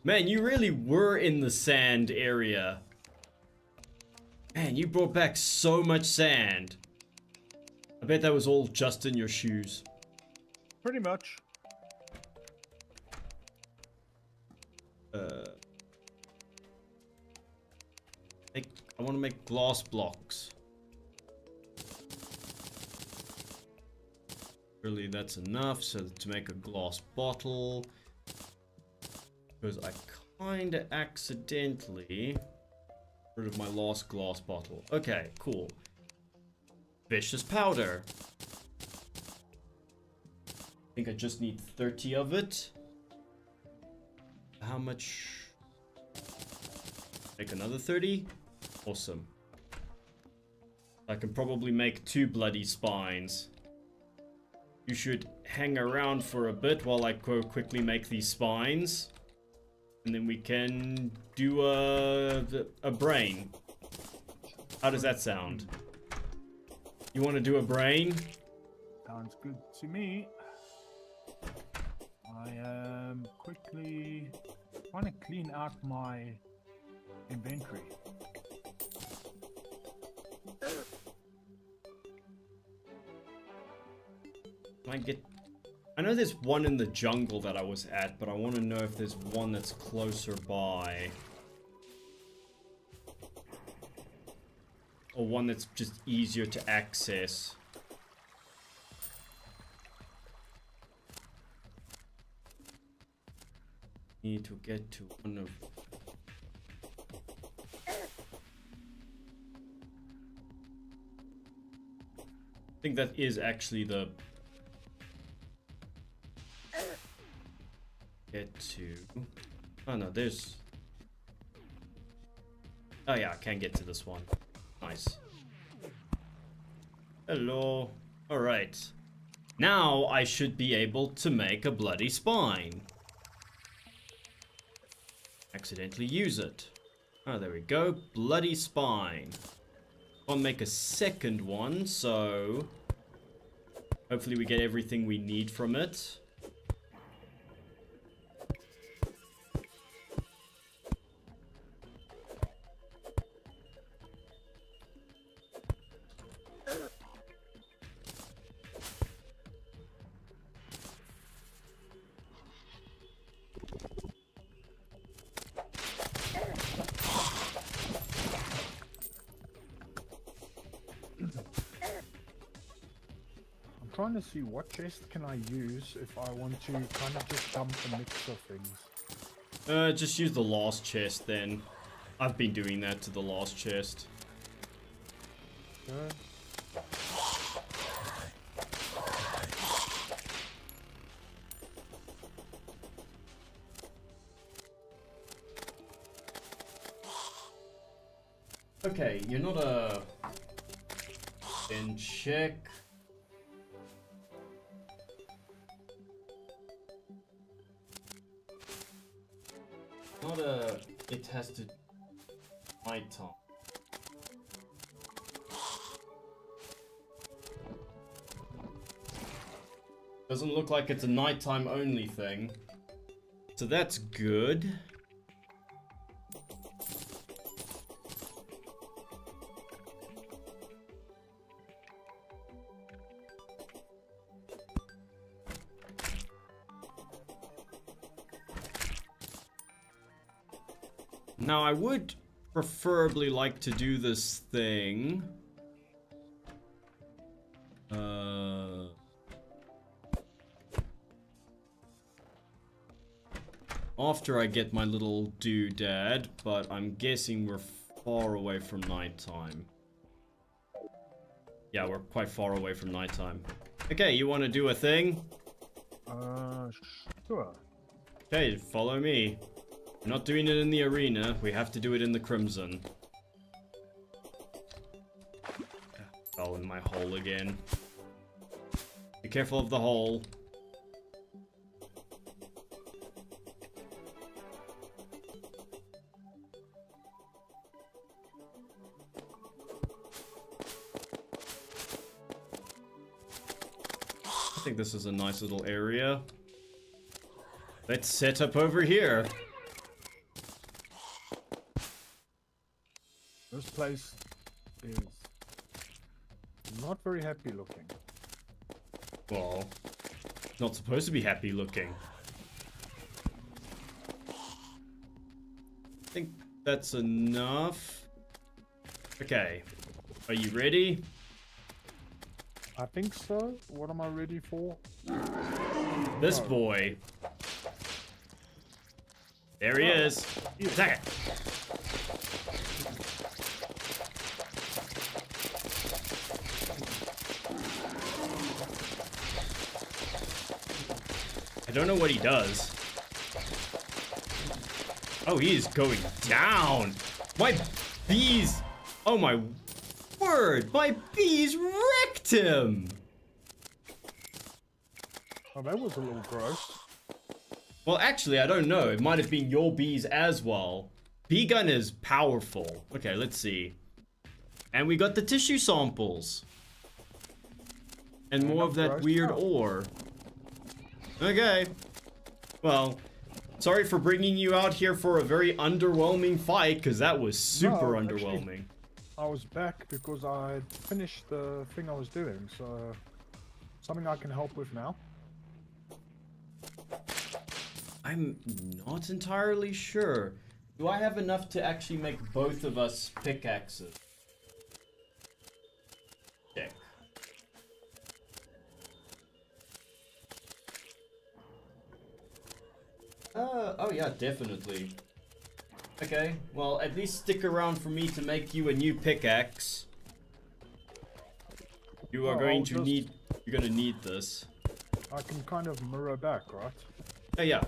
Man, you really were in the sand area. Man, you brought back so much sand. I bet that was all just in your shoes. Pretty much. Uh, make, I want to make glass blocks. That's enough. So to make a glass bottle, because I kind of accidentally rid of my last glass bottle. Okay, cool. Vicious powder. I think I just need 30 of it. How much? Make another 30? Awesome. I can probably make two bloody spines. You should hang around for a bit while I quickly make these spines. And then we can do a, a brain. How does that sound? You want to do a brain? Sounds good to me. I am quickly trying to clean out my inventory. Can I get... I know there's one in the jungle that I was at, but I want to know if there's one that's closer by. Or one that's just easier to access. Need to get to one of... I think that is actually the get to... Oh no, there's... Oh yeah, I can get to this one. Nice. Hello. Alright. Now I should be able to make a bloody spine. Accidentally use it. Oh, there we go. Bloody spine. I'll make a second one, so... Hopefully we get everything we need from it. What chest can I use if I want to kind of just dump a mix of things. Uh, just use the last chest then. I've been doing that to the last chest. Okay. Okay, you're not a... Then check... Doesn't look like it's a nighttime only thing. So that's good. Now, I would preferably like to do this thing. After I get my little doodad, but I'm guessing we're far away from nighttime. Yeah, we're quite far away from nighttime. Okay, you want to do a thing? Uh, sure. Okay, follow me. We're not doing it in the arena, we have to do it in the Crimson. Fell in my hole again. Be careful of the hole. I think this is a nice little area. Let's set up over here. This place is not very happy looking. Well, not supposed to be happy looking. I think that's enough. Okay. Are you ready? I think so. What am I ready for? This Oh. boy. There he Oh. is. Attack it. I don't know what he does. Oh, he is going down. My bees. Oh my word. My bees him. Oh, that was a little gross. Well, actually, I don't know. It might have been your bees as well. Bee gun is powerful. Okay, let's see. And we got the tissue samples. And more of that weird out. ore. Okay. Well, sorry for bringing you out here for a very underwhelming fight, because that was super No, underwhelming. I was back because I finished the thing I was doing, so something I can help with now. I'm not entirely sure. Do I have enough to actually make both of us pickaxes? Check. Uh, oh yeah, definitely. Okay, well, at least stick around for me to make you a new pickaxe. You are Oh, going I'll to just- need, you're gonna need this. I can kind of mirror back, right? Oh yeah.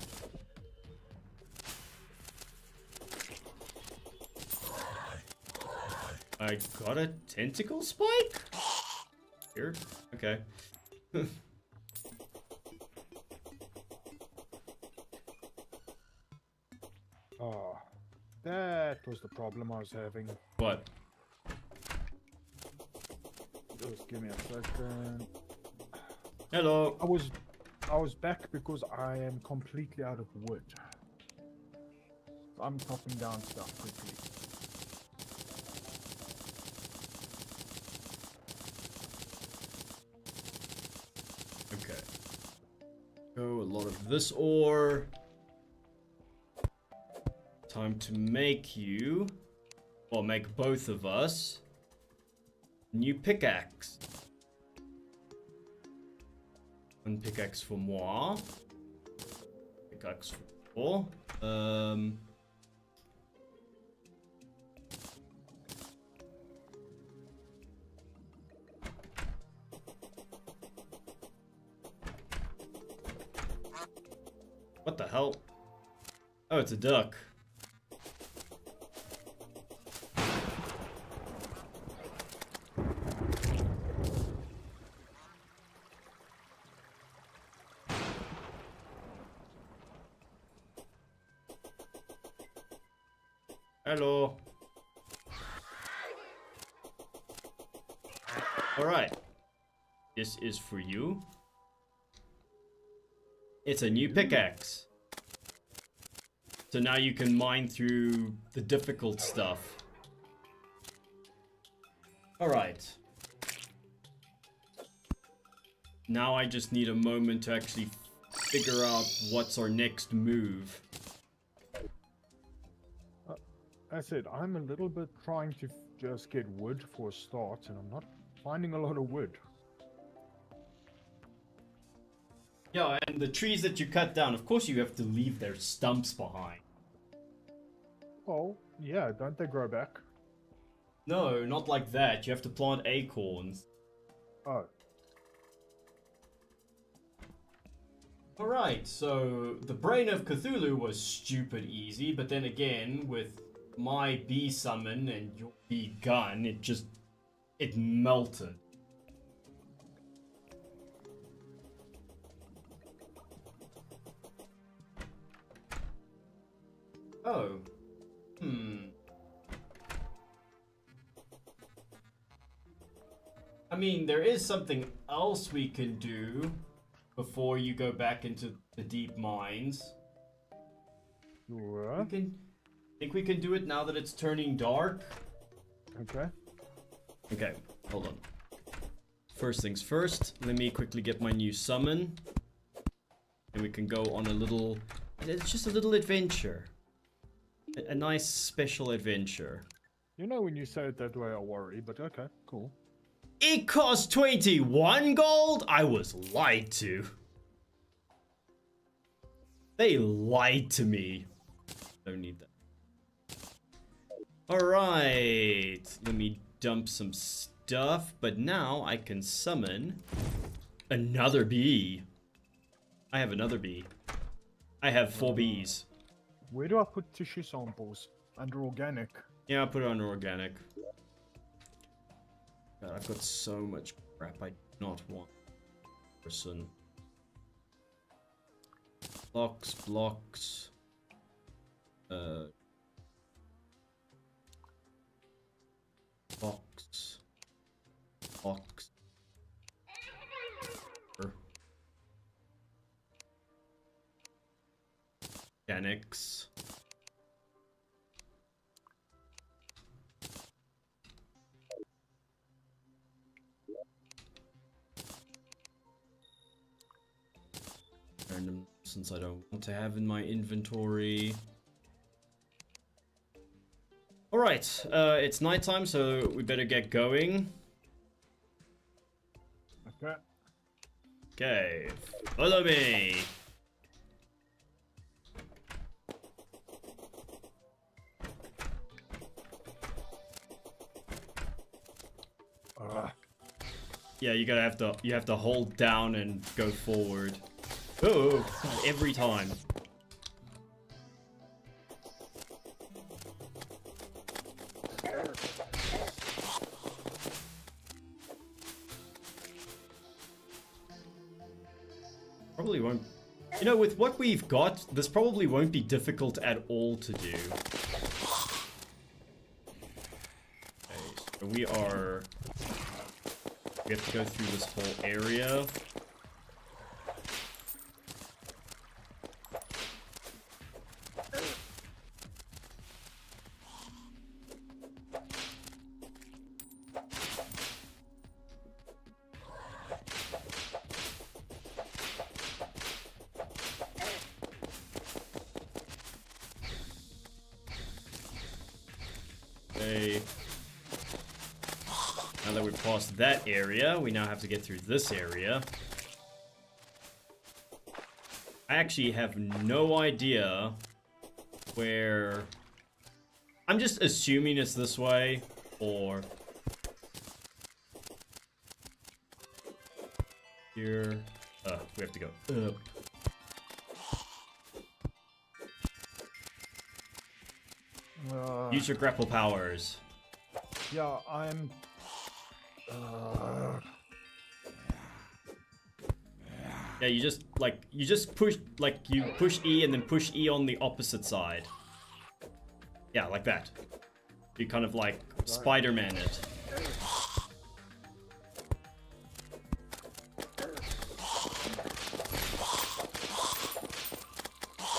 I got a tentacle spike? Here? Okay. Oh, that was the problem I was having. what? Just give me a second. Hello. I was, I was back because I am completely out of wood. I'm chopping down stuff quickly. Okay. Go a lot of this ore. Time to make you, or make both of us, new pickaxe. One pickaxe for moi. Pickaxe for four. Um. What the hell? Oh, it's a duck. Is for you. It's a new pickaxe. So now you can mine through the difficult stuff. Alright. Now I just need a moment to actually figure out what's our next move. Uh, I said I'm a little bit trying to just get wood for a start, and I'm not finding a lot of wood. Yeah, and the trees that you cut down, of course you have to leave their stumps behind. Oh, yeah, don't they grow back? No, not like that. You have to plant acorns. Oh, Alright, so the brain of Cthulhu was stupid easy, but then again, with my bee summon and your bee gun, it just. it melted. Oh. Hmm. I mean, there is something else we can do. before you go back into the deep mines. Sure. We can think we can do it now that it's turning dark. Okay. Okay, hold on. First things first, let me quickly get my new summon. And we can go on a little... It's just a little adventure. A, a nice special adventure. You know when you say it that way, I worry, but okay, cool. It cost 21 gold? I was lied to. They lied to me. Don't need that. Alright. Let me dump some stuff. But now I can summon another bee. I have another bee. I have four oh. bees. Where do I put tissue samples? Under organic. Yeah, I'll put it on organic. God, I've got so much crap I do not want. Person. Blocks, blocks. Uh. Box. Box. Random since I don't want to have in my inventory. Alright, uh, it's nighttime, so we better get going. Okay. Okay, follow me. Yeah, you gotta have to you have to hold down and go forward. Oh, every time. Probably won't. You know, with what we've got, this probably won't be difficult at all to do. Okay, so we are we have to go through this whole area. That that area, we now have to get through this area. I actually have no idea where... I'm just assuming it's this way, or... Here... Uh, we have to go up. uh, Use your grapple powers. yeah, I'm. Yeah, you just, like, you just push, like, you push E and then push E on the opposite side. Yeah, like that. You kind of, like, Spider-Man it.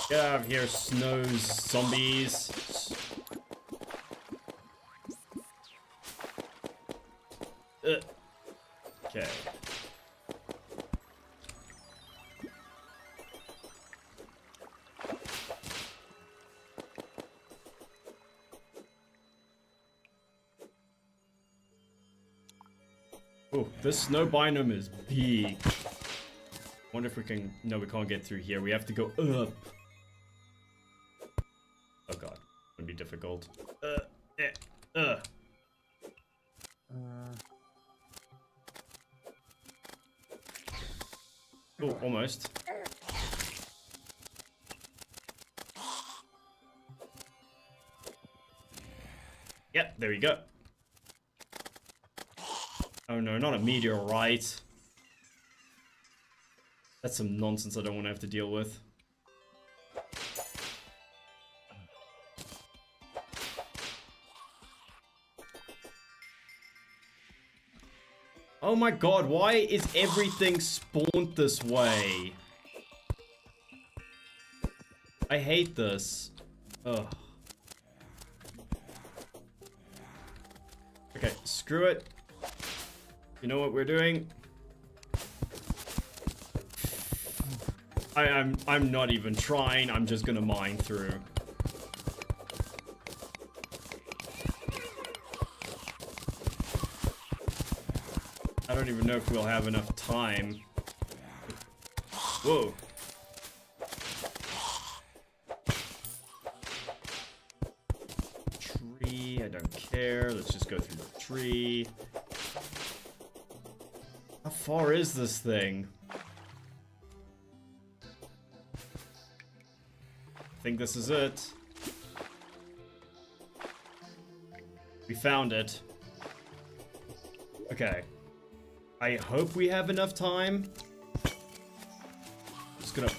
Get out of here, snows, zombies. Snow biome is big. Wonder if we can. No, we can't get through here. We have to go up. Oh god, gonna be difficult. Uh, eh, uh. Uh, Oh, almost. Yep, there we go. Oh no, not a meteorite. That's some nonsense I don't want to have to deal with. Oh my god, why is everything spawned this way? I hate this. Ugh. Okay, screw it. You know what we're doing? I, I'm I'm not even trying. I'm just gonna mine through. I don't even know if we'll have enough time. Whoa. Tree, I don't care. Let's just go through the tree. How far is this thing? I think this is it. We found it. Okay. I hope we have enough time. Just gonna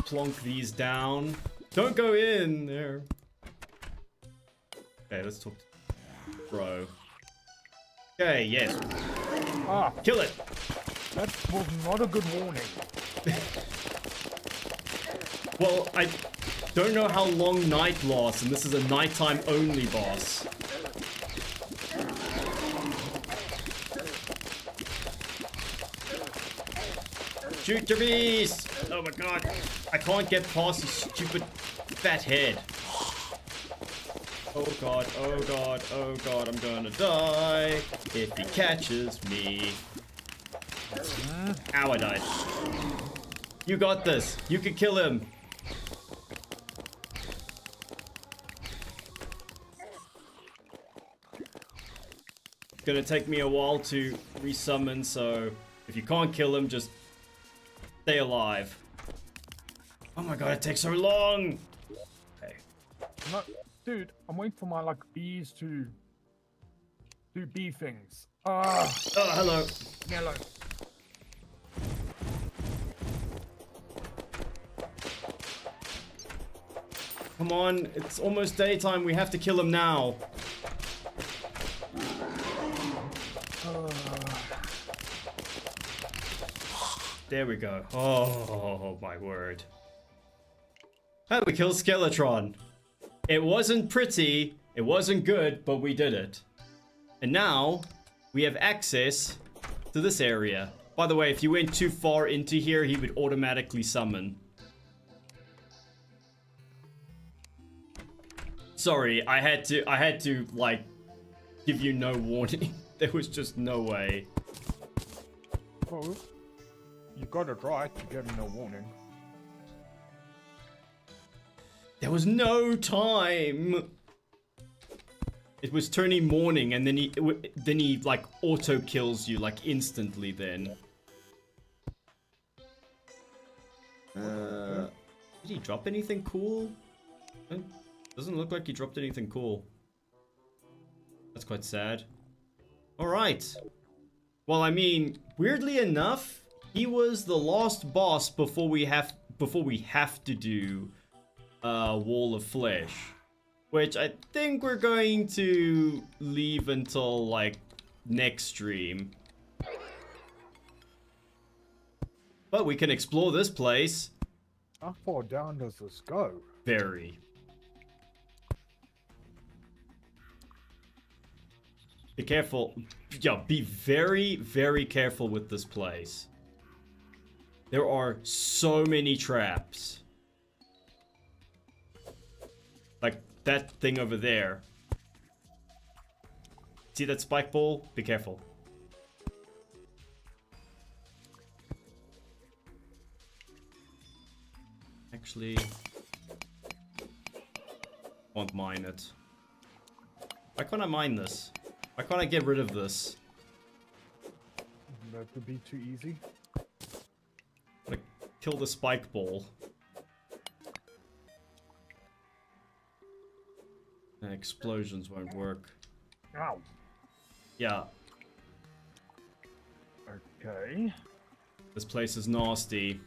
plonk these down. Don't go in there. Okay, let's talk to bro. Okay, yes. Ah, Kill it. That was not a good warning. Well, I don't know how long night lasts, and this is a nighttime only boss. Shoot your beast! Oh my god, I can't get past his stupid fat head. Oh god, oh god, oh god, I'm gonna die if he catches me. Ow, I died. You got this. You can kill him. It's gonna take me a while to resummon, so if you can't kill him, just stay alive. Oh my god, it takes so long! Okay. No, dude, I'm waiting for my like bees to do bee things. Ah, Oh, hello. yellow. Come on, it's almost daytime. We have to kill him now. There we go. Oh, my word. Oh, we killed Skeletron. It wasn't pretty, it wasn't good, but we did it. And now, we have access to this area. By the way, if you went too far into here, he would automatically summon. Sorry, I had to, I had to, like, give you no warning. there was just no way. Well, you got it right to give me no warning. There was no time. It was turning morning, and then he, then he like auto kills you like instantly. Then. Uh, did he drop anything cool? Doesn't look like he dropped anything cool. That's quite sad. All right. Well, I mean, weirdly enough, he was the last boss before we have before we have to do uh, Wall of Flesh, which I think we're going to leave until like next stream. But we can explore this place How far down does this go? very. Be careful. Yeah, be very, very careful with this place. There are so many traps. Like that thing over there. See that spike ball? Be careful. Actually, won't mine it. Why can't I mine this? Why can't I get rid of this? That would be too easy. Like, kill the spike ball. And explosions won't work. Ow. Yeah, Okay. this place is nasty.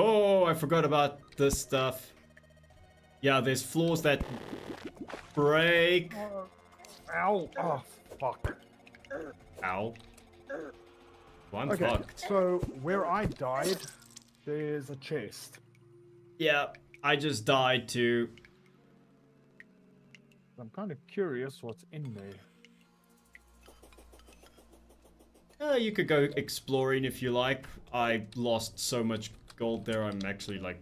Oh, I forgot about this stuff. Yeah, there's floors that break. Ow! Oh, fuck. Ow. Well, I'm Okay, fucked. so where I died, there's a chest. Yeah, I just died too. I'm kind of curious what's in there. Uh, you could go exploring if you like. I lost so much gold there, I'm actually like...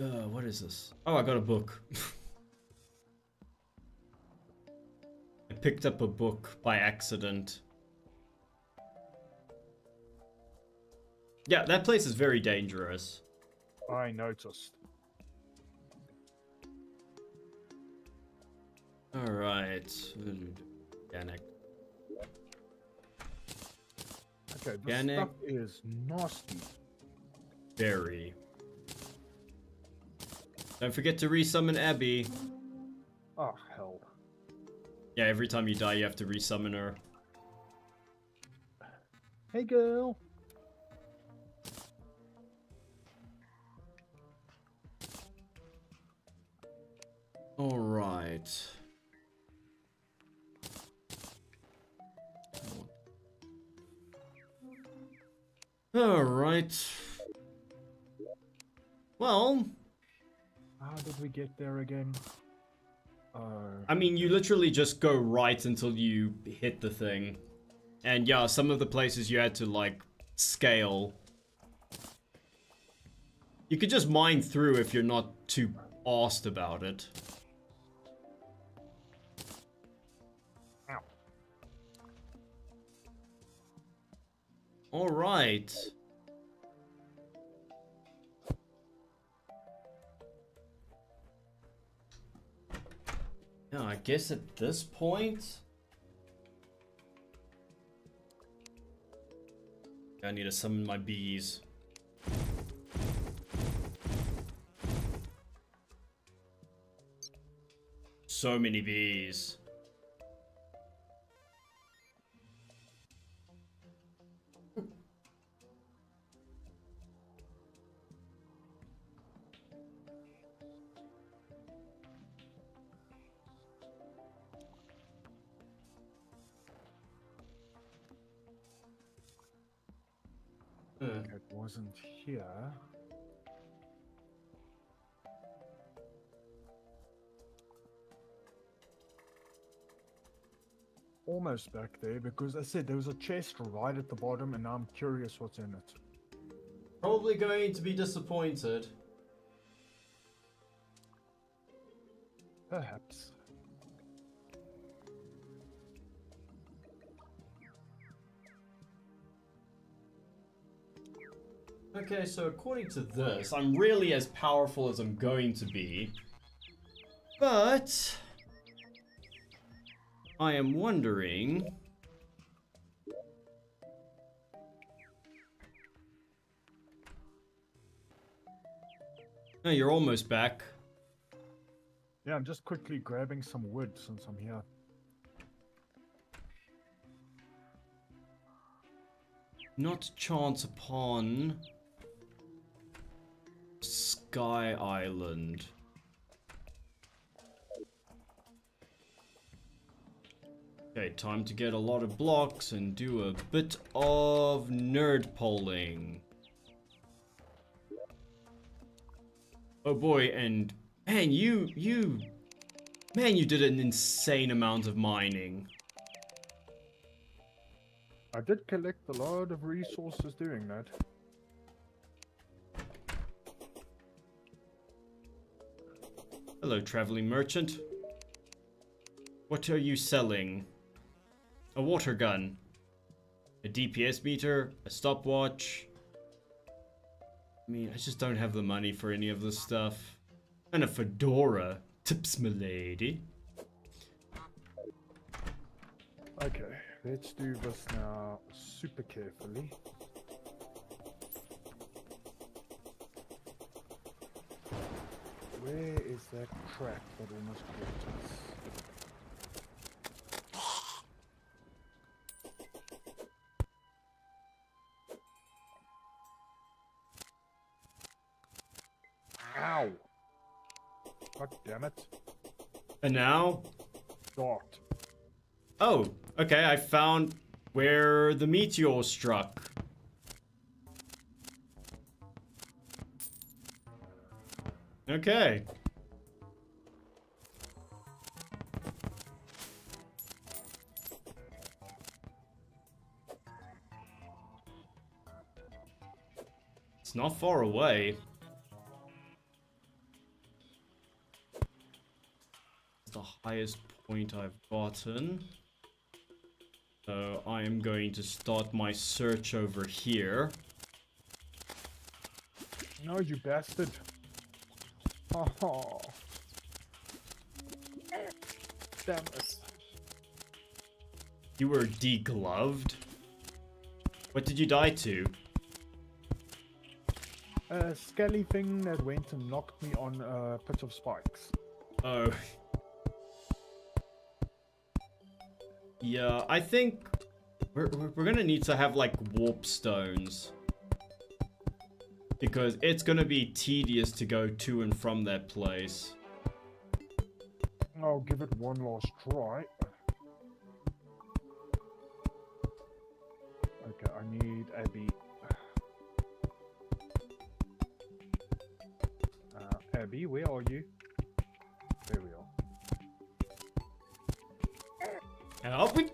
Uh, what is this? Oh, I got a book. I picked up a book by accident. Yeah, that place is very dangerous. I noticed. Alright. Organic. Okay, this stuff is nasty. Very. Don't forget to resummon Abby. Oh, hell. Yeah, every time you die, you have to resummon her. Hey, girl. Alright. Alright. Well, How did we get there again? Uh, I mean, you literally just go right until you hit the thing. And yeah, some of the places you had to, like, scale. You could just mine through if you're not too asked about it. Alright. Yeah, I guess at this point... I need to summon my bees. So many bees. Wasn't here. Almost back there because I said there was a chest right at the bottom and now I'm curious what's in it. Probably going to be disappointed. Perhaps. Okay, so according to this, I'm really as powerful as I'm going to be. But... I am wondering... No, you're almost back. Yeah, I'm just quickly grabbing some wood since I'm here. Not chance upon... Sky Island. Okay, time to get a lot of blocks and do a bit of nerd poling. Oh boy, and man, you, you, man, you did an insane amount of mining. I did collect a lot of resources doing that. Hello, traveling merchant. What are you selling? A water gun. A DPS meter. A stopwatch. I mean, I just don't have the money for any of this stuff. And a fedora. Tips, milady. Okay, let's do this now super carefully. Where is that crack that almost killed us? Ow! God damn it. And now? Short. Oh, okay, I found where the meteor struck. Okay. It's not far away. It's the highest point I've gotten. So I am going to start my search over here. No, you bastard. Oh. You were degloved? What did you die to? A skelly thing that went and knocked me on a pit of spikes. Oh. Yeah, I think we're, we're we're gonna need to have like warp stones. Because it's gonna be tedious to go to and from that place. I'll give it one last try. Okay, I need Abby. Uh, Abby, where are you? There we are. Help me!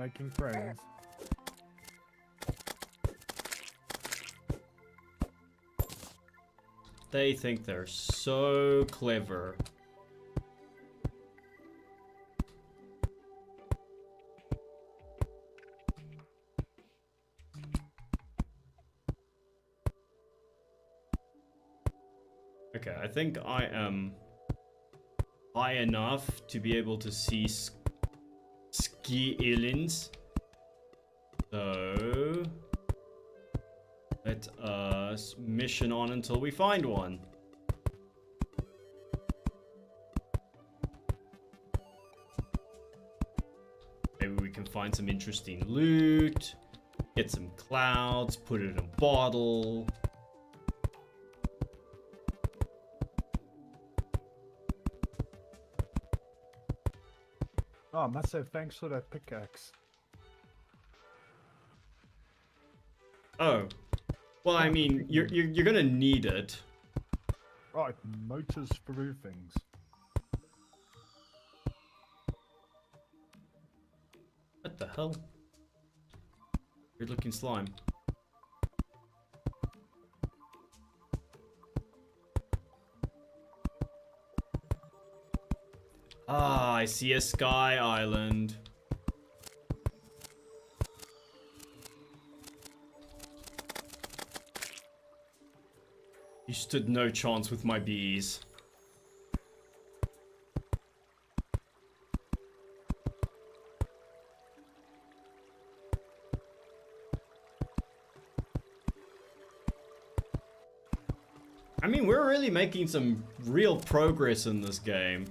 Making friends. They think they're so clever. Okay, I think I am high enough to be able to see aliens. So let us mission on until we find one. Maybe we can find some interesting loot, get some clouds, put it in a bottle. Oh, say thanks for that pickaxe. Oh, well, I mean, you're, you're, you're gonna need it. Right, motors through things. What the hell? Weird looking slime. Ah, I see a sky island. You stood no chance with my bees. I mean, we're really making some real progress in this game.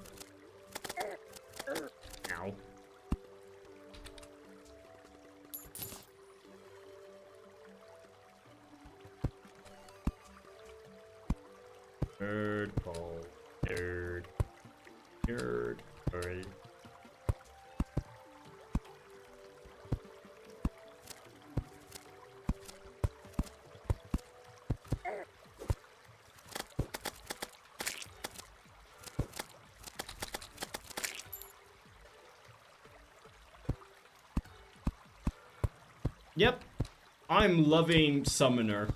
Loving Summoner.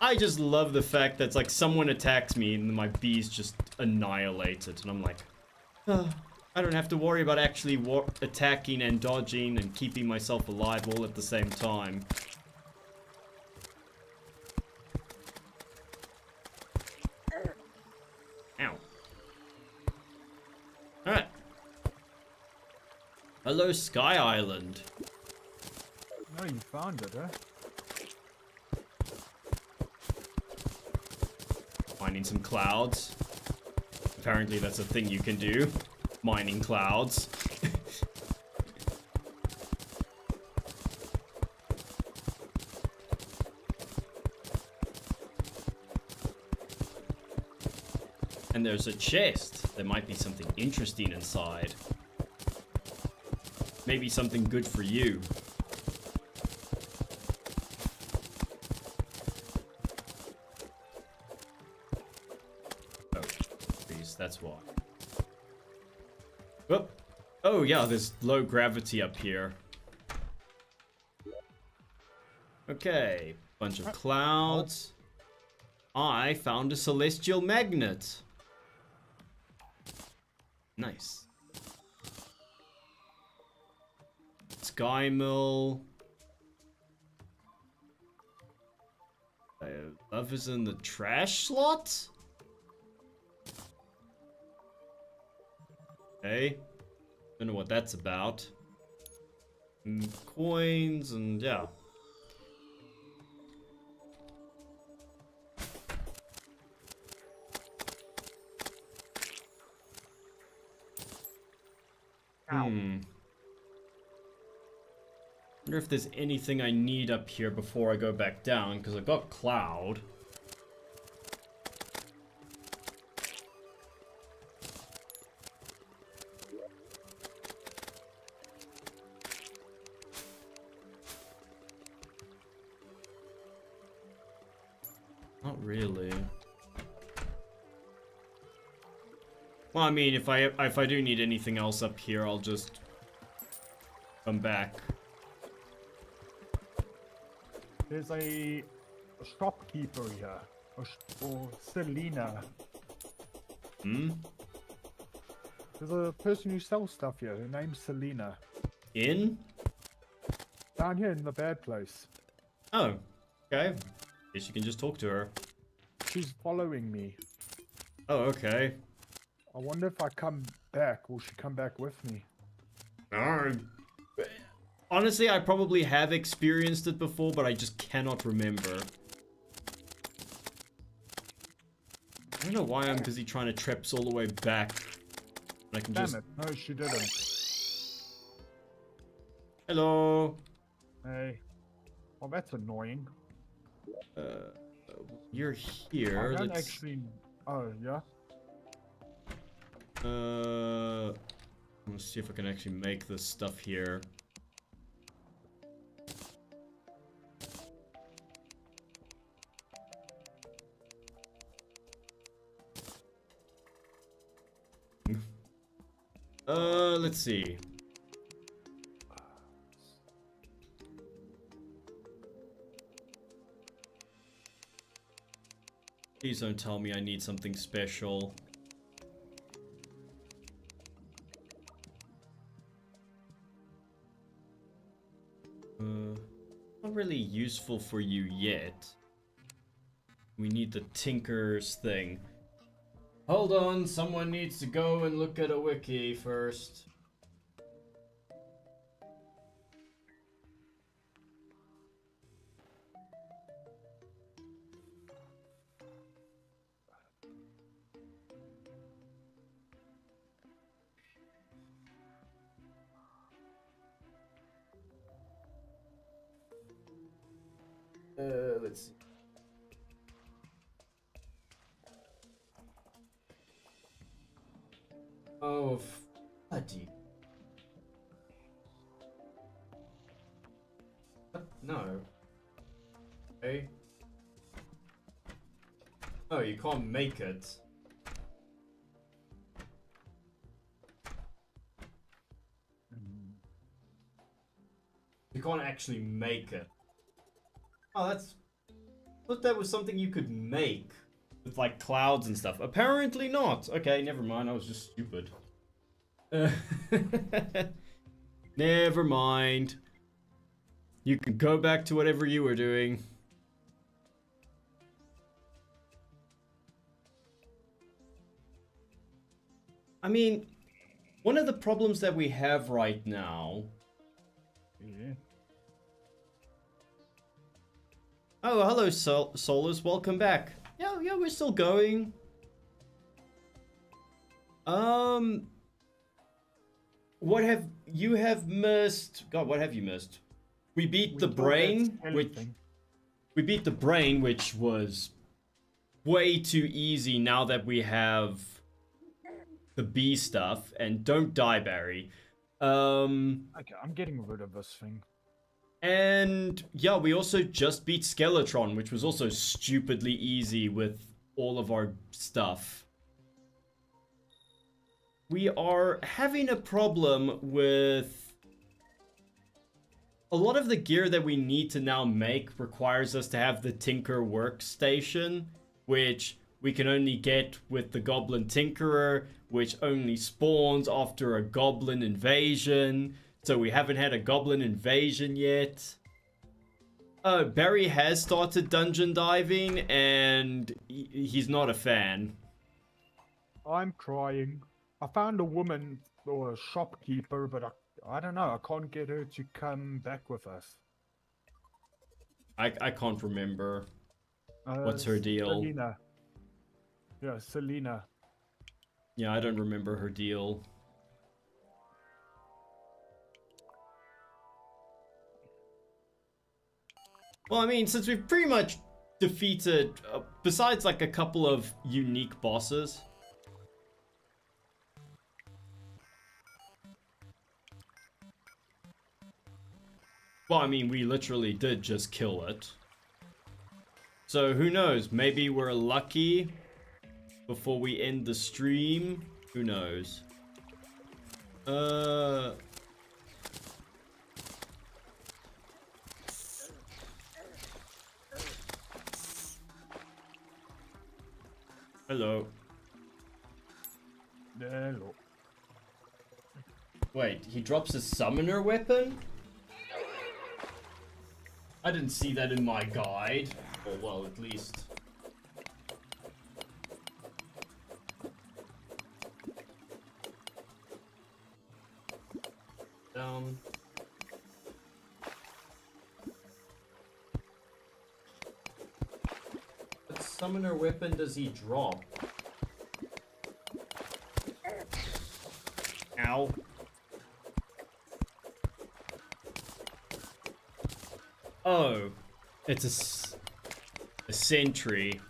I just love the fact that it's like someone attacks me and my bees just annihilate it. And I'm like, "Ah, I don't have to worry about actually attacking and dodging and keeping myself alive all at the same time. Ow. Alright. Hello, Sky Island not found it, huh? Mining some clouds. Apparently that's a thing you can do. Mining clouds. and there's a chest. There might be something interesting inside. Maybe something good for you. Yeah, there's low gravity up here. Okay, bunch of clouds. I found a celestial magnet. Nice. Sky Mill. Uh, love is in the trash slot? Okay. Don't know what that's about. Mm, coins and yeah. Hmm. Wonder if there's anything I need up here before I go back down, because I've got Cloud. I mean, if I if I do need anything else up here, I'll just come back. There's a, shopkeeper here, or, sh- or Selena. Hmm? There's a person who sells stuff here. Her name's Selena. In? Down here in the bad place. Oh, okay. Guess you can just talk to her. She's following me. Oh, okay. I wonder if I come back, will she come back with me? Uh, honestly, I probably have experienced it before, but I just cannot remember. I don't know why I'm busy trying to trips all the way back. I can Damn just... it! No, she didn't. Hello. Hey. Well, that's annoying. Uh, you're here. I don't Let's... actually. Oh yeah. Uh, let's see if I can actually make this stuff here. Uh, let's see. Please don't tell me I need something special. Useful for you yet. We need the Tinker's thing. Hold on, someone needs to go and look at a wiki first. Can't make it. You can't actually make it. Oh, that's. Thought that was something you could make with like clouds and stuff. Apparently not. Okay, never mind. I was just stupid. Uh, never mind. You can go back to whatever you were doing. I mean, one of the problems that we have right now Yeah. Oh, hello, Sol- Solus. Welcome back. Yeah, yeah, we're still going. Um, what have you have missed? God, what have you missed? We beat We the brain, which we beat the brain, which was way too easy now that we have the bee stuff. And don't die, Barry. Um, Okay, I'm getting rid of this thing. and yeah, we also just beat Skeletron, which was also stupidly easy with all of our stuff. We are having a problem with a lot of the gear that we need to now make requires us to have the Tinker workstation, which we can only get with the Goblin Tinkerer, which only spawns after a Goblin invasion. So we haven't had a Goblin invasion yet. Oh, Barry has started dungeon diving, and he's not a fan. I'm crying. I found a woman or a shopkeeper, but I, I don't know. I can't get her to come back with us. I, I can't remember. Uh, What's her deal? Selena. Yeah, Selena. Yeah, I don't remember her deal. Well, I mean, since we've pretty much defeated, uh, besides like a couple of unique bosses. Well, I mean, we literally did just kill it. So who knows? Maybe we're lucky before we end the stream. Who knows? Uh. Hello. Hello. Wait, he drops a summoner weapon? I didn't see that in my guide. Or well, at least. Down. What summoner weapon does he drop? Ow. Oh, it's a, a sentry.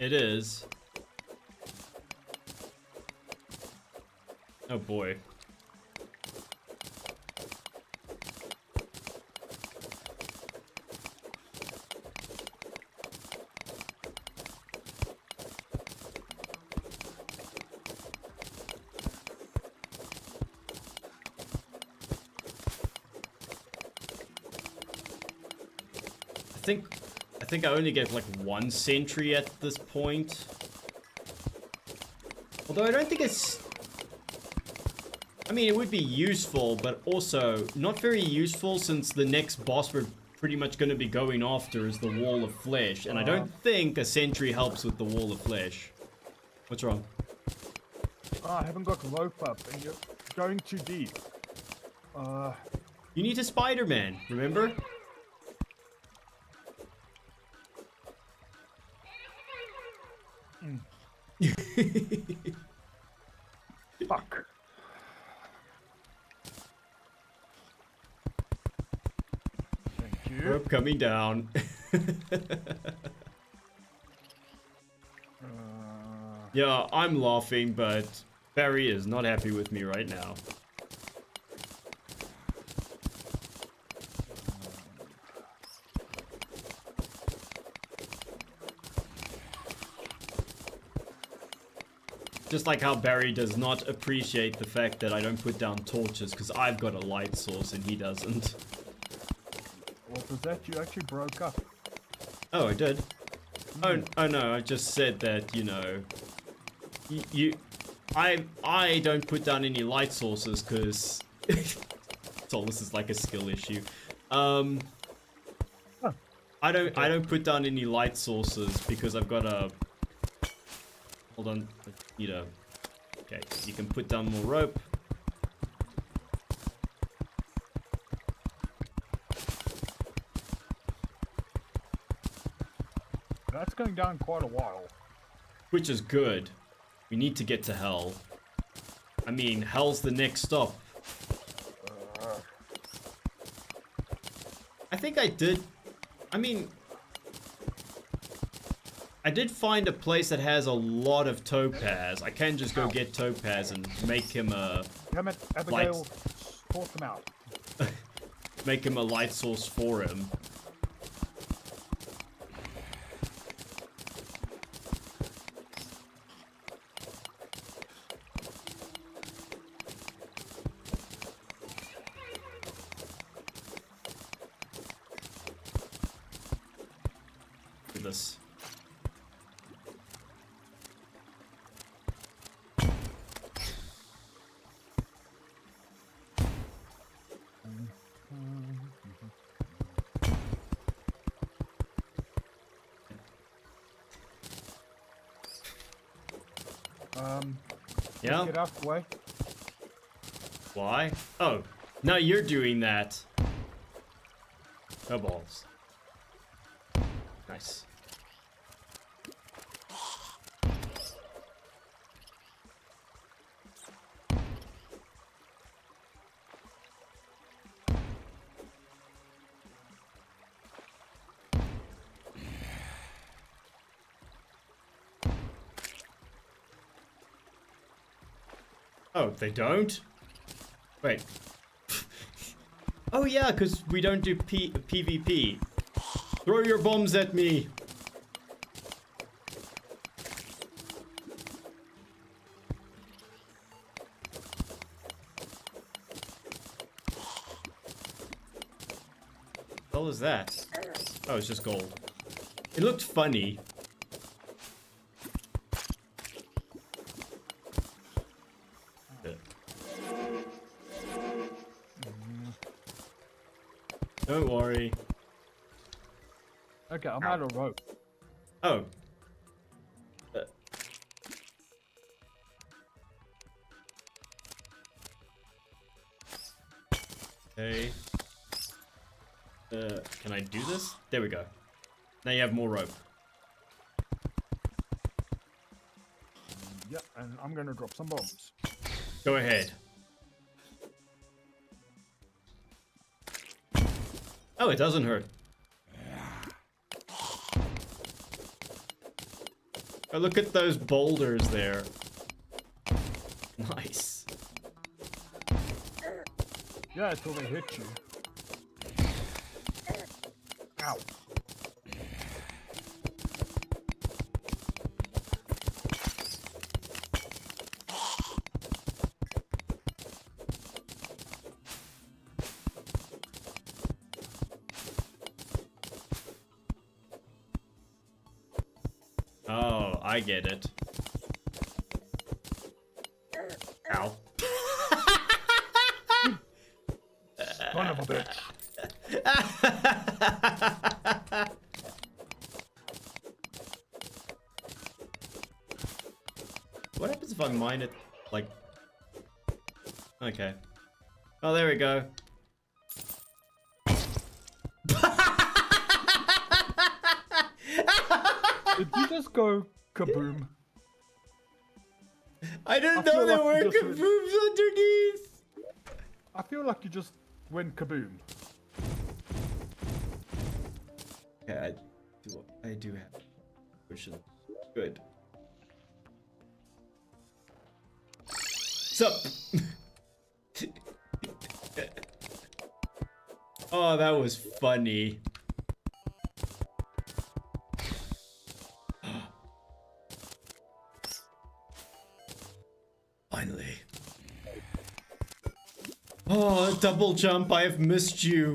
It is. Oh boy. I think I think I only get like one sentry at this point. Although I don't think it's I mean it would be useful, but also not very useful since the next boss we're pretty much going to be going after is the wall of flesh, and I don't think a sentry helps with the wall of flesh. What's wrong? Oh, I haven't got rope up, and you're going too deep. Uh, You need a Spider-Man, remember? Coming down. Uh, yeah, I'm laughing, but Barry is not happy with me right now. Just like how Barry does not appreciate the fact that I don't put down torches because I've got a light source and he doesn't. was that? You actually broke up. Oh, I did. Oh, oh no! I just said that you know, you, you I I don't put down any light sources because so this is like a skill issue. Um, Huh. I don't I don't put down any light sources because I've got a. Hold on, need a. Okay, you can put down more rope. going down quite a while. Which is good. We need to get to hell. I mean, hell's the next stop. I think I did... I mean... I did find a place that has a lot of topaz. I can just go get topaz and make him a... Abigail, light... Force them out. make him a light source for him. Way. Why? Oh, now you're doing that. No balls. Nice. They don't? Wait. oh yeah, because we don't do P PvP. Throw your bombs at me. What hell is that? Oh, it's just gold. It looked funny. Okay, I'm out of rope. Oh. Uh. Okay. Uh, can I do this? There we go. Now you have more rope. Yeah, and I'm gonna drop some bombs. Go ahead. Oh, it doesn't hurt. Oh, look at those boulders there. Nice. Yeah, until they hit you. Ow. I get it. Ow. Son of a bitch. What happens if I mine it, like... Okay. Oh, there we go. Kaboom? I didn't I know there like were kabooms underneath! I feel like you just went kaboom. Okay, I do, I do have cushion. Good. Sup? oh, that was funny. Double jump, I have missed you.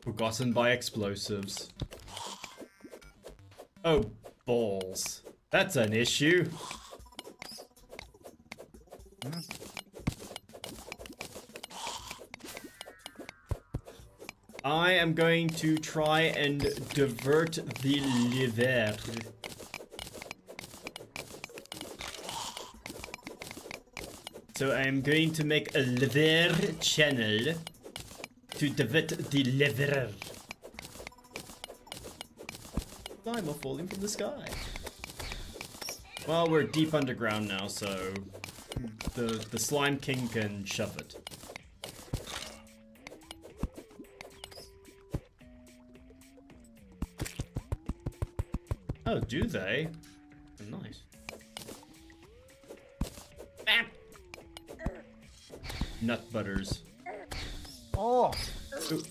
Forgotten by explosives. Oh, balls. That's an issue. I am going to try and divert the liver. So I'm going to make a lever channel to divert the liver. I'm falling from the sky. Well, we're deep underground now, so the the slime king can shove it. Oh, do they? Nut butters. Oh, Ooh.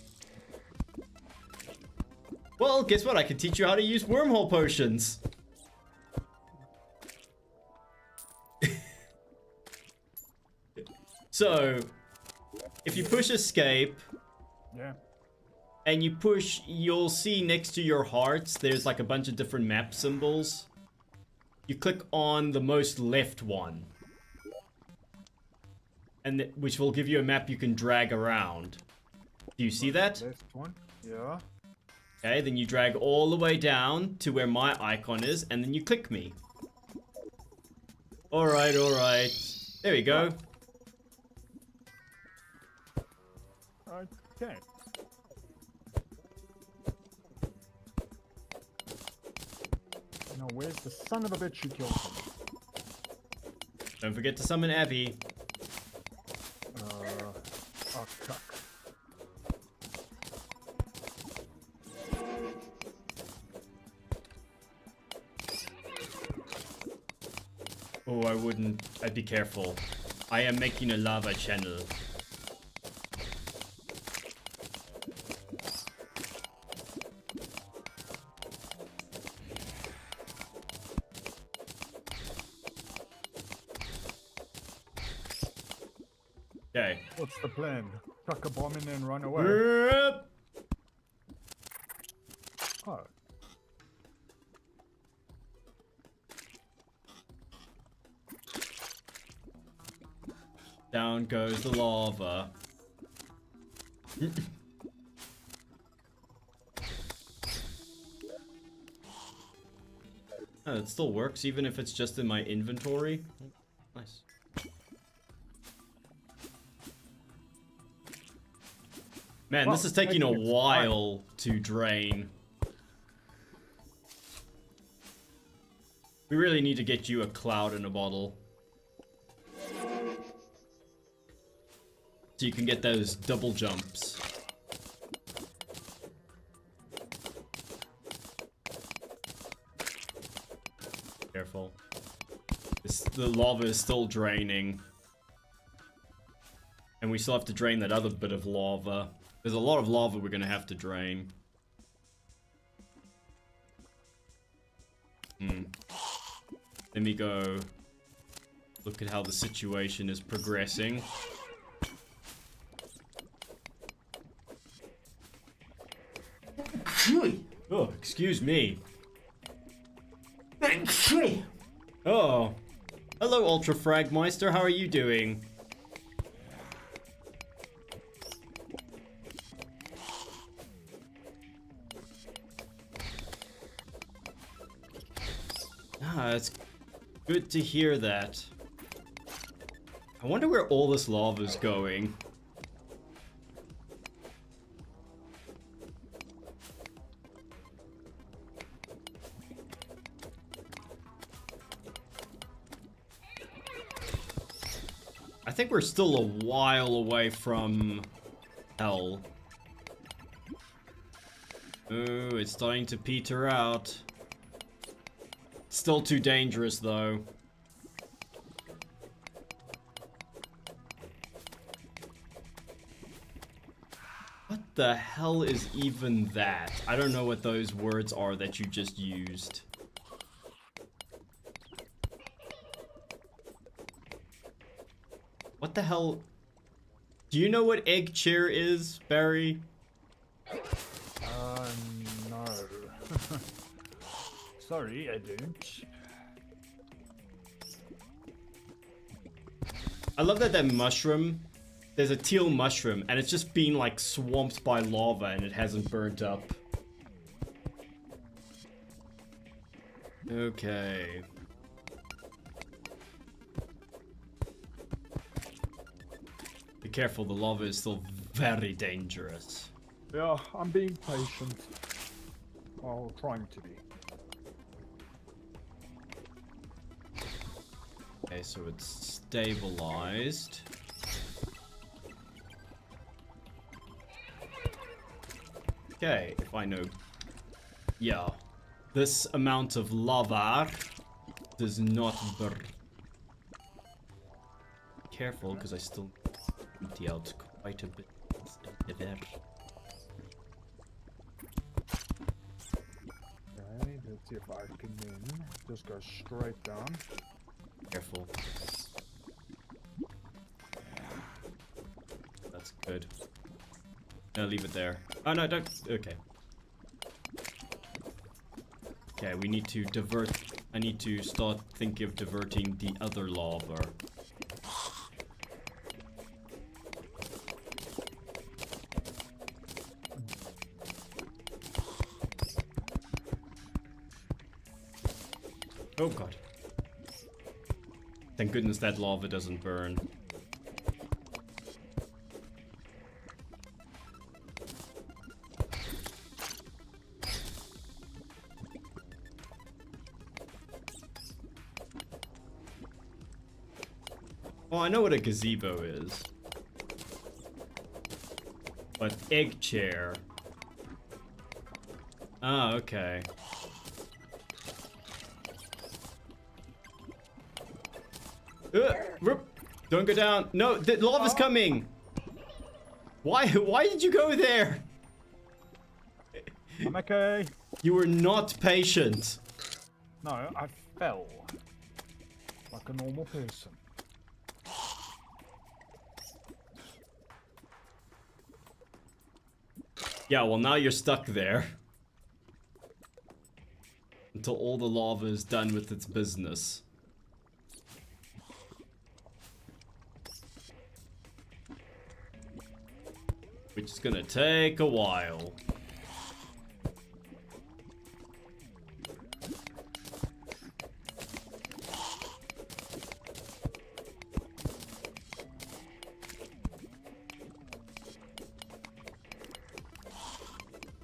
Well, guess what? I can teach you how to use wormhole potions. so, if you push escape yeah. and you push, you'll see next to your hearts, there's like a bunch of different map symbols. You click on the most left one. And which will give you a map you can drag around. Do you see that? Left one. Yeah. Okay, then you drag all the way down to where my icon is, and then you click me. Alright, alright. There we go. Okay. Now, where's the son of a bitch you killed? Don't forget to summon Abby. Be careful. I am making a lava channel. Okay. What's the plan? Tuck a bomb in and run away? Yep. Goes the lava. oh, it still works even if it's just in my inventory. Nice. Man, this is taking a maybe it's fine. while to drain. We really need to get you a cloud in a bottle. So you can get those double jumps. Careful. The lava is still draining. And we still have to drain that other bit of lava. There's a lot of lava we're gonna have to drain. Hmm. Let me go look at how the situation is progressing. Excuse me. Oh. Hello, Ultra Fragmeister. How are you doing? Ah, it's good to hear that. I wonder where all this lava's going. We're still a while away from hell. Ooh, it's starting to peter out. Still too dangerous, though. What the hell is even that? I don't know what those words are that you just used. The hell? Do you know what egg chair is, Barry? Uh, no. Sorry, I don't. I love that that mushroom, there's a teal mushroom, and it's just being like swamped by lava and it hasn't burnt up. Okay. Careful, the lava is still very dangerous. Yeah, I'm being patient. Well, trying to be. Okay, so it's stabilized. Okay, if I know... Yeah. This amount of lava does not burn. Careful, because I still empty out quite a bit there. Okay, let's see if I can then just go straight down. Careful. That's good. No, leave it there. Oh no, don't. Okay. Okay, we need to divert. I need to start thinking of diverting the other lava. Goodness that lava doesn't burn. Oh, I know what a gazebo is. But egg chair. Ah, okay. Go down. No, the lava's coming. Why? Why did you go there? I'm okay. You were not patient. No, I fell. Like a normal person. Yeah, well now you're stuck there. Until all the lava is done with its business. Which is gonna take a while.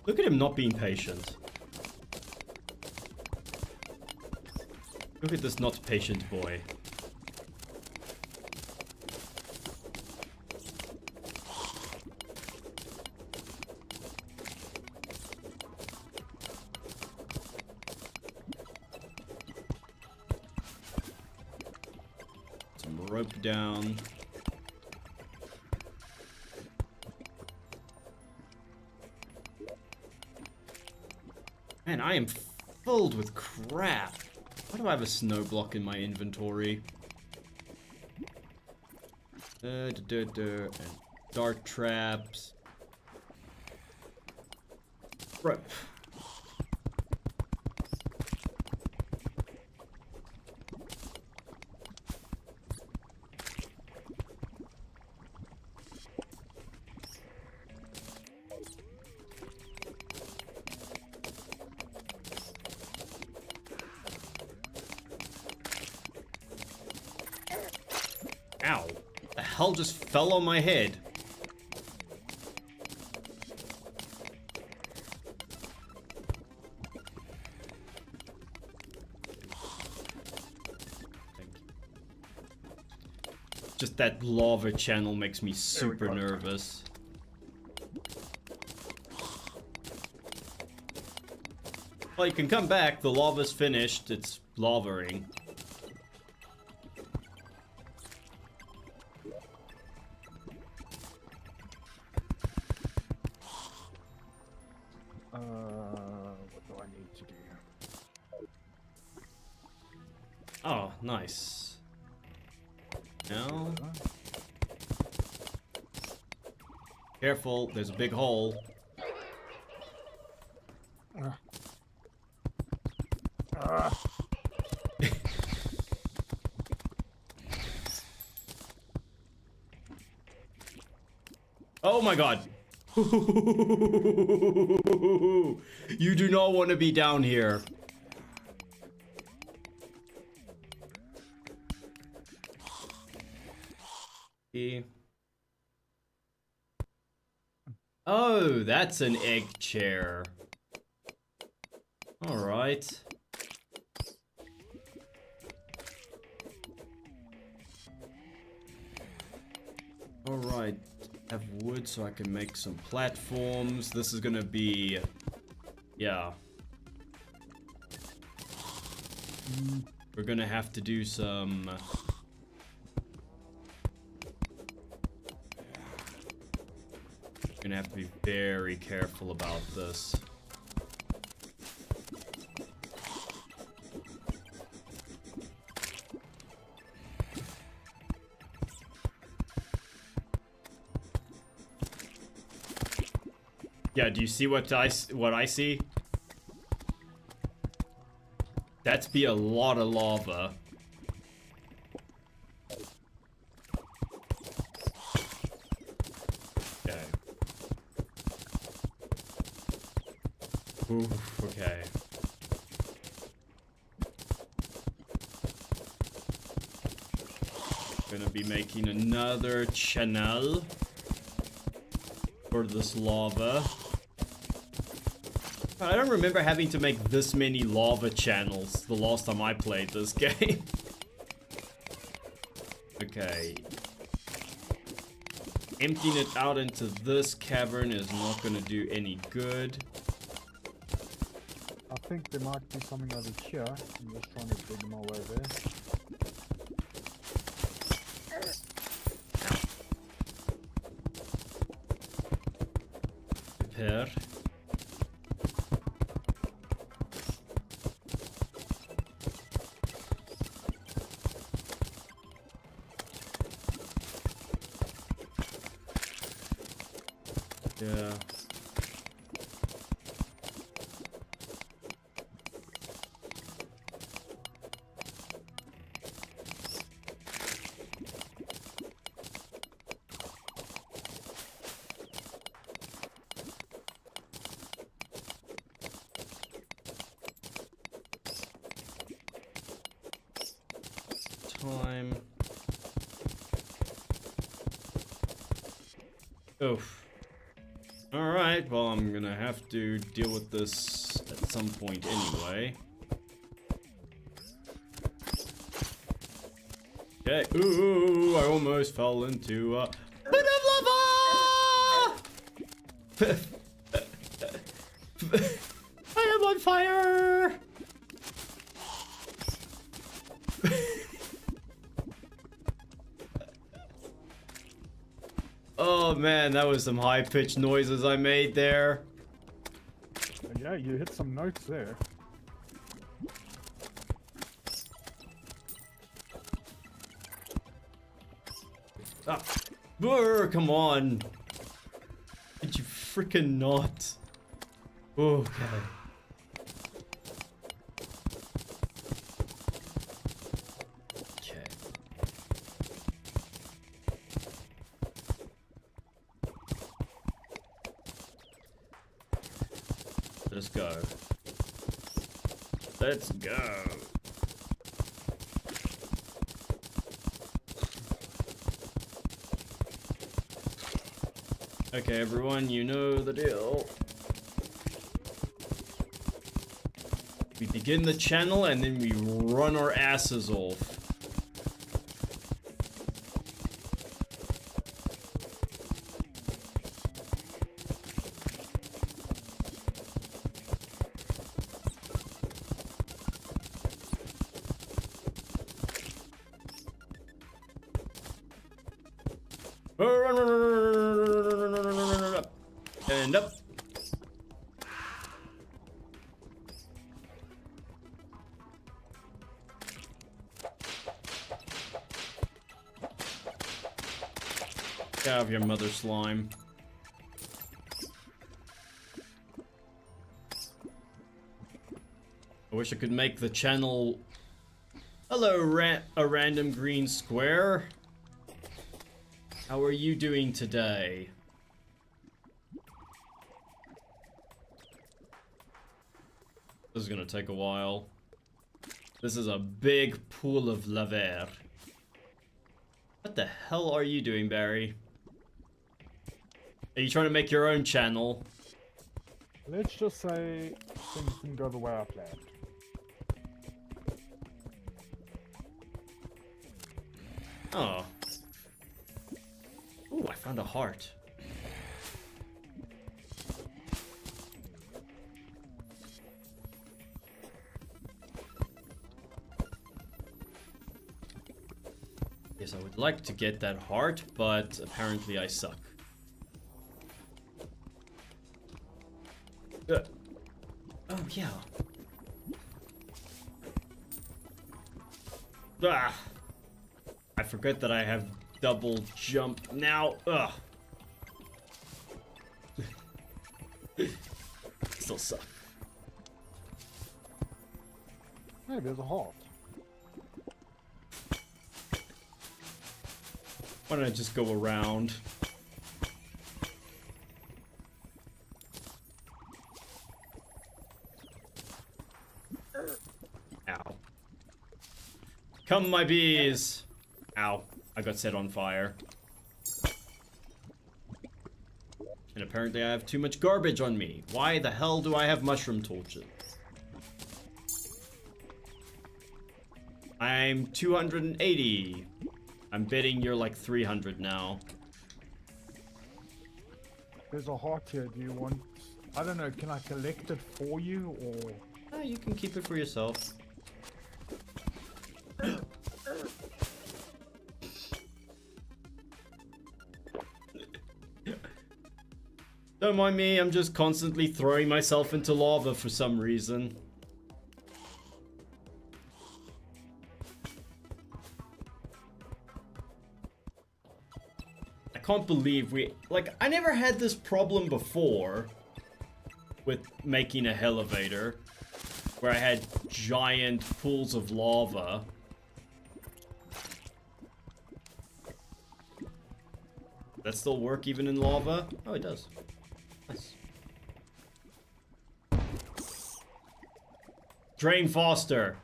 Look at him not being patient. Look at this not patient boy. I am filled with crap. Why do I have a snow block in my inventory? Uh, duh, duh, duh, dart traps. Right. Ow. The hell just fell on my head? Just that lava channel makes me super nervous. Well, you can come back. The lava's finished. It's lavaing. There's a big hole. Oh my god. you do not want to be down here. That's an egg chair. Alright. Alright, have wood so I can make some platforms. This is gonna be... Yeah. We're gonna have to do some... to be very careful about this. Yeah, do you see what I what I see? That's be a lot of lava. Okay. Oof, okay. Gonna be making another channel for this lava. I don't remember having to make this many lava channels the last time I played this game. okay. Emptying it out into this cavern is not to do any good. I think there might be something over here. I'm just trying to dig my way there. Repair. Yeah. Time. Oof. Alright, well I'm gonna have to deal with this at some point anyway. Okay, ooh, I almost fell into a bit of lava! I am on fire! Man, that was some high-pitched noises I made there. Yeah, you hit some notes there. Ah, brr, come on. Did you freaking not? Okay. Okay. Let's go. Let's go. Okay, everyone, you know the deal. We begin the channel and then we run our asses off. Your mother slime. I wish I could make the channel. Hello, ra a random green square. How are you doing today? This is gonna take a while. This is a big pool of lava. What the hell are you doing, Barry? Are you trying to make your own channel? Let's just say things didn't go the way I planned. Oh. Ooh, I found a heart. Yes, I would like to get that heart, but apparently I suck. Forget that I have double jump now. Ugh. Still suck. Hey, there's a heart. Why don't I just go around? Ow. Come, my bees! Got set on fire. And apparently I have too much garbage on me. Why the hell do I have mushroom torches? I'm 280. I'm betting you're like 300 now. There's a heart here. Do you want? I don't know. Can I collect it for you or? Ah, you can keep it for yourself. Don't mind me, I'm just constantly throwing myself into lava for some reason. I can't believe we... Like, I never had this problem before with making a elevator where I had giant pools of lava. That still work even in lava? Oh, it does. Drain Foster.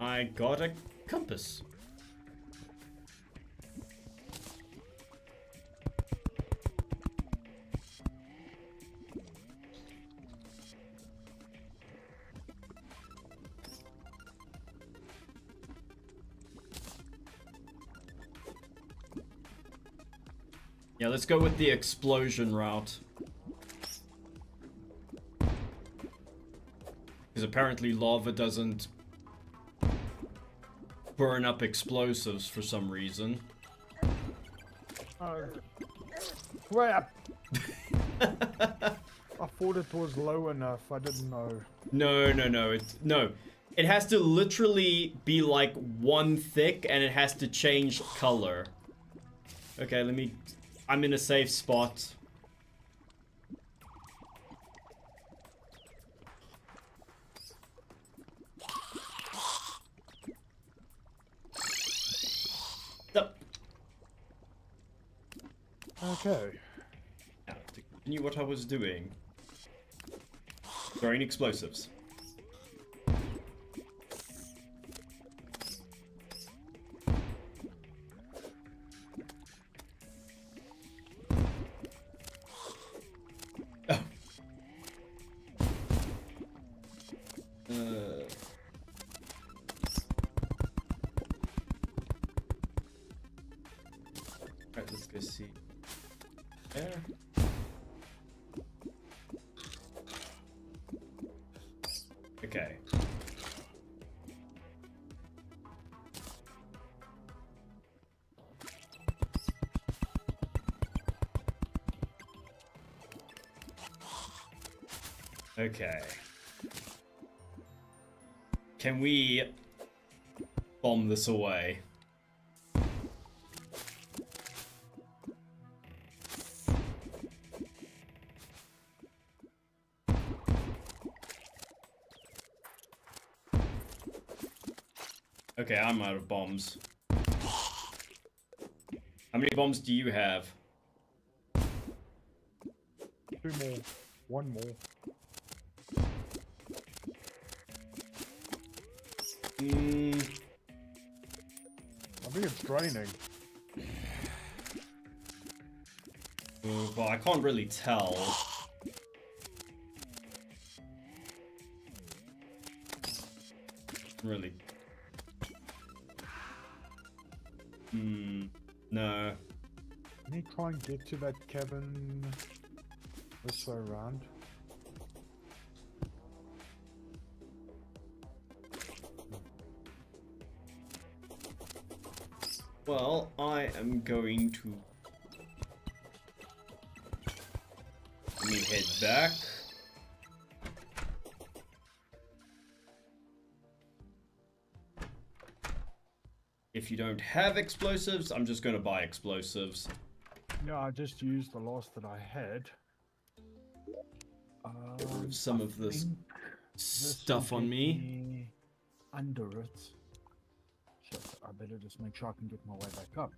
I got a compass. Let's go with the explosion route. Because apparently lava doesn't burn up explosives for some reason. Oh, crap! I thought it was low enough. I didn't know. No, no, no. It's no. It has to literally be like one thick and it has to change color. Okay, let me I'm in a safe spot. Okay. To continue what I was doing. Throwing explosives. Okay. Can we bomb this away? Okay, I'm out of bombs. How many bombs do you have? Two more. One more. Mm. I think it's draining. Well, I can't really tell. Really. Hmm. No. Let me try and get to that cabin this way around. Well, I am going to... Let me head back. If you don't have explosives, I'm just going to buy explosives. Yeah, I just used the last that I had. Get Um, some I of this think this stuff on me. Under it. Better just make sure I can get my way back up.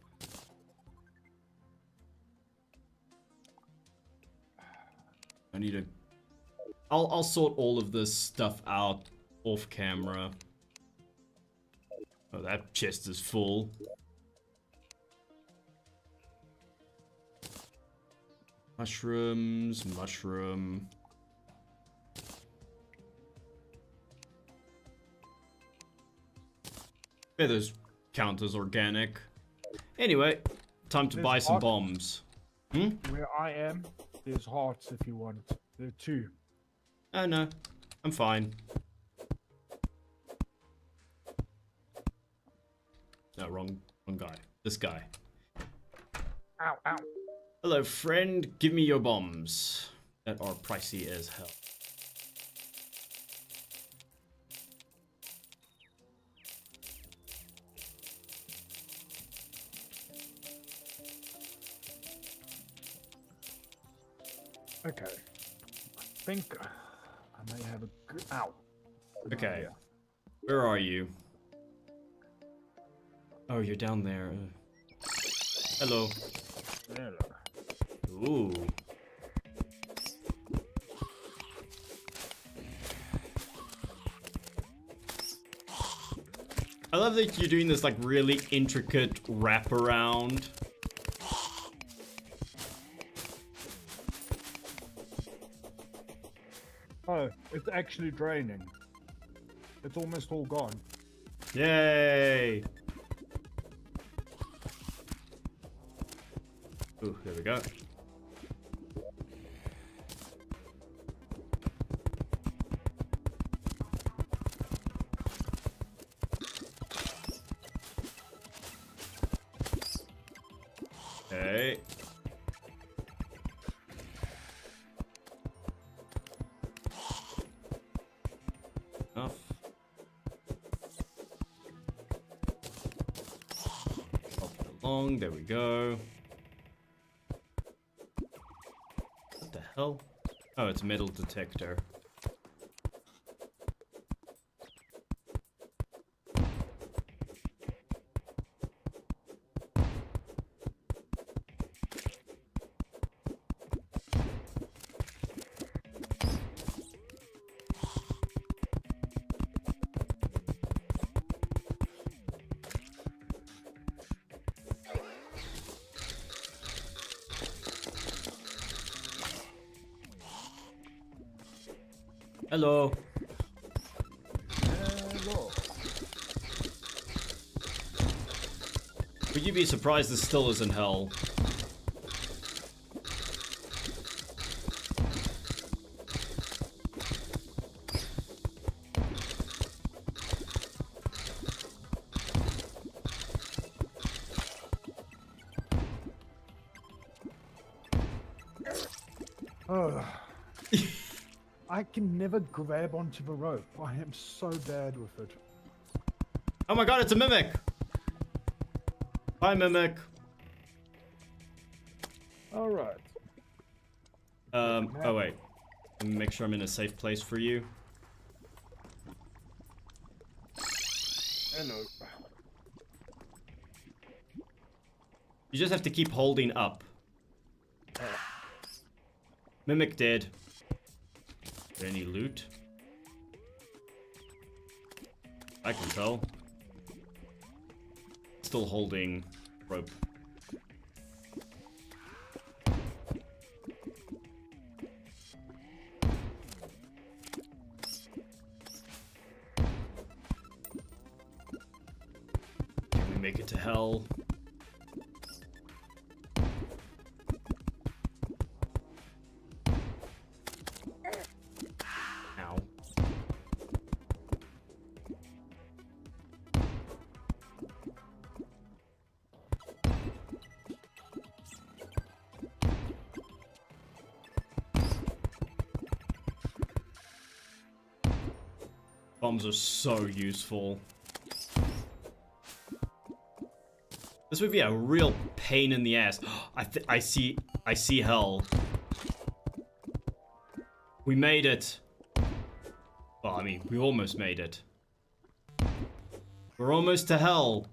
I need to... I'll, I'll sort all of this stuff out off camera. Oh, that chest is full. Mushrooms, mushroom. Feathers count as organic. Anyway, time to There's buy some heart. bombs. Hmm? Where I am, there's hearts if you want. There are two. Oh no, I'm fine. No, wrong, wrong guy. This guy. Ow, ow. Hello, friend. Give me your bombs. That are pricey as hell. Okay. I think I may have a good. Ow. Good Okay. idea. Where are you? Oh, you're down there. Uh, Hello. Ooh. I love that you're doing this like really intricate wraparound. It's actually draining. It's almost all gone. Yay! Ooh, there we go. There we go. What the hell? Oh, it's metal detector. Hello. Hello. Would you be surprised this still isn't hell? Grab onto the rope. I am so bad with it. Oh my god, it's a mimic! Hi, mimic. All right. Um, oh wait. Let me make sure I'm in a safe place for you. Hello. You just have to keep holding up. Mimic dead. There any loot? I can tell. still holding rope. Bombs are so useful. This would be a real pain in the ass. I I see I see hell. We made it. Well, I mean, we almost made it. We're almost to hell.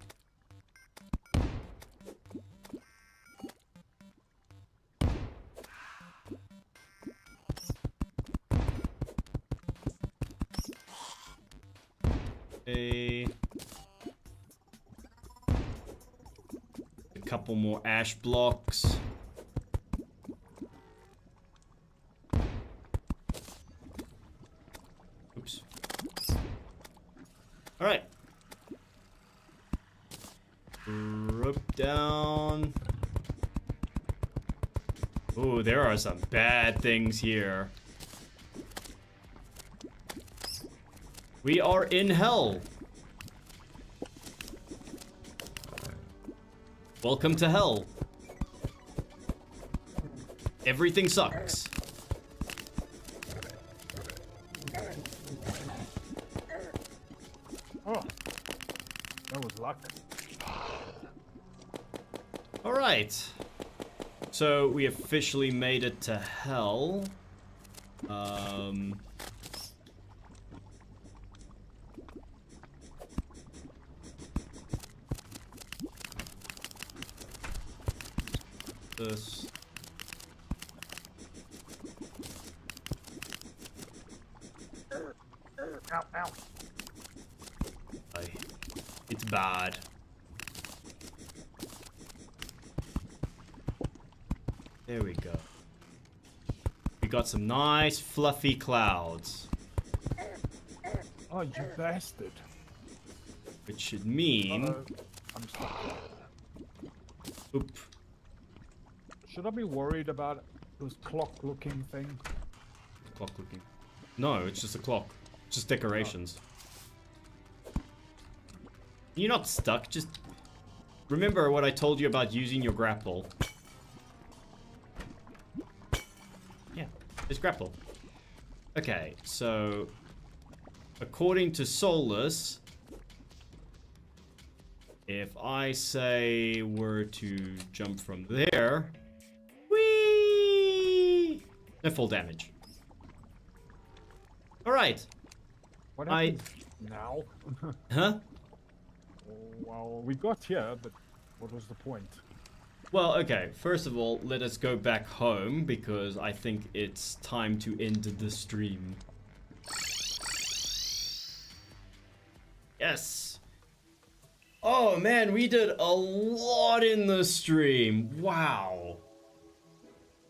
More ash blocks. Oops. All right. Rope down. Ooh, there are some bad things here. We are in hell. Welcome to hell. Everything sucks. Oh, that was luck. All right. So we officially made it to hell. Um. This. Ow. It's bad. There we go. We got some nice fluffy clouds, Oh, you bastard. which should mean. I'm stuck. Oop. Should I be worried about this clock-looking thing? Clock looking. No, it's just a clock. Just decorations. You're not stuck, just remember what I told you about using your grapple. Yeah, just grapple. Okay, so according to Solus, if I say we're to jump from there, whee, no full damage. All right, What I- now? huh? well, we got here, but what was the point? Well, okay. First of all, let us go back home because I think it's time to end the stream. Yes. Oh man, we did a lot in the stream. Wow.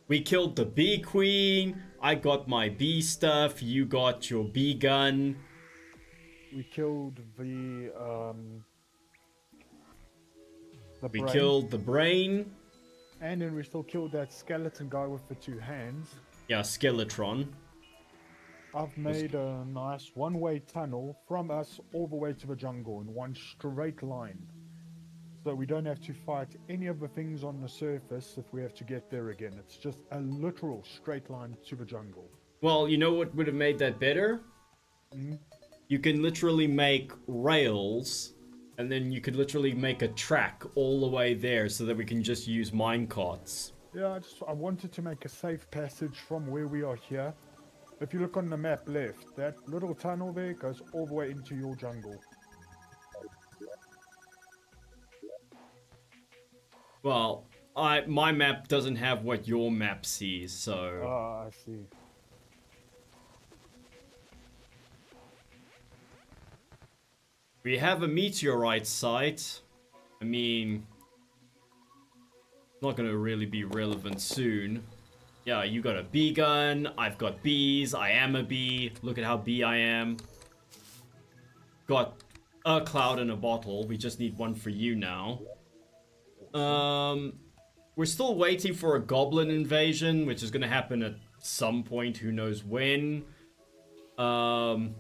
We killed the bee queen. I got my bee stuff. You got your bee gun. We killed the um. The We brain, killed the brain. And then we still killed that skeleton guy with the two hands. Yeah, Skeletron. I've made a nice one-way tunnel from us all the way to the jungle in one straight line. So we don't have to fight any of the things on the surface if we have to get there again. It's just a literal straight line to the jungle. Well, you know what would have made that better? Mhm. You can literally make rails, and then you could literally make a track all the way there so that we can just use mine carts. Yeah, I just I wanted to make a safe passage from where we are here. If you look on the map left, that little tunnel there goes all the way into your jungle. Well, I my map doesn't have what your map sees, so Ah, I see. We have a meteorite site. I mean, not gonna really be relevant soon. Yeah, you got a bee gun. I've got bees. I am a bee. Look at how bee I am. Got a cloud in a bottle. We just need one for you now. Um, we're still waiting for a goblin invasion, which is gonna happen at some point. Who knows when? Um,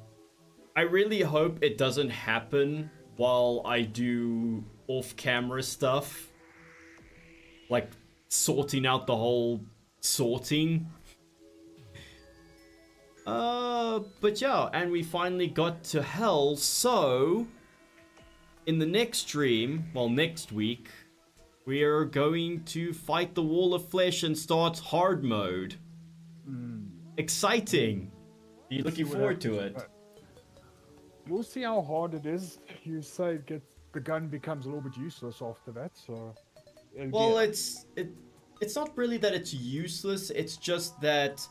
I really hope it doesn't happen while I do off-camera stuff. Like, sorting out the whole sorting. Uh, but yeah, and we finally got to hell, so... In the next stream, well, next week, we are going to fight the Wall of Flesh and start hard mode. Mm. Exciting! Are you looking forward to it? We'll see how hard it is. You say it gets the gun becomes a little bit useless after that, so. Well, it's it it's not really that it's useless, it's just that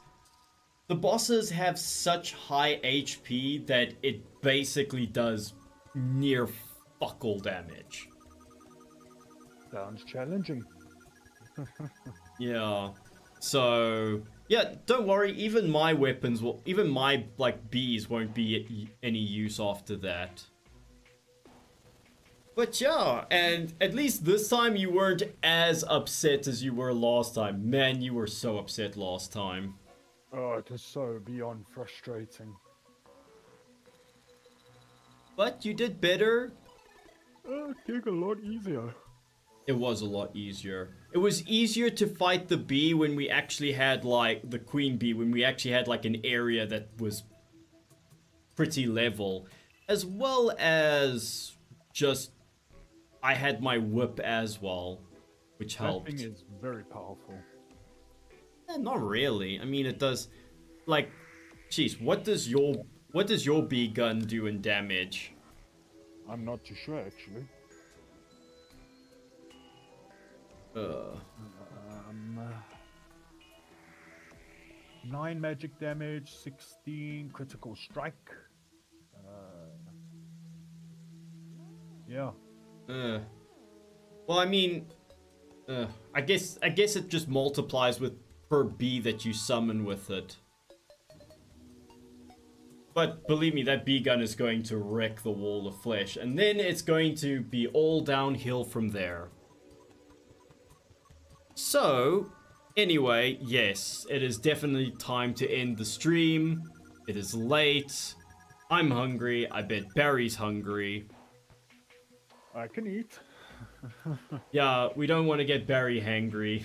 the bosses have such high HP that it basically does near fuck all damage. sounds challenging. Yeah. So, yeah, don't worry, even my weapons will even my like bees won't be any use after that. But yeah, and at least this time you weren't as upset as you were last time. Man, you were so upset last time. Oh, it is so beyond frustrating. But you did better. Oh, it a lot easier. It was a lot easier. It was easier to fight the bee when we actually had like the queen bee, when we actually had like an area that was pretty level, as well as just I had my whip as well, which That helped. thing is very powerful. Eh, not really. I mean, it does. Like, jeez, what does your what does your bee gun do in damage? I'm not too sure actually. Um, nine magic damage, sixteen critical strike. Uh, yeah, uh. Well, I mean, uh, I guess I guess it just multiplies with per bee that you summon with it. But believe me, that bee gun is going to wreck the wall of flesh, and then it's going to be all downhill from there. So, anyway, yes, it is definitely time to end the stream. It is late. I'm hungry. I bet Barry's hungry. I can eat. Yeah, we don't want to get Barry hangry.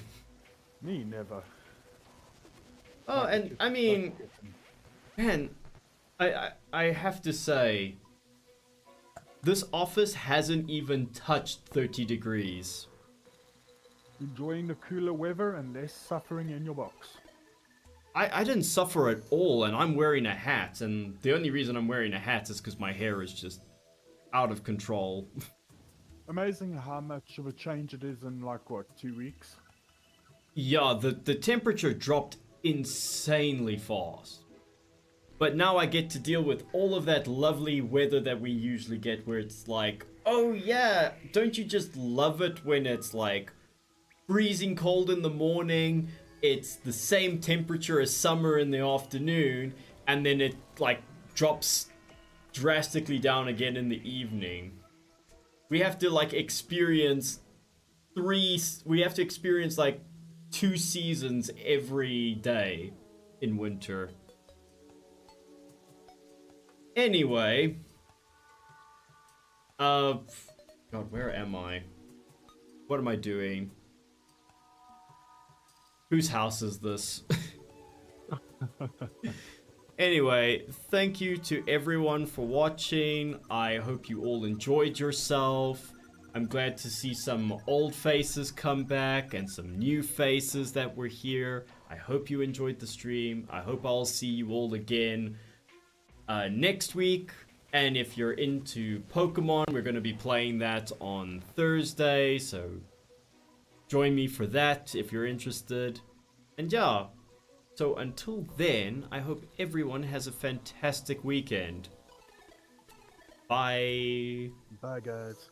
Me never. Oh, and I mean, man, I, I I have to say, this office hasn't even touched 30 degrees. Enjoying the cooler weather and less suffering in your box. I, I didn't suffer at all, and I'm wearing a hat, and the only reason I'm wearing a hat is because my hair is just out of control. Amazing how much of a change it is in like what two weeks. yeah, the, the temperature dropped insanely fast. But now I get to deal with all of that lovely weather that we usually get where it's like, oh yeah, don't you just love it when it's like freezing cold in the morning, it's the same temperature as summer in the afternoon, and then it like drops drastically down again in the evening. We have to like experience three we have to experience like two seasons every day in winter. Anyway, uh god, where am I? What am I doing? Whose house is this? anyway, thank you to everyone for watching. I hope you all enjoyed yourself. I'm glad to see some old faces come back and some new faces that were here. I hope you enjoyed the stream. I hope I'll see you all again uh, next week. And if you're into Pokemon, we're going to be playing that on Thursday. So join me for that if you're interested. And yeah, so until then, I hope everyone has a fantastic weekend. Bye. Bye guys.